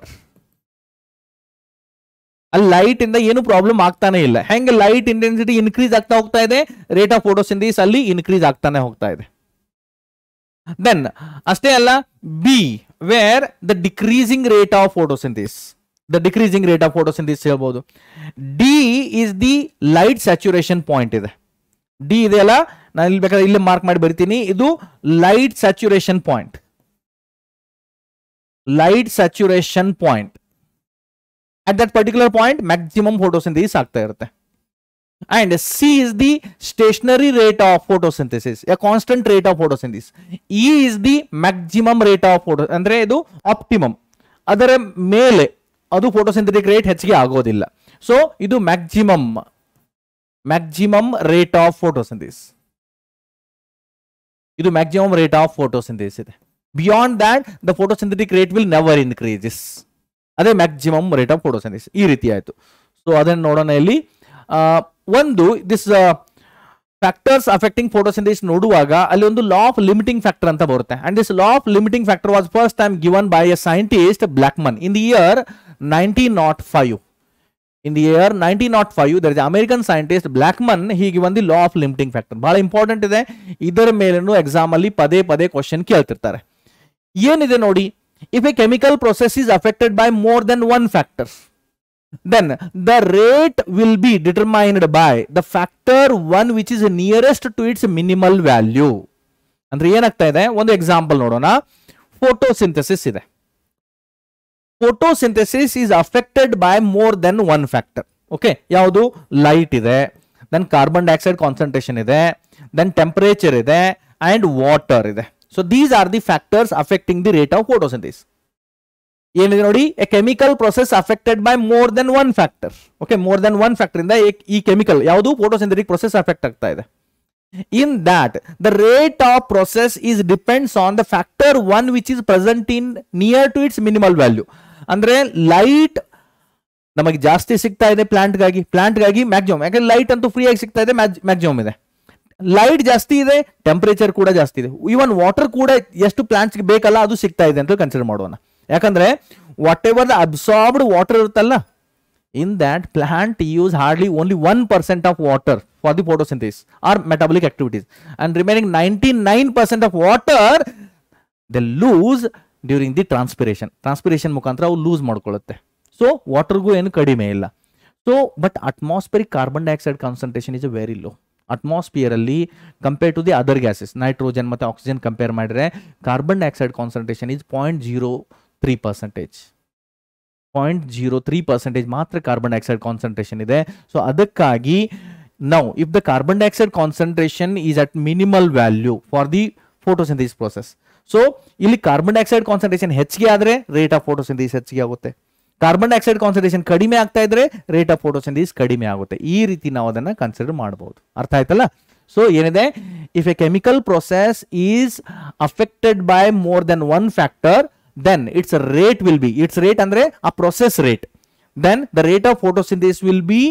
ಅಲ್ಲಿ light ಇಂದ ಏನು problem ಆಗ್ತಾನೆ ಇಲ್ಲ ಹೆಂಗೆ ಲೈಟ್ ಇಂಟೆನ್ಸಿಟಿ ಇನ್ಕ್ರೀಸ್ ಆಗ್ತಾ ಹೋಗ್ತಾ ಇದೆ ರೇಟ್ ಆಫ್ ಫೋಟೋಸಿಂಥಿಸ್ ಅಲ್ಲಿ ಇನ್ಕ್ರೀಸ್ ಆಗ್ತಾನೆ ಹೋಗ್ತಾ ಇದೆ ದೆನ್ ಅಷ್ಟೇ ಅಲ್ಲ B where the decreasing rate of photosynthesis the decreasing rate of photosynthesis ಹೇಳ್ಬೋದು D is the light saturation point ಇದೆ ಡಿ ಇದೆ ಅಲ್ಲ ನಾನು ಇಲ್ಲಿ ಬೇಕಾದ್ರೆ ಇಲ್ಲಿ ಮಾರ್ಕ್ ಮಾಡಿ ಬರಿತೀನಿ ಇದು light saturation point light saturation point at that particular point maximum photosynthesis ಆಗ್ತಾ ಇರುತ್ತೆ and C is the stationary rate of photosynthesis a constant rate of photosynthesis E is the maximum rate of photo ಅಂದ್ರೆ ಇದು optimum ಅದರ ಮೇಲೆ ಅದು photosynthetic rate ಹೆಚ್ಚಿಗೆ ಆಗೋದಿಲ್ಲ so ಇದು maximum maximum rate of photosynthesis ಇದು ಮ್ಯಾಕ್ಸಿಮಮ್ ರೇಟ್ ಆಫ್ ಫೋಟೋಸಿಂಥಿಸ್ ಇದೆ beyond that the photosynthetic rate will never increases ಅದೇ ಮ್ಯಾಕ್ಸಿಮಮ್ ರೇಟ್ ಆಫ್ ಫೋಟೋಸಿಂಥೆಸಿಸ್ ಈ ರೀತಿ ಆಯಿತು ಸೊ ಅದನ್ನು ನೋಡೋಣ ಇಲ್ಲಿ ಒಂದು ದಿಸ್ ಫ್ಯಾಕ್ಟರ್ಸ್ ಅಫೆಕ್ಟಿಂಗ್ ಫೋಟೋಸಿಂಥೆಸಿಸ್ ನೋಡುವಾಗ ಅಲ್ಲಿ ಒಂದು ಲಾ ಆಫ್ ಲಿಮಿಟಿಂಗ್ ಫ್ಯಾಕ್ಟರ್ ಅಂತ ಬರುತ್ತೆ and this law of limiting factor was first time given by a scientist Blackman in the year nineteen nought five in the year nineteen nought five there is American scientist Blackman ಹೀಗೆ ಒಂದು law of limiting factor ಬಹಳ important ಇದೆ ಇದರ ಮೇಲೂ exam ಅಲ್ಲಿ ಪದೇ ಪದೇ question ಕೇಳ್ತಿರ್ತಾರೆ ಏನಿದೆ ನೋಡಿ if a chemical process is affected by more than one factor then the rate will be determined by the factor one which is nearest to its minimal value ಅಂದ್ರೆ ಏನಾಗ್ತಾ ಇದೆ ಒಂದು ಎಕ್ಸಾಂಪಲ್ ನೋಡೋಣ ಫೋಟೋಸಿಂಥಸಿಸ್ ಇದೆ photosynthesis is affected by more than one factor okay ಯಾವುದು light ಇದೆ then carbon dioxide concentration ಇದೆ then temperature ಇದೆ ಅಂಡ್ ವಾಟರ್ ಇದೆ so these are the factors affecting the rate of photosynthesis ಏನಿದೆ ನೋಡಿ a chemical process affected by more than one factor okay more than one factor ಇಂದ ಈ- ಈ chemical ಯಾವುದು photosynthetic process affect ಆಗ್ತಾ ಇದೆ in that the rate of process is depends on the factor one which is present in near to its minimal value ಅಂದ್ರೆ light ನಮಗೆ ಜಾಸ್ತಿ ಸಿಗ್ತಾ ಇದೆ ಪ್ಲಾಂಟ್ಗಾಗಿ ಪ್ಲಾಂಟ್ಗಾಗಿ ಮ್ಯಾಕ್ಸಿಮಮ್ ಯಾಕಂದ್ರೆ ಲೈಟ್ ಅಂತೂ ಫ್ರೀ ಆಗಿ ಸಿಗ್ತಾ ಇದೆ ಮ್ಯಾಕ್ಸಿಮಮ್ ಇದೆ ಲೈಟ್ ಜಾಸ್ತಿ ಇದೆ ಟೆಂಪರೇಚರ್ ಕೂಡ ಜಾಸ್ತಿ ಇದೆ ಈವನ್ ವಾಟರ್ ಕೂಡ ಎಷ್ಟು ಪ್ಲಾಂಟ್ಸ್ ಬೇಕಲ್ಲ ಅದು ಸಿಗ್ತಾ ಇದೆ ಅಂತ ಕನ್ಸಿಡರ್ ಮಾಡೋಣ ಯಾಕಂದ್ರೆ what ever the absorbed water ಇರುತ್ತಲ್ಲ in that plant use hardly only one percent of water for the photosynthesis or metabolic activities and remaining ninety nine percent of water they lose during the transpiration transpiration ಮುಖಾಂತರ ಅವು lose ಮಾಡ್ಕೊಳ್ಳುತ್ತೆ so ವಾಟರ್ಗೂ ಏನು ಕಡಿಮೆ ಇಲ್ಲ so but atmospheric carbon dioxide concentration is very low ಅಟ್ಮಾಸ್ಫಿಯರಲ್ಲಿ compare to the other gases nitrogen ಮತ್ತು oxygen compare ಮಾಡಿದ್ರೆ carbon dioxide concentration is point zero three percentage point zero three percentage ಮಾತ್ರ carbon dioxide concentration ಇದೆ so ಅದಕ್ಕಾಗಿ now if the carbon dioxide concentration is at minimal value for the photosynthesis process so ಇಲ್ಲಿ carbon dioxide concentration ಹೆಚ್ಚಿಗೆ ಆದರೆ rate of ಫೋಟೋಸಿಂಥಿಸ್ ಹೆಚ್ಚಿಗೆ ಆಗುತ್ತೆ carbon dioxide concentration ಕಡಿಮೆ ಆಗ್ತಾ ಇದ್ರೆ ರೇಟ್ ಆಫ್ ಫೋಟೋಸಿಂಥಿಸ್ ಕಡಿಮೆ ಆಗುತ್ತೆ ಈ ರೀತಿ ನಾವು ಅದನ್ನ ಕನ್ಸಿಡರ್ ಮಾಡಬಹುದು ಅರ್ಥ ಆಯ್ತಲ್ಲ ಸೊ ಏನಿದೆ if a chemical process is affected by more than one factor then its rate will be its rate ಅಂದ್ರೆ ಆ process rate then the rate of photosynthesis will be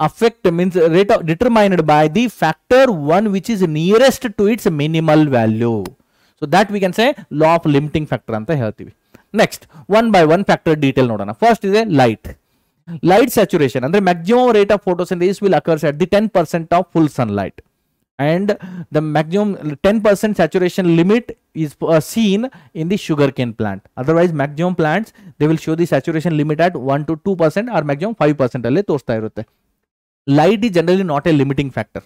affect means rate of determined by the factor one which is nearest to its minimal value so that we can say law of limiting factor ಅಂತ ಹೇಳ್ತೀವಿ next one by one factor detail ನೋಡೋಣ first ಇದೆ light light saturation ಅಂದ್ರೆ maximum rate of photosynthesis will occurs at the ten percent of full sunlight and the maximum 10% saturation limit is uh, seen in the sugarcane plant otherwise maximum plants they will show the saturation limit at 1 to 2% or maximum 5% ಅಲ್ಲೇ ತೋರಿಸ್ತಾ ಇರುತ್ತೆ light is generally not a limiting factor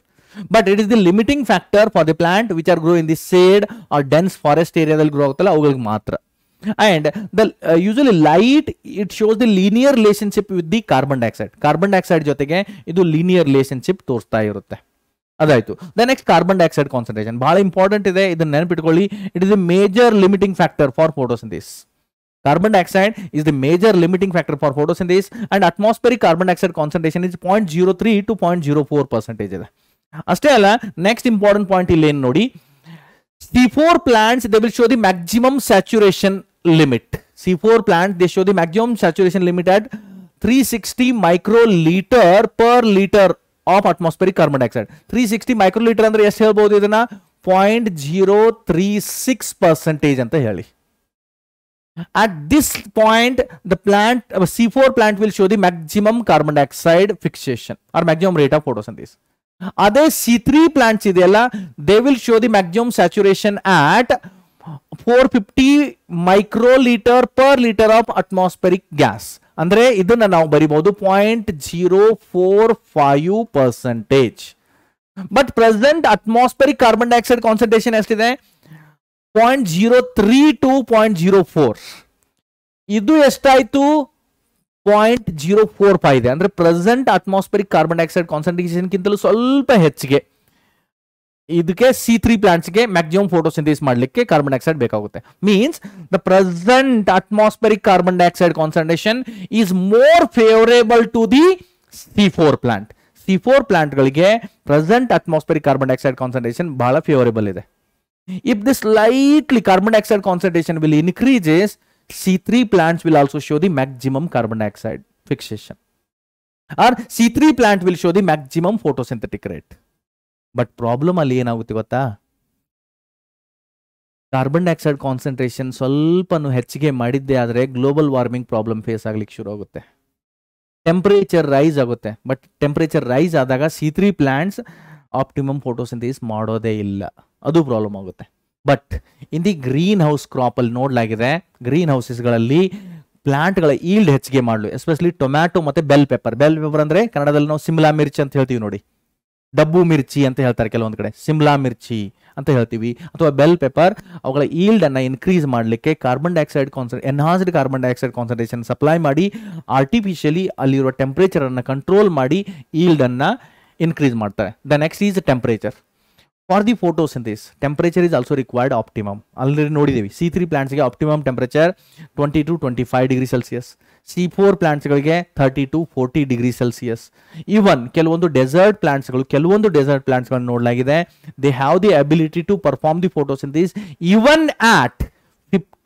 but it is the limiting factor for the plant which are grow in the shade or dense forest area ದಲ್ಲಿ grow ಆಗುತ್ತಲ್ಲ ಅವುಗಳಿಗೆ ಮಾತ್ರ and the uh, usually light it shows the linear relationship with the carbon dioxide carbon dioxide ಜೊತೆಗೆ ಇದು linear relationship ತೋರಿಸ್ತಾ ಇರುತ್ತೆ ಅದಾಯ್ತು the next carbon dioxide concentration ಬಹಳ important ಇದೆ ಇದನ್ನ ನೆನಪಿಟ್ಕೊಳ್ಳಿ it is a major limiting factor for photosynthesis carbon dioxide is the major limiting factor for photosynthesis and atmospheric carbon dioxide concentration is point zero three to point zero four percentage ಇದೆ ಅಷ್ಟೇ ಅಲ್ಲ next important point ಇಲ್ಲಿ ಏನು ನೋಡಿ C4 plants they will show the maximum saturation limit. C4 plant they show the maximum saturation limit at 360 microliter per liter of atmospheric carbon dioxide. 360 microliter ಅಂದ್ರೆ ಎಷ್ಟು ಹೇಳ್ಬೋದು ಇದನ್ನ point zero three six percentage ಅಂತ ಹೇಳಿ At this point, the plant uh, C4 plant will show the maximum carbon dioxide fixation or maximum rate of photosynthesis. ಅದೇ C three plants ಇದೆಯಲ್ಲ they will show the maximum saturation at four fifty micro litre per litre of atmospheric gas ಅಂದರೆ ಇದನ್ನು ನಾವು ಬರಿಬಹುದು point zero four five percentage but present atmospheric carbon dioxide concentration ಎಷ್ಟಿದೆ point zero three to point zero four ಇದು ಎಷ್ಟಾಯಿತು point zero four five ಇದೆ ಅಂದರೆ present atmospheric carbon dioxide ಕಾನ್ಸಂಟ್ರೇಷನ್ಗಿಂತಲೂ ಸ್ವಲ್ಪ ಹೆಚ್ಚಿಗೆ ಇದಕ್ಕೆ ಸಿ ತ್ರೀ ಪ್ಲಾಂಟ್ಸ್ಗೆ ಮ್ಯಾಕ್ಸಿಮಮ್ ಫೋಟೋಸಿಂಥಸಿಸ್ ಮಾಡಲಿಕ್ಕೆ ಕಾರ್ಬನ್ ಡೈಆಕ್ಸೈಡ್ ಬೇಕಾಗುತ್ತೆ means the present atmospheric carbon dioxide concentration is more favourable to the C four plant C four ಪ್ಲಾಂಟ್ಗಳಿಗೆ present atmospheric carbon dioxide concentration ಬಹಳ favourable ಇದೆ if this slightly carbon dioxide concentration will increases c3 plants will also show the maximum carbon dioxide fixation or c3 plant will show the maximum photosynthetic rate but problem ಅಲ್ಲಿ ಏನಾಗುತ್ತೆ ಗೊತ್ತಾ carbon dioxide concentration ಸ್ವಲ್ಪನೂ ಹೆಚ್ಚಿಗೆ ಮಾಡಿದ್ದೆ ಆದರೆ global warming problem face ಆಗ್ಲಿಕ್ಕೆ ಶುರು ಆಗುತ್ತೆ ಟೆಂಪರೇಚರ್ ರೈಸ್ ಆಗುತ್ತೆ ಬಟ್ ಟೆಂಪರೇಚರ್ ರೈಸ್ ಆದಾಗ C three plants optimum photosynthesis ಮಾಡೋದೇ ಇಲ್ಲ ಅದು ಪ್ರಾಬ್ಲಮ್ ಆಗುತ್ತೆ but in the greenhouse ಕ್ರಾಪಲ್ಲಿ ನೋಡಲಾಗಿದೆ ಗ್ರೀನ್ ಹೌಸಸ್ಗಳಲ್ಲಿ ಪ್ಲಾಂಟ್ಗಳ ಈಲ್ಡ್ ಹೆಚ್ಚಿಗೆ ಮಾಡಲು ಎಸ್ಪೆಷಲಿ ಟೊಮ್ಯಾಟೊ ಮತ್ತು ಬೆಲ್ ಪೆಪ್ಪರ್ ಬೆಲ್ ಪೆಪ್ಪರ್ ಅಂದರೆ ಕನ್ನಡದಲ್ಲಿ ನಾವು ಸಿಮ್ಲಾ ಮಿರ್ಚ್ ಅಂತ ಹೇಳ್ತೀವಿ ನೋಡಿ ಡಬ್ಬು ಮಿರ್ಚಿ ಅಂತ ಹೇಳ್ತಾರೆ ಕೆಲವೊಂದು ಕಡೆ ಸಿಮ್ಲಾ ಮಿರ್ಚಿ ಅಂತ ಹೇಳ್ತೀವಿ ಅಥವಾ ಬೆಲ್ ಪೇಪರ್ ಅವುಗಳ ಈಲ್ಡ್ ಇನ್ಕ್ರೀಸ್ ಮಾಡಲಿಕ್ಕೆ carbon dioxide ಕಾನ್ಸನ್ enhanced carbon dioxide concentration supply ಮಾಡಿ ಆರ್ಟಿಫಿಷಿಯಲಿ ಅಲ್ಲಿರುವ ಟೆಂಪ್ರೇಚರ್ ಅನ್ನು ಕಂಟ್ರೋಲ್ ಮಾಡಿ ಈಲ್ಡ್ ಅನ್ನ ಇನ್ಕ್ರೀಸ್ ಮಾಡ್ತಾರೆ the next is temperature for the photosynthesis temperature is also required optimum ಅಲ್ಲಿ ನೋಡಿದ್ದೀವಿ C three ಪ್ಲಾಂಟ್ಸ್ಗೆ optimum temperature twenty to twenty five degree Celsius C four ಪ್ಲಾಂಟ್ಸ್ಗಳಿಗೆ thirty to forty degree Celsius even ಕೆಲವೊಂದು desert ಪ್ಲಾಂಟ್ಸ್ಗಳು ಕೆಲವೊಂದು desert ಪ್ಲಾಂಟ್ಸ್ಗಳನ್ನು ನೋಡಲಾಗಿದೆ they have the ability to perform the photos in this even at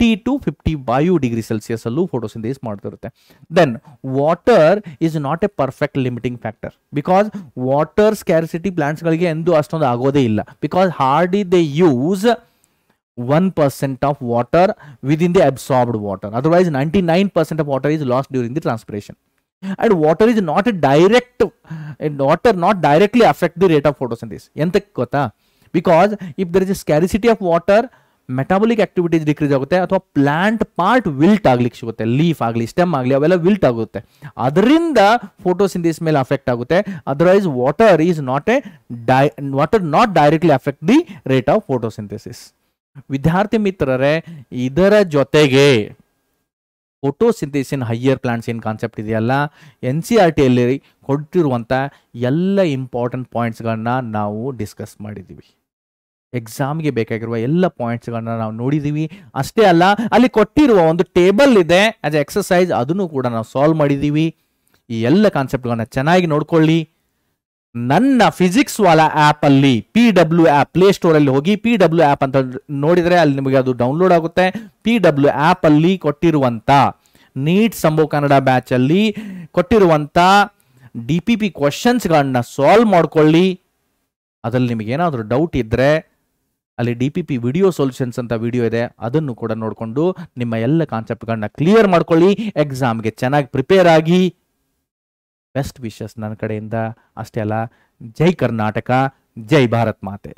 fifty to fifty five degree Celsius ಅಲ್ಲೂ ಫೋಟೋಸಿಂಥಿಸ್ ಮಾಡ್ತಿರುತ್ತೆ then water is not a perfect limiting factor because water scarcity ಪ್ಲಾಂಟ್ಸ್ಗಳಿಗೆ ಎಂದೂ ಅಷ್ಟೊಂದು ಆಗೋದೇ ಇಲ್ಲ because hardly they use one percent of water within the absorbed water otherwise ninety nine percent of water is lost during the transpiration and water is not a direct water not directly affect the rate of photosynthesis ಎಂತಕ್ಕೆ ಗೊತ್ತಾ because if there is a scarcity of water metabolic activities decrease ಆಗುತ್ತೆ ಅಥವಾ plant part wilt ಆಗ್ಲಿಕ್ಕೆ ಸಿಗುತ್ತೆ leaf ಆಗಲಿ stem ಆಗಲಿ ಅವೆಲ್ಲ wilt ಆಗುತ್ತೆ ಅದರಿಂದ ಫೋಟೋಸಿಂಥಿಸ್ ಮೇಲೆ ಅಫೆಕ್ಟ್ ಆಗುತ್ತೆ otherwise water is not a dye water not directly affect the rate of photosynthesis ವಿದ್ಯಾರ್ಥಿ ಮಿತ್ರರೇ ಇದರ ಜೊತೆಗೆ ಫೋಟೋಸಿಂಥಿಸಿನ್ ಹೈಯರ್ ಪ್ಲಾಂಟ್ಸ್ ಏನು ಕಾನ್ಸೆಪ್ಟ್ ಇದೆಯಲ್ಲ ಎನ್ ಸಿ ಆರ್ e ಟಿಯಲ್ಲಿ ಕೊಟ್ಟಿರುವಂಥ ಎಲ್ಲ ಇಂಪಾರ್ಟೆಂಟ್ ಪಾಯಿಂಟ್ಸ್ಗಳನ್ನ ನಾವು ಡಿಸ್ಕಸ್ ಮಾಡಿದ್ದೀವಿ ಎಕ್ಸಾಮ್ಗೆ ಬೇಕಾಗಿರುವ ಎಲ್ಲ ಪಾಯಿಂಟ್ಸ್ಗಳನ್ನ ನಾವು ನೋಡಿದ್ದೀವಿ ಅಷ್ಟೇ ಅಲ್ಲ ಅಲ್ಲಿ ಕೊಟ್ಟಿರುವ ಒಂದು ಟೇಬಲ್ ಇದೆ ಆಸ್ ಎಕ್ಸಸೈಸ್ ಅದನ್ನು ಕೂಡ ನಾವು ಸಾಲ್ವ್ ಮಾಡಿದ್ದೀವಿ ಈ ಎಲ್ಲ ಕಾನ್ಸೆಪ್ಟ್ಗಳನ್ನ ಚೆನ್ನಾಗಿ ನೋಡ್ಕೊಳ್ಳಿ ನನ್ನ ಫಿಸಿಕ್ಸ್ ಆ್ಯಪ್ ಆ್ಯಪಲ್ಲಿ ಪಿ ಡಬ್ಲ್ಯೂ ಆ್ಯಪ್ ಪ್ಲೇ ಸ್ಟೋರಲ್ಲಿ ಹೋಗಿ ಪಿ ಡಬ್ಲ್ಯೂ ಆ್ಯಪ್ ಅಂತ ನೋಡಿದರೆ ಅಲ್ಲಿ ನಿಮಗೆ ಅದು ಡೌನ್ಲೋಡ್ ಆಗುತ್ತೆ ಪಿ ಡಬ್ಲ್ಯೂ ಆ್ಯಪಲ್ಲಿ ಕೊಟ್ಟಿರುವಂಥ ನೀಟ್ ಸಂಭವ ಕನ್ನಡ ಬ್ಯಾಚಲ್ಲಿ ಕೊಟ್ಟಿರುವಂಥ ಡಿ ಪಿ ಪಿ ಕ್ವಶನ್ಸ್ಗಳನ್ನ ಸಾಲ್ವ್ ಮಾಡ್ಕೊಳ್ಳಿ ಅದರಲ್ಲಿ ನಿಮಗೇನಾದರೂ ಡೌಟ್ ಇದ್ದರೆ ಅಲ್ಲಿ D P P video solutions ಅಂತ ವಿಡಿಯೋ ಇದೆ ಅದನ್ನು ಕೂಡ ನೋಡಿಕೊಂಡು ನಿಮ್ಮ ಎಲ್ಲ ಕಾನ್ಸೆಪ್ಟ್ಗಳನ್ನ ಕ್ಲಿಯರ್ ಮಾಡ್ಕೊಳ್ಳಿ ಎಕ್ಸಾಮ್ಗೆ ಚೆನ್ನಾಗಿ ಪ್ರಿಪೇರ್ ಆಗಿ ಬೆಸ್ಟ್ ವಿಶಸ್ ನನ್ನ ಕಡೆಯಿಂದ ಅಷ್ಟೇ ಅಲ್ಲ ಜೈ ಕರ್ನಾಟಕ ಜೈ ಭಾರತ್ ಮಾತೆ